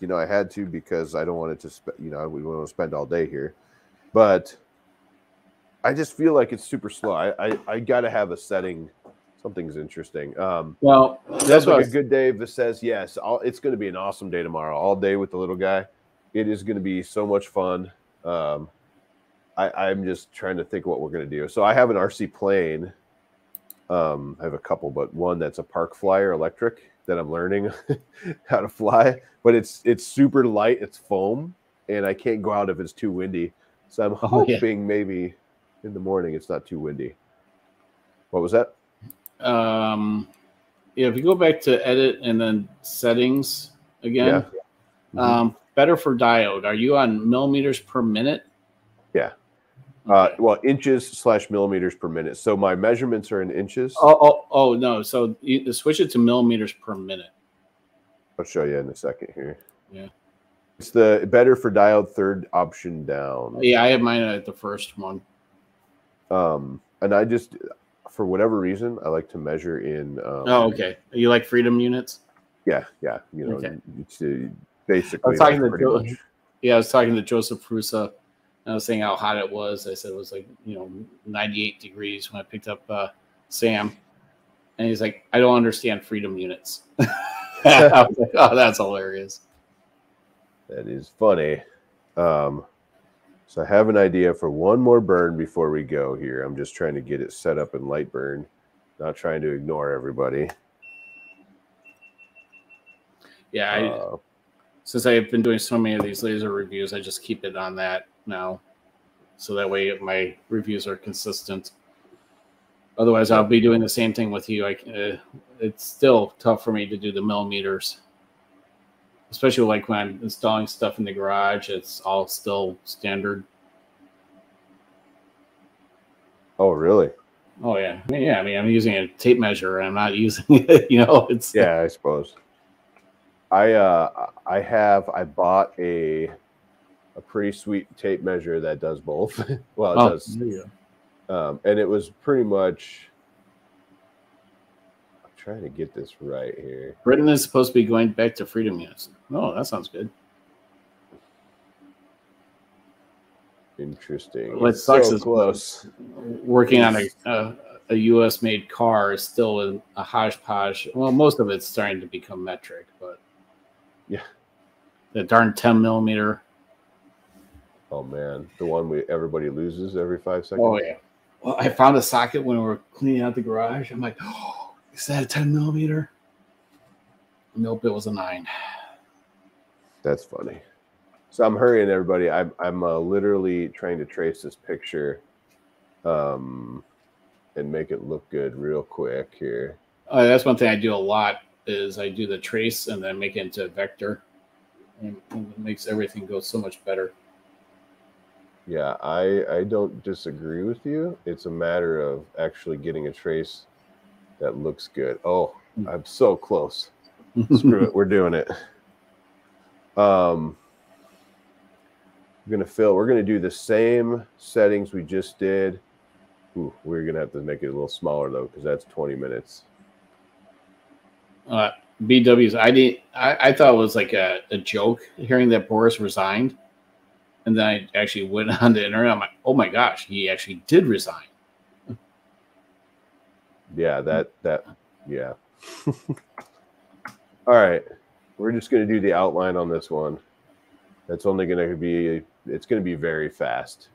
you know, I had to because I don't want it to sp- you know, we want to spend all day here. But I just feel like it's super slow. I I, I got to have a setting something's interesting. Um well, that's like was, a good day if it says yes. I'll, it's going to be an awesome day tomorrow. All day with the little guy. It is going to be so much fun. Um, I, I'm just trying to think what we're going to do. So I have an RC plane. Um, I have a couple, but one that's a park flyer electric that I'm learning how to fly. But it's it's super light. It's foam, and I can't go out if it's too windy. So I'm Oh, yeah. hoping maybe in the morning it's not too windy. What was that? um, yeah, if you go back to edit and then settings again, Mhm. um, better for diode. Are you on millimeters per minute? Uh, well, inches slash millimeters per minute. So my measurements are in inches. oh, oh, oh, no. So you switch it to millimeters per minute. I'll show you in a second here. Yeah. It's the better for diode third option down. Yeah, I have mine at the first one. Um, and I just, for whatever reason, I like to measure in. Um, Oh, okay. You like freedom units? Yeah, yeah. You know, Okay. it's uh, basically talking to Joe- Yeah, I was talking to Josef Prusa. And I was saying how hot it was. I said it was like you know 98 degrees when I picked up uh, Sam, And he's like, I don't understand freedom units. like, oh, that's hilarious. That is funny. Um, so I have an idea for one more burn before we go here. I'm just trying to get it set up in Lightburn, not trying to ignore everybody. Yeah, I, uh, since I've been doing so many of these laser reviews, I just keep it on that now, so that way my reviews are consistent. Otherwise, I'll be doing the same thing with you. I, uh, it's still tough for me to do the millimeters, especially like when I'm installing stuff in the garage. It's all still standard. Oh, really? Oh yeah, I mean, yeah. I mean, I'm using a tape measure. I'm not using it. You know, it's yeah. I suppose. I uh, I have I bought a a pretty sweet tape measure that does both. well, it oh, does. Yeah. Um, and it was pretty much. I'm trying to get this right here. Britain is supposed to be going back to freedom units. Oh, that sounds good. Interesting. What sucks so is close. Working on a, a, a U.S. made car is still a, a hodgepodge. Well, most of it's starting to become metric, but yeah, the darn ten millimeter. Oh man, the one we everybody loses every five seconds. Oh yeah. Well, I found a socket when we were cleaning out the garage. I'm like, oh, is that a 10 millimeter? Nope, it was a nine. That's funny. So I'm hurrying everybody. I'm I'm uh, literally trying to trace this picture, um, and make it look good real quick here. Uh, that's one thing I do a lot is I do the trace and then make it into a vector, and, and it makes everything go so much better. Yeah, I I don't disagree with you. It's a matter of actually getting a trace that looks good. Oh, hmm. I'm so close. Screw it, we're doing it. Um, we're gonna fill. We're gonna do the same settings we just did. Ooh, we're gonna have to make it a little smaller though, because that's 20 minutes. Uh, BW's. I did. I, I thought it was like a, a joke hearing that Boris resigned and then I actually went on the internet. I'm like, oh my gosh, he actually did resign. Yeah, that that yeah. All right. We're just gonna do the outline on this one. That's only gonna be it's gonna be very fast.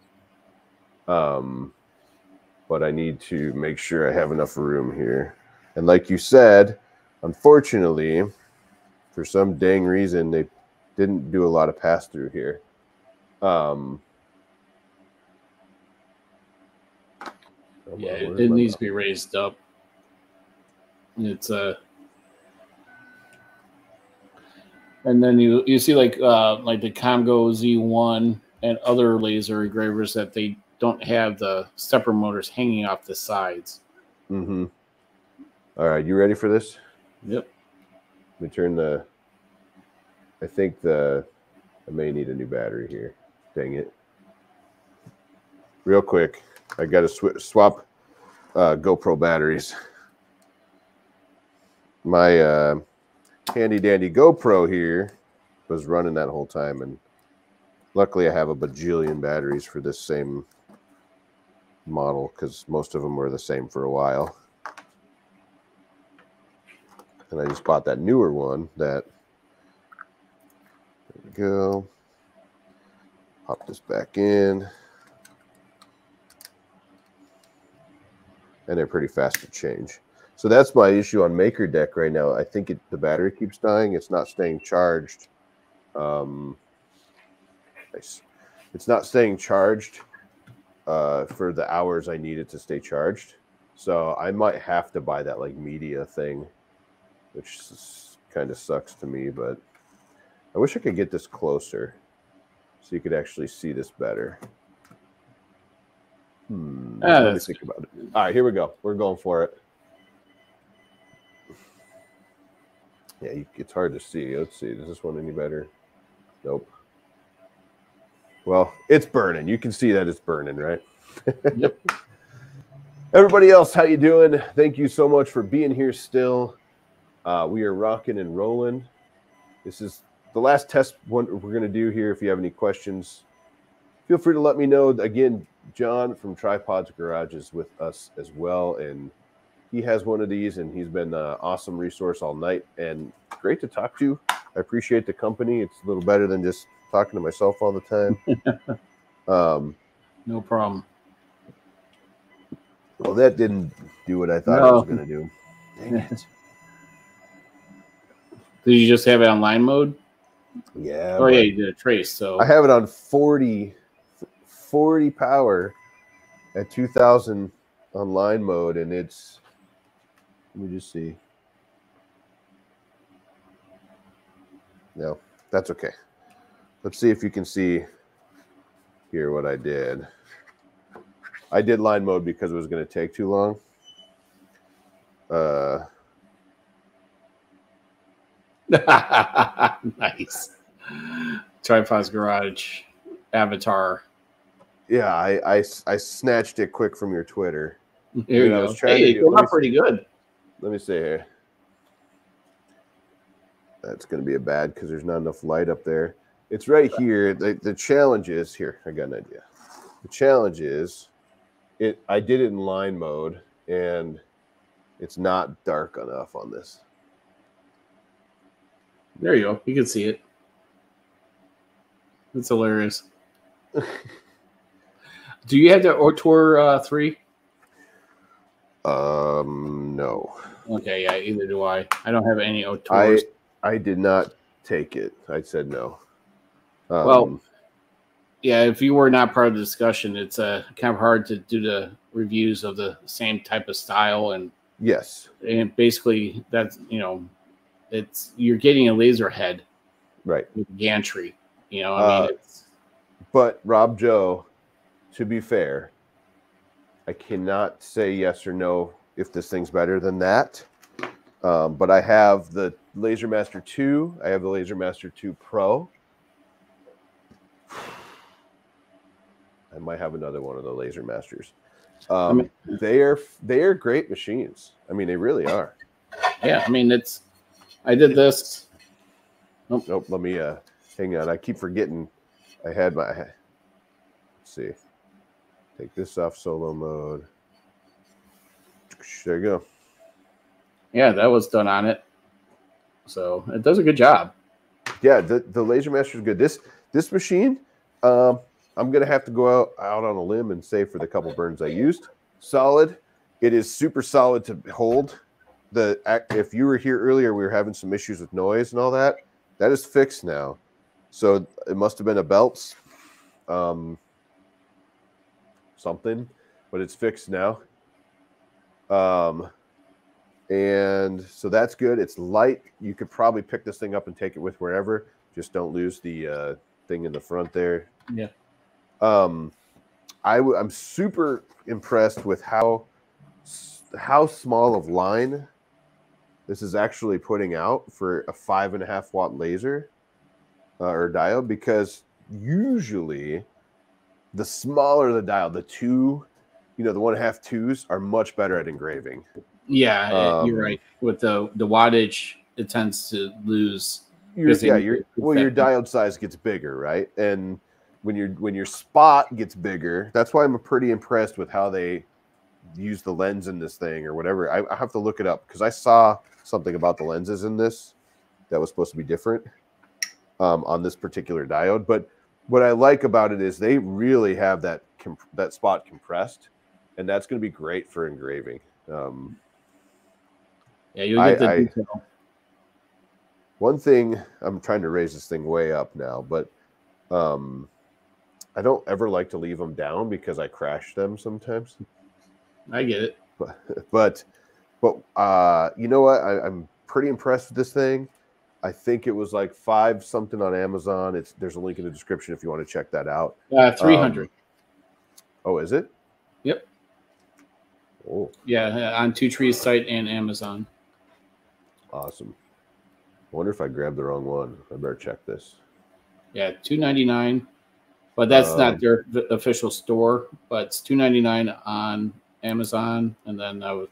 Um but I need to make sure I have enough room here. And like you said, unfortunately, for some dang reason, they didn't do a lot of pass through here. Um, yeah, it, it needs to be raised up. It's a, uh, and then you you see like uh like the Comgrow Z1 and other laser engravers that they don't have the stepper motors hanging off the sides. Mm-hmm. All right, you ready for this? Yep. Let me turn the. I think the. I may need a new battery here. Dang it. Real quick, I got to sw swap uh, GoPro batteries. My uh, handy dandy GoPro here was running that whole time, and luckily I have a bajillion batteries for this same model because most of them were the same for a while. And I just bought that newer one that, there we go. Pop this back in. And they're pretty fast to change. So that's my issue on Maker Deck right now. I think it, the battery keeps dying. It's not staying charged. Um. It's not staying charged uh, for the hours I need it to stay charged. So I might have to buy that like media thing, which kind of sucks to me, but I wish I could get this closer so you could actually see this better. Hmm. Let me think about it. All right, here we go. We're going for it. Yeah, it's hard to see. Let's see. Does this one any better? Nope. Well, it's burning. You can see that it's burning, right? yep. Everybody else, how you doing? Thank you so much for being here still. Uh, we are rocking and rolling. This is the last test one we're going to do here. If you have any questions, feel free to let me know. Again, John from Tripods Garage is with us as well, and he has one of these, and he's been an awesome resource all night and great to talk to. I appreciate the company. It's a little better than just talking to myself all the time. um, No problem. well, that didn't do what I thought it No. was going to do. Dang it. Did you just have it on line mode? Yeah. oh yeah, you did a trace. So I have it on 40, 40 power at 2000 on line mode, and it's, let me just see. No, that's okay. Let's see if you can see here what I did. I did line mode because it was going to take too long. Uh, nice. Tripod's Garage Avatar. yeah, I, I, I snatched it quick from your Twitter. Here you I go. was trying to Hey, do- it came let me pretty good. Let me see here. That's going to be a bad because there's not enough light up there. It's right here. The, the challenge is here. I got an idea. The challenge is it. I did it in line mode, and it's not dark enough on this. There you go. You can see it. That's hilarious. Do you have the Ortur uh, 3? Um, no, Okay, yeah, either do I. I don't have any I I did not take it. I said no. Um, Well, yeah, if you were not part of the discussion, it's uh, kind of hard to do the reviews of the same type of style and yes, and basically that's you know it's you're getting a laser head right. with gantry you know i Uh, mean it's But Rob Joe, to be fair, I cannot say yes or no if this thing's better than that. Um, but I have the Laser Master 2, I have the Laser Master 2 Pro. I might have another one of the Laser Masters. Um, mean- they are they are great machines. I mean, they really are. yeah i mean it's i did this Nope, let me uh hang on. I keep forgetting I had my let's see. Take this off solo mode. There you go. yeah that was done on it so it does a good job Yeah, the, the Laser Master is good. This this machine, um, I'm gonna have to go out, out on a limb and say for the couple burns I used, solid. It is super solid to hold. The if you were here earlier, we were having some issues with noise and all that. That is fixed now. So it must have been a belt, um, something, but it's fixed now. Um, and so that's good. It's light. You could probably pick this thing up and take it with wherever. Just don't lose the uh, thing in the front there. Yeah. Um, I w- I'm super impressed with how how small of line this is actually putting out for a five and a half watt laser uh, or diode because usually the smaller the dial, the two, you know, the one and a half twos are much better at engraving. yeah Um, you're right with the the wattage it tends to lose your, yeah, your well, your diode size gets bigger, right? And when your when your spot gets bigger, that's why I'm pretty impressed with how they use the lens in this thing or whatever. I, I have to look it up because I saw something about the lenses in this that was supposed to be different um, on this particular diode. But what I like about it is they really have that comp- that spot compressed, and that's going to be great for engraving. Um, yeah you'll I- get the I- detail One thing I'm trying to raise this thing way up now, but um, I don't ever like to leave them down because I crash them sometimes. I get it But but uh, you know what? I, I'm pretty impressed with this thing. I think it was like five something on Amazon. It's there's a link in the description if you want to check that out. uh 300 Oh, is it? Yep. Oh, yeah on two trees site and amazon awesome. I wonder if I grabbed the wrong one. I better check this. Yeah, two ninety nine, but that's Um, not their official store. But it's two ninety nine on Amazon, and then uh,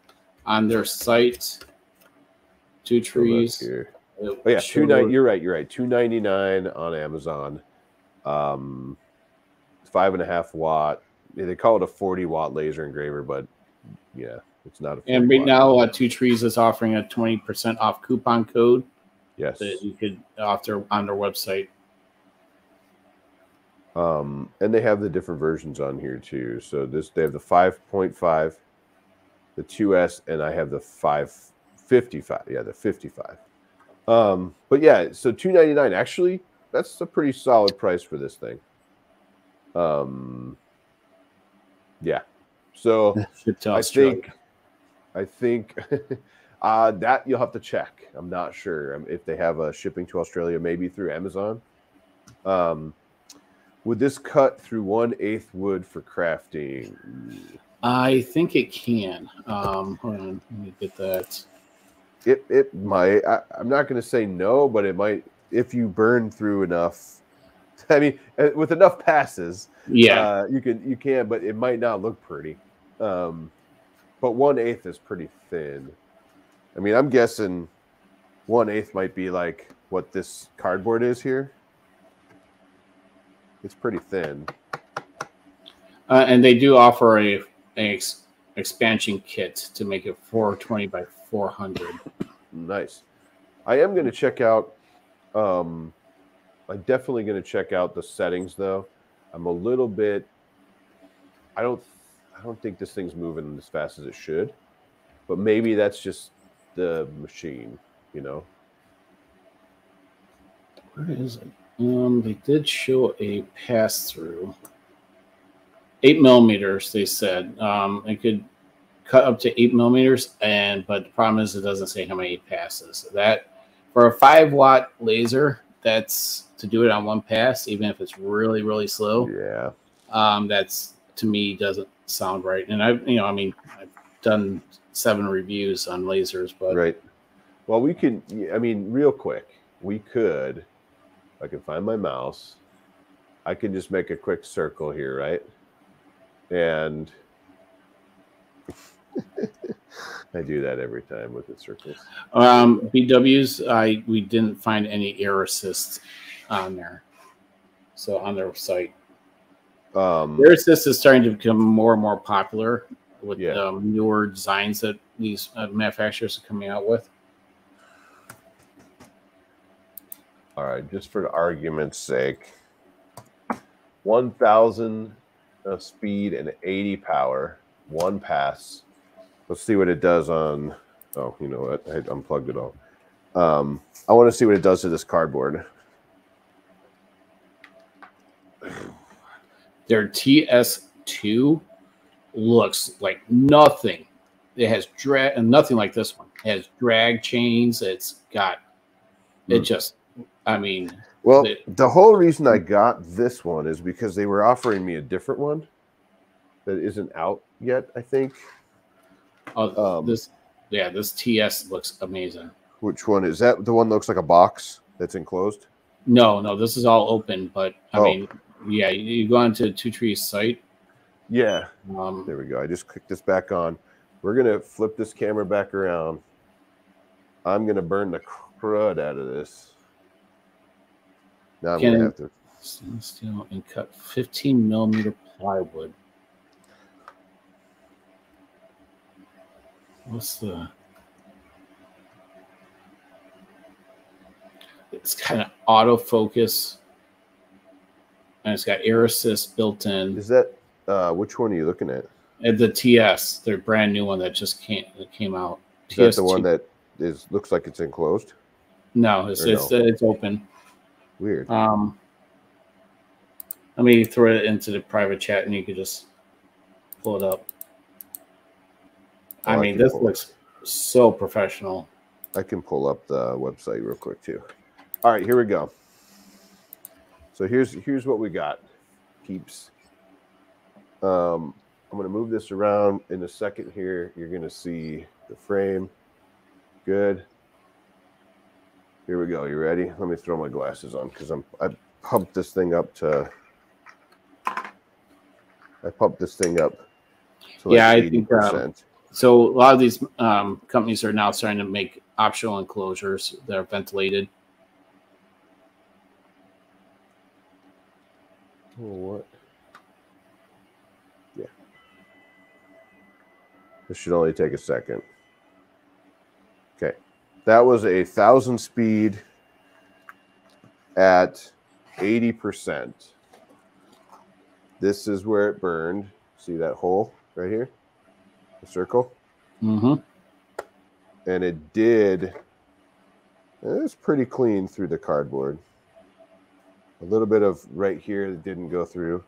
on their site. Two trees. here. Oh yeah, two nine. You're right. You're right. Two ninety nine on Amazon. Um, five and a half watt. They call it a forty watt laser engraver, but yeah, It's not a And right watt. now, uh, Two Trees is offering a twenty percent off coupon code yes. that you could off their on their website. Um, and they have the different versions on here too. So this they have the 5.5, the 2S, and I have the 555. Yeah, the 55. Um, but yeah, so 299 actually, that's a pretty solid price for this thing. Um yeah. So I think I think uh that you'll have to check. I'm not sure um, if they have a shipping to Australia, maybe through Amazon. Um would this cut through one eighth wood for crafting? I think it can. Um, hold on, let me get that. It it might. I, I'm not going to say no, but it might if you burn through enough. I mean, uh, with enough passes, Yeah, uh, you can you can, but it might not look pretty. Um, but one eighth is pretty thin. I mean, I'm guessing one eighth might be like what this cardboard is here. It's pretty thin. uh, and they do offer a, a ex- expansion kit to make it 420 by 400. Nice. I am going to check out. Um, I'm definitely going to check out the settings though. I'm a little bit. I don't. I don't think this thing's moving as fast as it should, but maybe that's just the machine. You know. Where is it? Um, they did show a pass through. Eight millimeters, they said. Um, it could cut up to eight millimeters, and but the problem is it doesn't say how many it passes. That for a five watt laser, that's to do it on one pass, even if it's really really slow. Yeah. Um, that's to me doesn't sound right. And I've you know I mean I've done seven reviews on lasers, but Right. Well, we can. I mean, real quick, we could. I can find my mouse. I can just make a quick circle here, right? And I do that every time with the circles. Um, BWs, I we didn't find any air assist on there. So on their site, Um, air assist is starting to become more and more popular with Yeah. um, newer designs that these uh, manufacturers are coming out with. All right, just for argument's sake, one thousand uh, speed and eighty power, one pass. Let's see what it does on. Oh, you know what? I unplugged it all. Um, I want to see what it does to this cardboard. Their TS2 looks like nothing. It has drag and nothing like this one. It has drag chains. It's got it Hmm. just. I mean, Well, The- the whole reason I got this one is because they were offering me a different one that isn't out yet. I think. Oh, Um, this yeah, this TS looks amazing. Which one is that? The one that looks like a box that's enclosed. No, no, this is all open, but I Oh. mean, yeah, you, you go onto Two Trees site. Yeah. Um, There we go. I just clicked this back on. We're gonna flip this camera back around. I'm gonna burn the crud out of this. Now I'm gonna have to. stainless steel and cut 15 millimeter plywood. What's the? It's kind of autofocus, and it's got air assist built in. Is that uh, which one are you looking at? And the TS, their brand new one that just came that came out. Is that the one that is looks like it's enclosed? No, it's it's, no? it's open. Weird. Um, let me throw it into the private chat, and you could just pull it up. Oh, I I mean, can this looks so professional. I can pull up the website real quick too. All right, here we go. So here's here's what we got, peeps. Um, I'm gonna move this around in a second. Here, you're gonna see the frame. Good. Here we go. You ready? Let me throw my glasses on because I'm I pumped this thing up to. I pumped this thing up. To Yeah, I eighty think, um. So a lot of these um, companies are now starting to make optional enclosures that are ventilated. Oh, what? Yeah. This should only take a second. That was a thousand speed at 80%. This is where it burned. See that hole right here? The circle? Mm-hmm. And it did. It's pretty clean through the cardboard. A little bit of right here that didn't go through.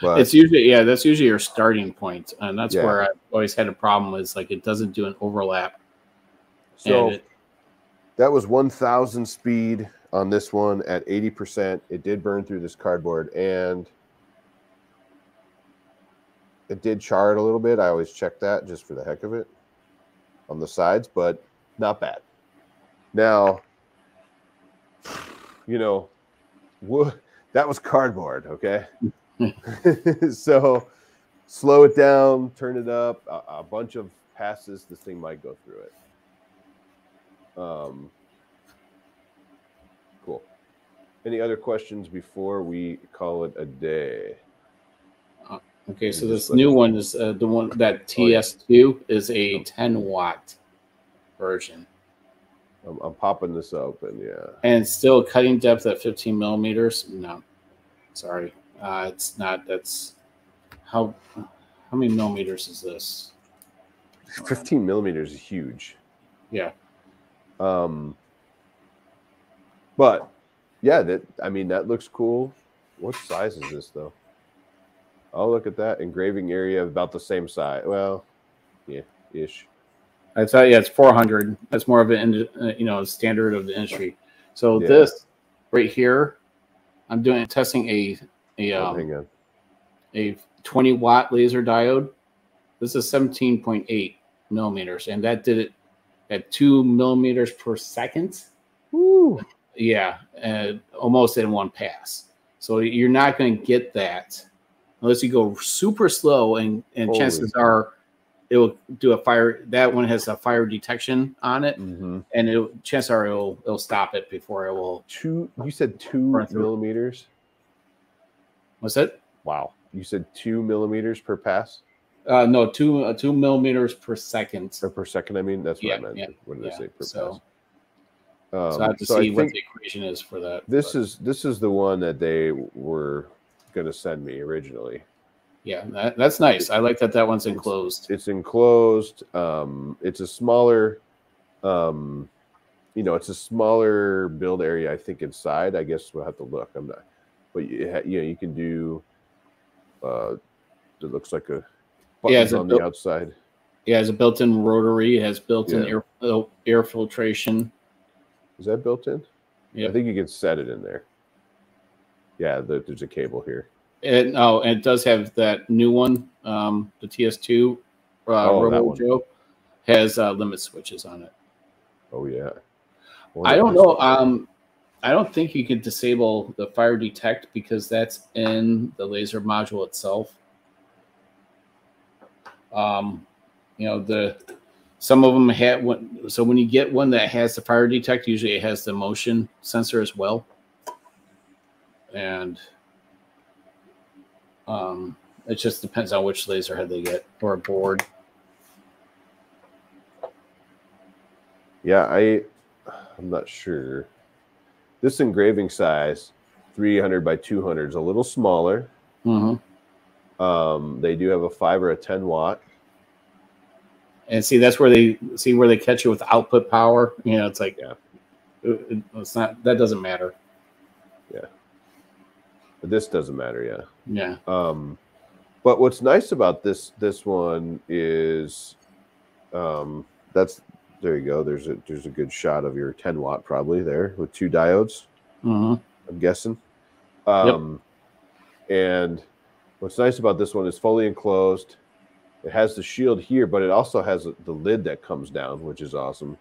But It's usually yeah, that's usually your starting point, and that's Yeah. where I've always had a problem. Is like it doesn't do an overlap. So it, that was 1000 speed on this one at 80%. It did burn through this cardboard and it did char it a little bit. I always check that just for the heck of it on the sides, but not bad. Now, you know, that was cardboard, okay? so slow it down, turn it up, a, a bunch of passes, this thing might go through it. Um, cool. Any other questions before we call it a day? okay, so this new one is uh, the one that Oh, yeah. TS2 is a 10 watt version, I'm, I'm popping this open. Yeah. and still cutting depth at 15 millimeters. No, sorry, uh, it's not. That's how how many millimeters is this? 15 millimeters is huge. Yeah, Um, but yeah, that I mean that looks cool. What size is this though? Oh, look at that engraving area about the same size. Well, yeah, ish. I thought yeah, it's 400. That's more of an uh, you know standard of the industry. So Yeah. this right here, I'm doing testing a a Oh, um, hang on. a 20 watt laser diode. This is 17.8 millimeters, and that did it at two millimeters per second. Woo. Yeah, uh, almost in one pass. So you're not going to get that unless you go super slow, and and Holy chances are it will do a fire. That one has a fire detection on it, Mm-hmm. and it, chances are it'll it'll stop it before it will. Two. You said two millimeters. What's it? Wow. You said two millimeters per pass Uh, no, two uh, two millimeters per second. or per second. I mean, that's what I Yeah, meant. yeah, What did I say per So- pass? Um, so I have to so see what the equation is for that. this but- is this is the one that they were going to send me originally. yeah, that, that's nice. I like that that one's enclosed. It's enclosed. Um, it's a smaller, um, you know, it's a smaller build area. I think inside. I guess we'll have to look. I'm not, but you, you know, you can do. Uh, it looks like a Yeah, buttons it's on the outside. It has a built-in rotary. It has built-in Yeah. air air filtration. Is that built in? Yeah, I think you can set it in there. Yeah, there, there's a cable here. And oh, and it does have that new one, um, the TS2 uh, Oh, Robo. Joe has uh, limit switches on it. Oh yeah. I don't know. Um, I don't think you can disable the fire detect because that's in the laser module itself. Um, you know the some of them had one. So when you get one that has the fire detect, usually it has the motion sensor as well, and um, it just depends on which laser head they get or board. Yeah, I I'm not sure. This engraving size, 300 by 200, is a little smaller. hmm Um, they do have a five or a 10 watt. And see, that's where they see where they catch you with output power. You know, it's like, Yeah. it- it- it's not that doesn't matter. But this doesn't matter, yeah. Yeah, Um, but what's nice about this this one is, um, that's there you go. There's a there's a good shot of your 10 watt probably there with two diodes. hmm I'm guessing. Um, And what's nice about this one is fully enclosed. It has the shield here, but it also has the lid that comes down, which is awesome.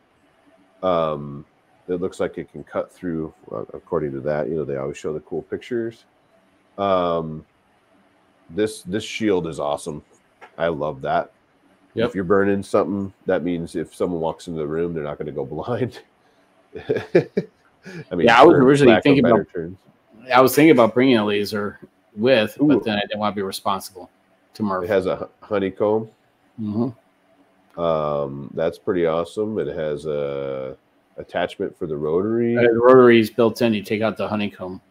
Um, it looks like it can cut through, according to that. You know, they always show the cool pictures. Um, this this shield is awesome. I love that. Yep. If you're burning something, that means if someone walks into the room, they're not going to go blind. I mean, Yeah, I was originally thinking about- terms. I was thinking about bringing a laser with, Ooh. but then I didn't want to be responsible to Murph. It has a honeycomb. Mhm. Um, that's pretty awesome. It has a attachment for the rotary. Uh, the rotary is built in. You take out the honeycomb.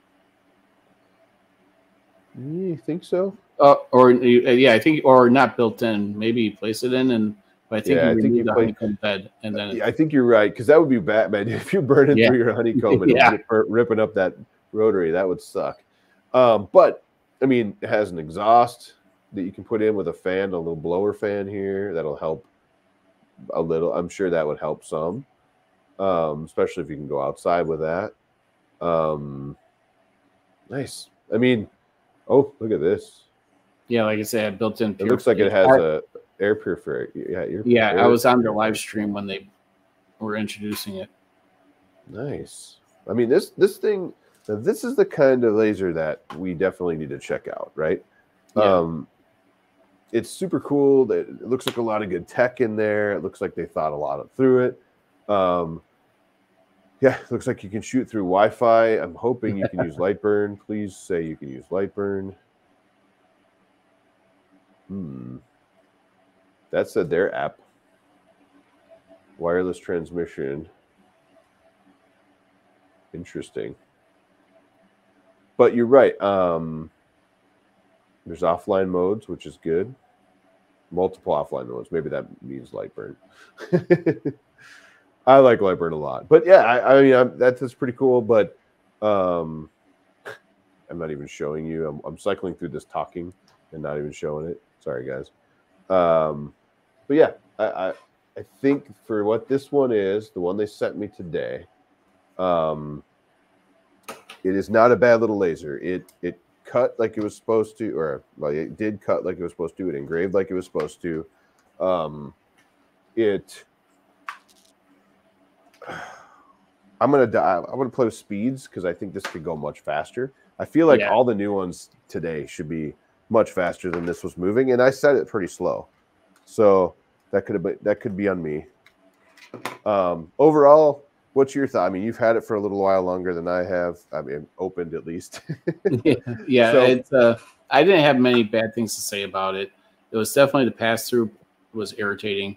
You think so? Uh, or uh, yeah, I think, or not built in. Maybe you place it in, and but I think Yeah, I you think remove you the play- honeycomb bed, and then Yeah, I think you're right because that would be bad, man. If you burn it Yeah. through your honeycomb and Yeah. rip, ripping up that rotary, that would suck. Um, but I mean, it has an exhaust that you can put in with a fan, a little blower fan here that'll help a little. I'm sure that would help some, um, especially if you can go outside with that. Um, nice. I mean, oh, look at this. yeah, like I said, built in. It looks like it has a air purifier. Yeah, air, Yeah, I was on their live stream when they were introducing it. Nice. I mean, this this thing, now this is the kind of laser that we definitely need to check out, right? Yeah. Um, it's super cool. It looks like a lot of good tech in there. It looks like they thought a lot of, through it. Um, yeah, it looks like you can shoot through Wi-Fi. I'm hoping you can use Lightburn. Please say you can use Lightburn. Hmm. That said their app. Wireless transmission. Interesting. But you're right. Um, there's offline modes, which is good. Multiple offline modes. Maybe that means Lightburn. I like Lightburn a lot. But yeah, I, I mean, I'm, that's, that's pretty cool. But um, I'm not even showing you. I'm, I'm cycling through this talking and not even showing it. Sorry, guys. Um, but yeah, I, I, I think for what this one is, the one they sent me today, um, it is not a bad little laser. It it cut like it was supposed to, or well, it did cut like it was supposed to. It engraved like it was supposed to. Um, it. I'm gonna die. I'm gonna play with speeds because I think this could go much faster. I feel like Yeah. all the new ones today should be much faster than this was moving, and I set it pretty slow, so that could have been that could be on me. Um, overall, what's your thought? I mean, you've had it for a little while longer than I have. I mean, opened at least. yeah, So- it's. Uh, I didn't have many bad things to say about it. It was definitely the pass through was irritating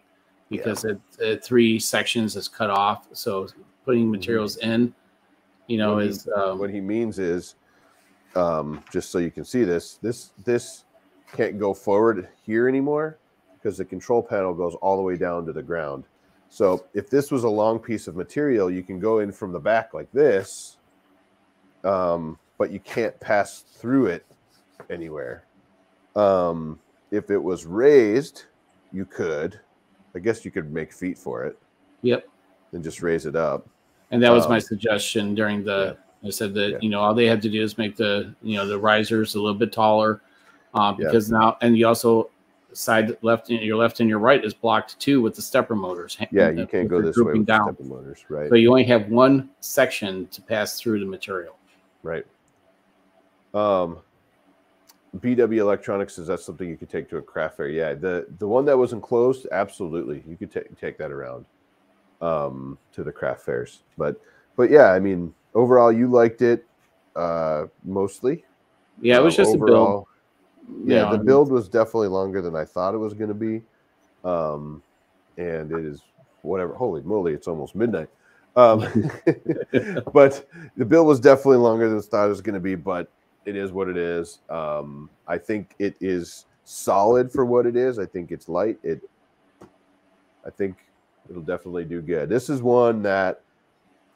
because it, it three sections is cut off. So putting materials in, you know, What he- is um, what he means is, um, just so you can see this, this this can't go forward here anymore because the control panel goes all the way down to the ground. So if this was a long piece of material, you can go in from the back like this, um, but you can't pass through it anywhere. Um, if it was raised, you could. I guess you could make feet for it yep. and just raise it up. And that was my Um, suggestion during the. I said that Yeah. you know all they had to do is make the you know the risers a little bit taller, uh, Yeah. because now and you also side left and your left and your right is blocked too with the stepper motors. Yeah, uh, you can't go this way with down. stepper motors, right? So you only have one section to pass through the material. Right. Um, BW Electronics is that something you could take to a craft fair. Yeah, the the one that was enclosed, absolutely, you could take take that around um, to the craft fairs. But but yeah, I mean, overall, you liked it uh, mostly. Yeah, it was Um, just a build. overall, Yeah, know, the build was definitely longer than I thought it was going to be, um, and it is whatever. Holy moly, it's almost midnight. Um, but the build was definitely longer than I thought it was going to be. But it is what it is. Um, I think it is solid for what it is. I think it's light. It, I think it'll definitely do good. This is one that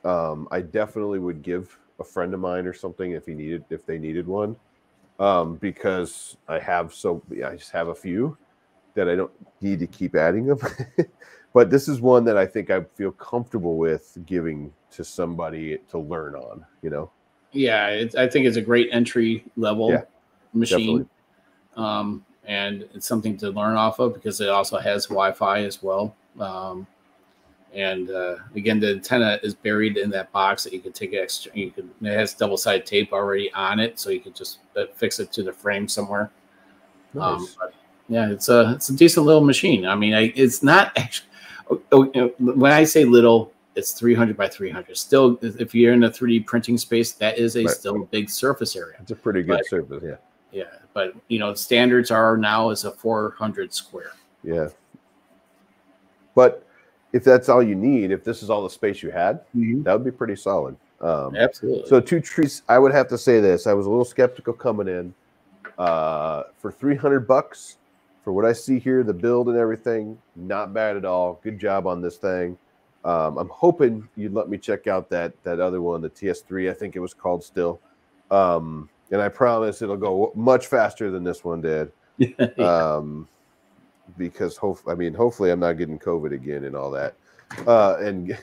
um, I definitely would give a friend of mine or something if he needed if they needed one um, because I have so yeah, I just have a few that I don't need to keep adding them. but this is one that I think I feel comfortable with giving to somebody to learn on. You know, yeah, I think it's a great entry level Yeah, machine, um, and it's something to learn off of because it also has Wi-Fi as well. Um, and uh, again, the antenna is buried in that box that you can take extra. You could it has double sided tape already on it, so you could just uh, fix it to the frame somewhere. Um, Nice. but yeah, it's a it's a decent little machine. I mean, I, it's not actually. oh, when I say little, it's 300 by 300. Still, if you're in a 3D printing space, that is a Right. still big surface area. it's a pretty good but- service. Yeah, Yeah, but you know, standards are now is a 400 square. yeah, But if that's all you need, if this is all the space you had, Mhm. that would be pretty solid. Um, Absolutely. so two trees. I would have to say this. I was a little skeptical coming in uh, for three hundred bucks for what I see here, the build and everything. Not bad at all. Good job on this thing. Um, I'm hoping you'd let me check out that that other one, the TS3. I think it was called still. Um, and I promise it'll go much faster than this one did. Um, because hope I mean, hopefully I'm not getting COVID again and all that. Uh, and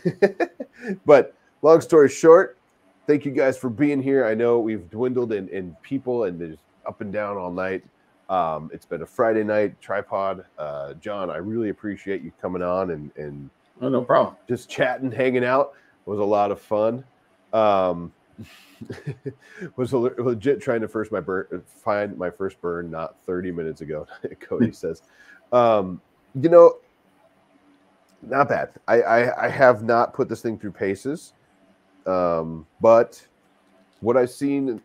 but long story short, thank you guys for being here. I know we've dwindled in, in people and there's up and down all night. Um, it's been a Friday night tripod. Uh, John, I really appreciate you coming on and, and oh, no problem. just chatting, hanging out It was a lot of fun. Um, was legit trying to first my burn, find my first burn not 30 minutes ago. Cody says, um, you know, not bad. I, I I have not put this thing through paces, um, but what I've seen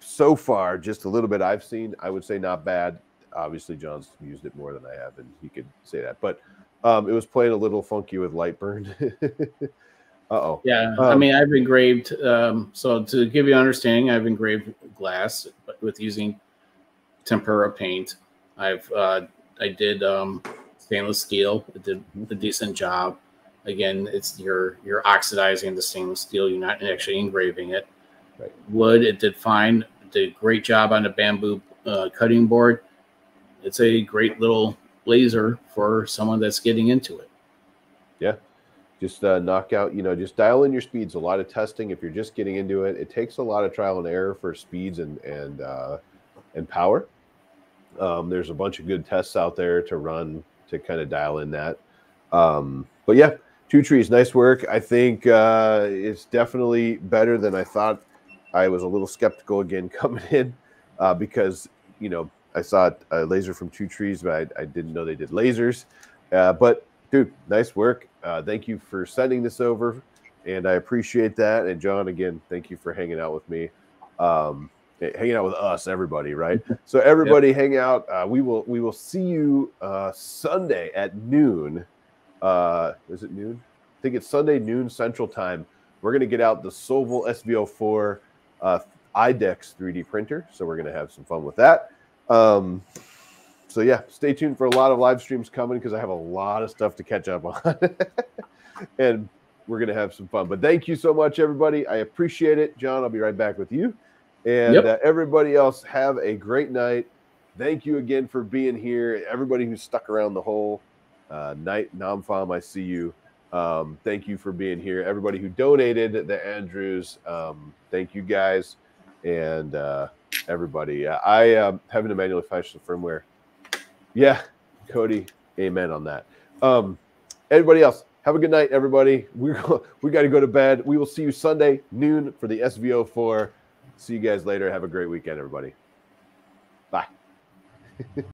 so far, just a little bit I've seen, I would say not bad. Obviously, John's used it more than I have, and he could say that. But um, it was playing a little funky with Lightburn. uh oh. Yeah, I Um, mean, I've engraved. Um, so to give you an understanding, I've engraved glass but with using tempera paint. I've uh, I did um, stainless steel. It did a decent job. Again, it's you're you're oxidizing the stainless steel. You're not actually engraving it. Right. Wood, it did fine. It did a great job on the bamboo uh, cutting board. It's a great little laser for someone that's getting into it. Yeah, just uh, knock out you know just dial in your speeds a lot of testing if you're just getting into it it takes a lot of trial and error for speeds and and uh, and power um, there's a bunch of good tests out there to run to kind of dial in that. Um, but yeah two trees nice work. I think uh, it's definitely better than i thought. I was a little skeptical again coming in uh, because you know i saw a laser from two trees but i, I didn't know they did lasers. Uh, but dude nice work. Uh, thank you for sending this over and i appreciate that. And john again thank you for hanging out with me. Um, hanging out with us everybody right so everybody hang out uh, we will we will see you uh, sunday at noon uh, is it noon i think it's sunday noon central time we're going to get out the Sovol SV04 uh, IDEX 3D printer. So we're going to have some fun with that. Um, so yeah, stay tuned for a lot of live streams coming because I have a lot of stuff to catch up on. and we're going to have some fun. But thank you so much, everybody. I appreciate it. John, I'll be right back with you. And Yep. uh, everybody else, have a great night. Thank you again for being here. Everybody who stuck around the whole uh, night, Namfam, I see you. Um, thank you for being here. Everybody who donated, the Andrews, um, thank you guys. And uh, everybody, uh, I am having to manually flash the firmware. Yeah, Cody, amen on that. Um, everybody else, have a good night, everybody. We're we got to go to bed. We will see you Sunday noon for the SV04. See you guys later. Have a great weekend, everybody. Bye.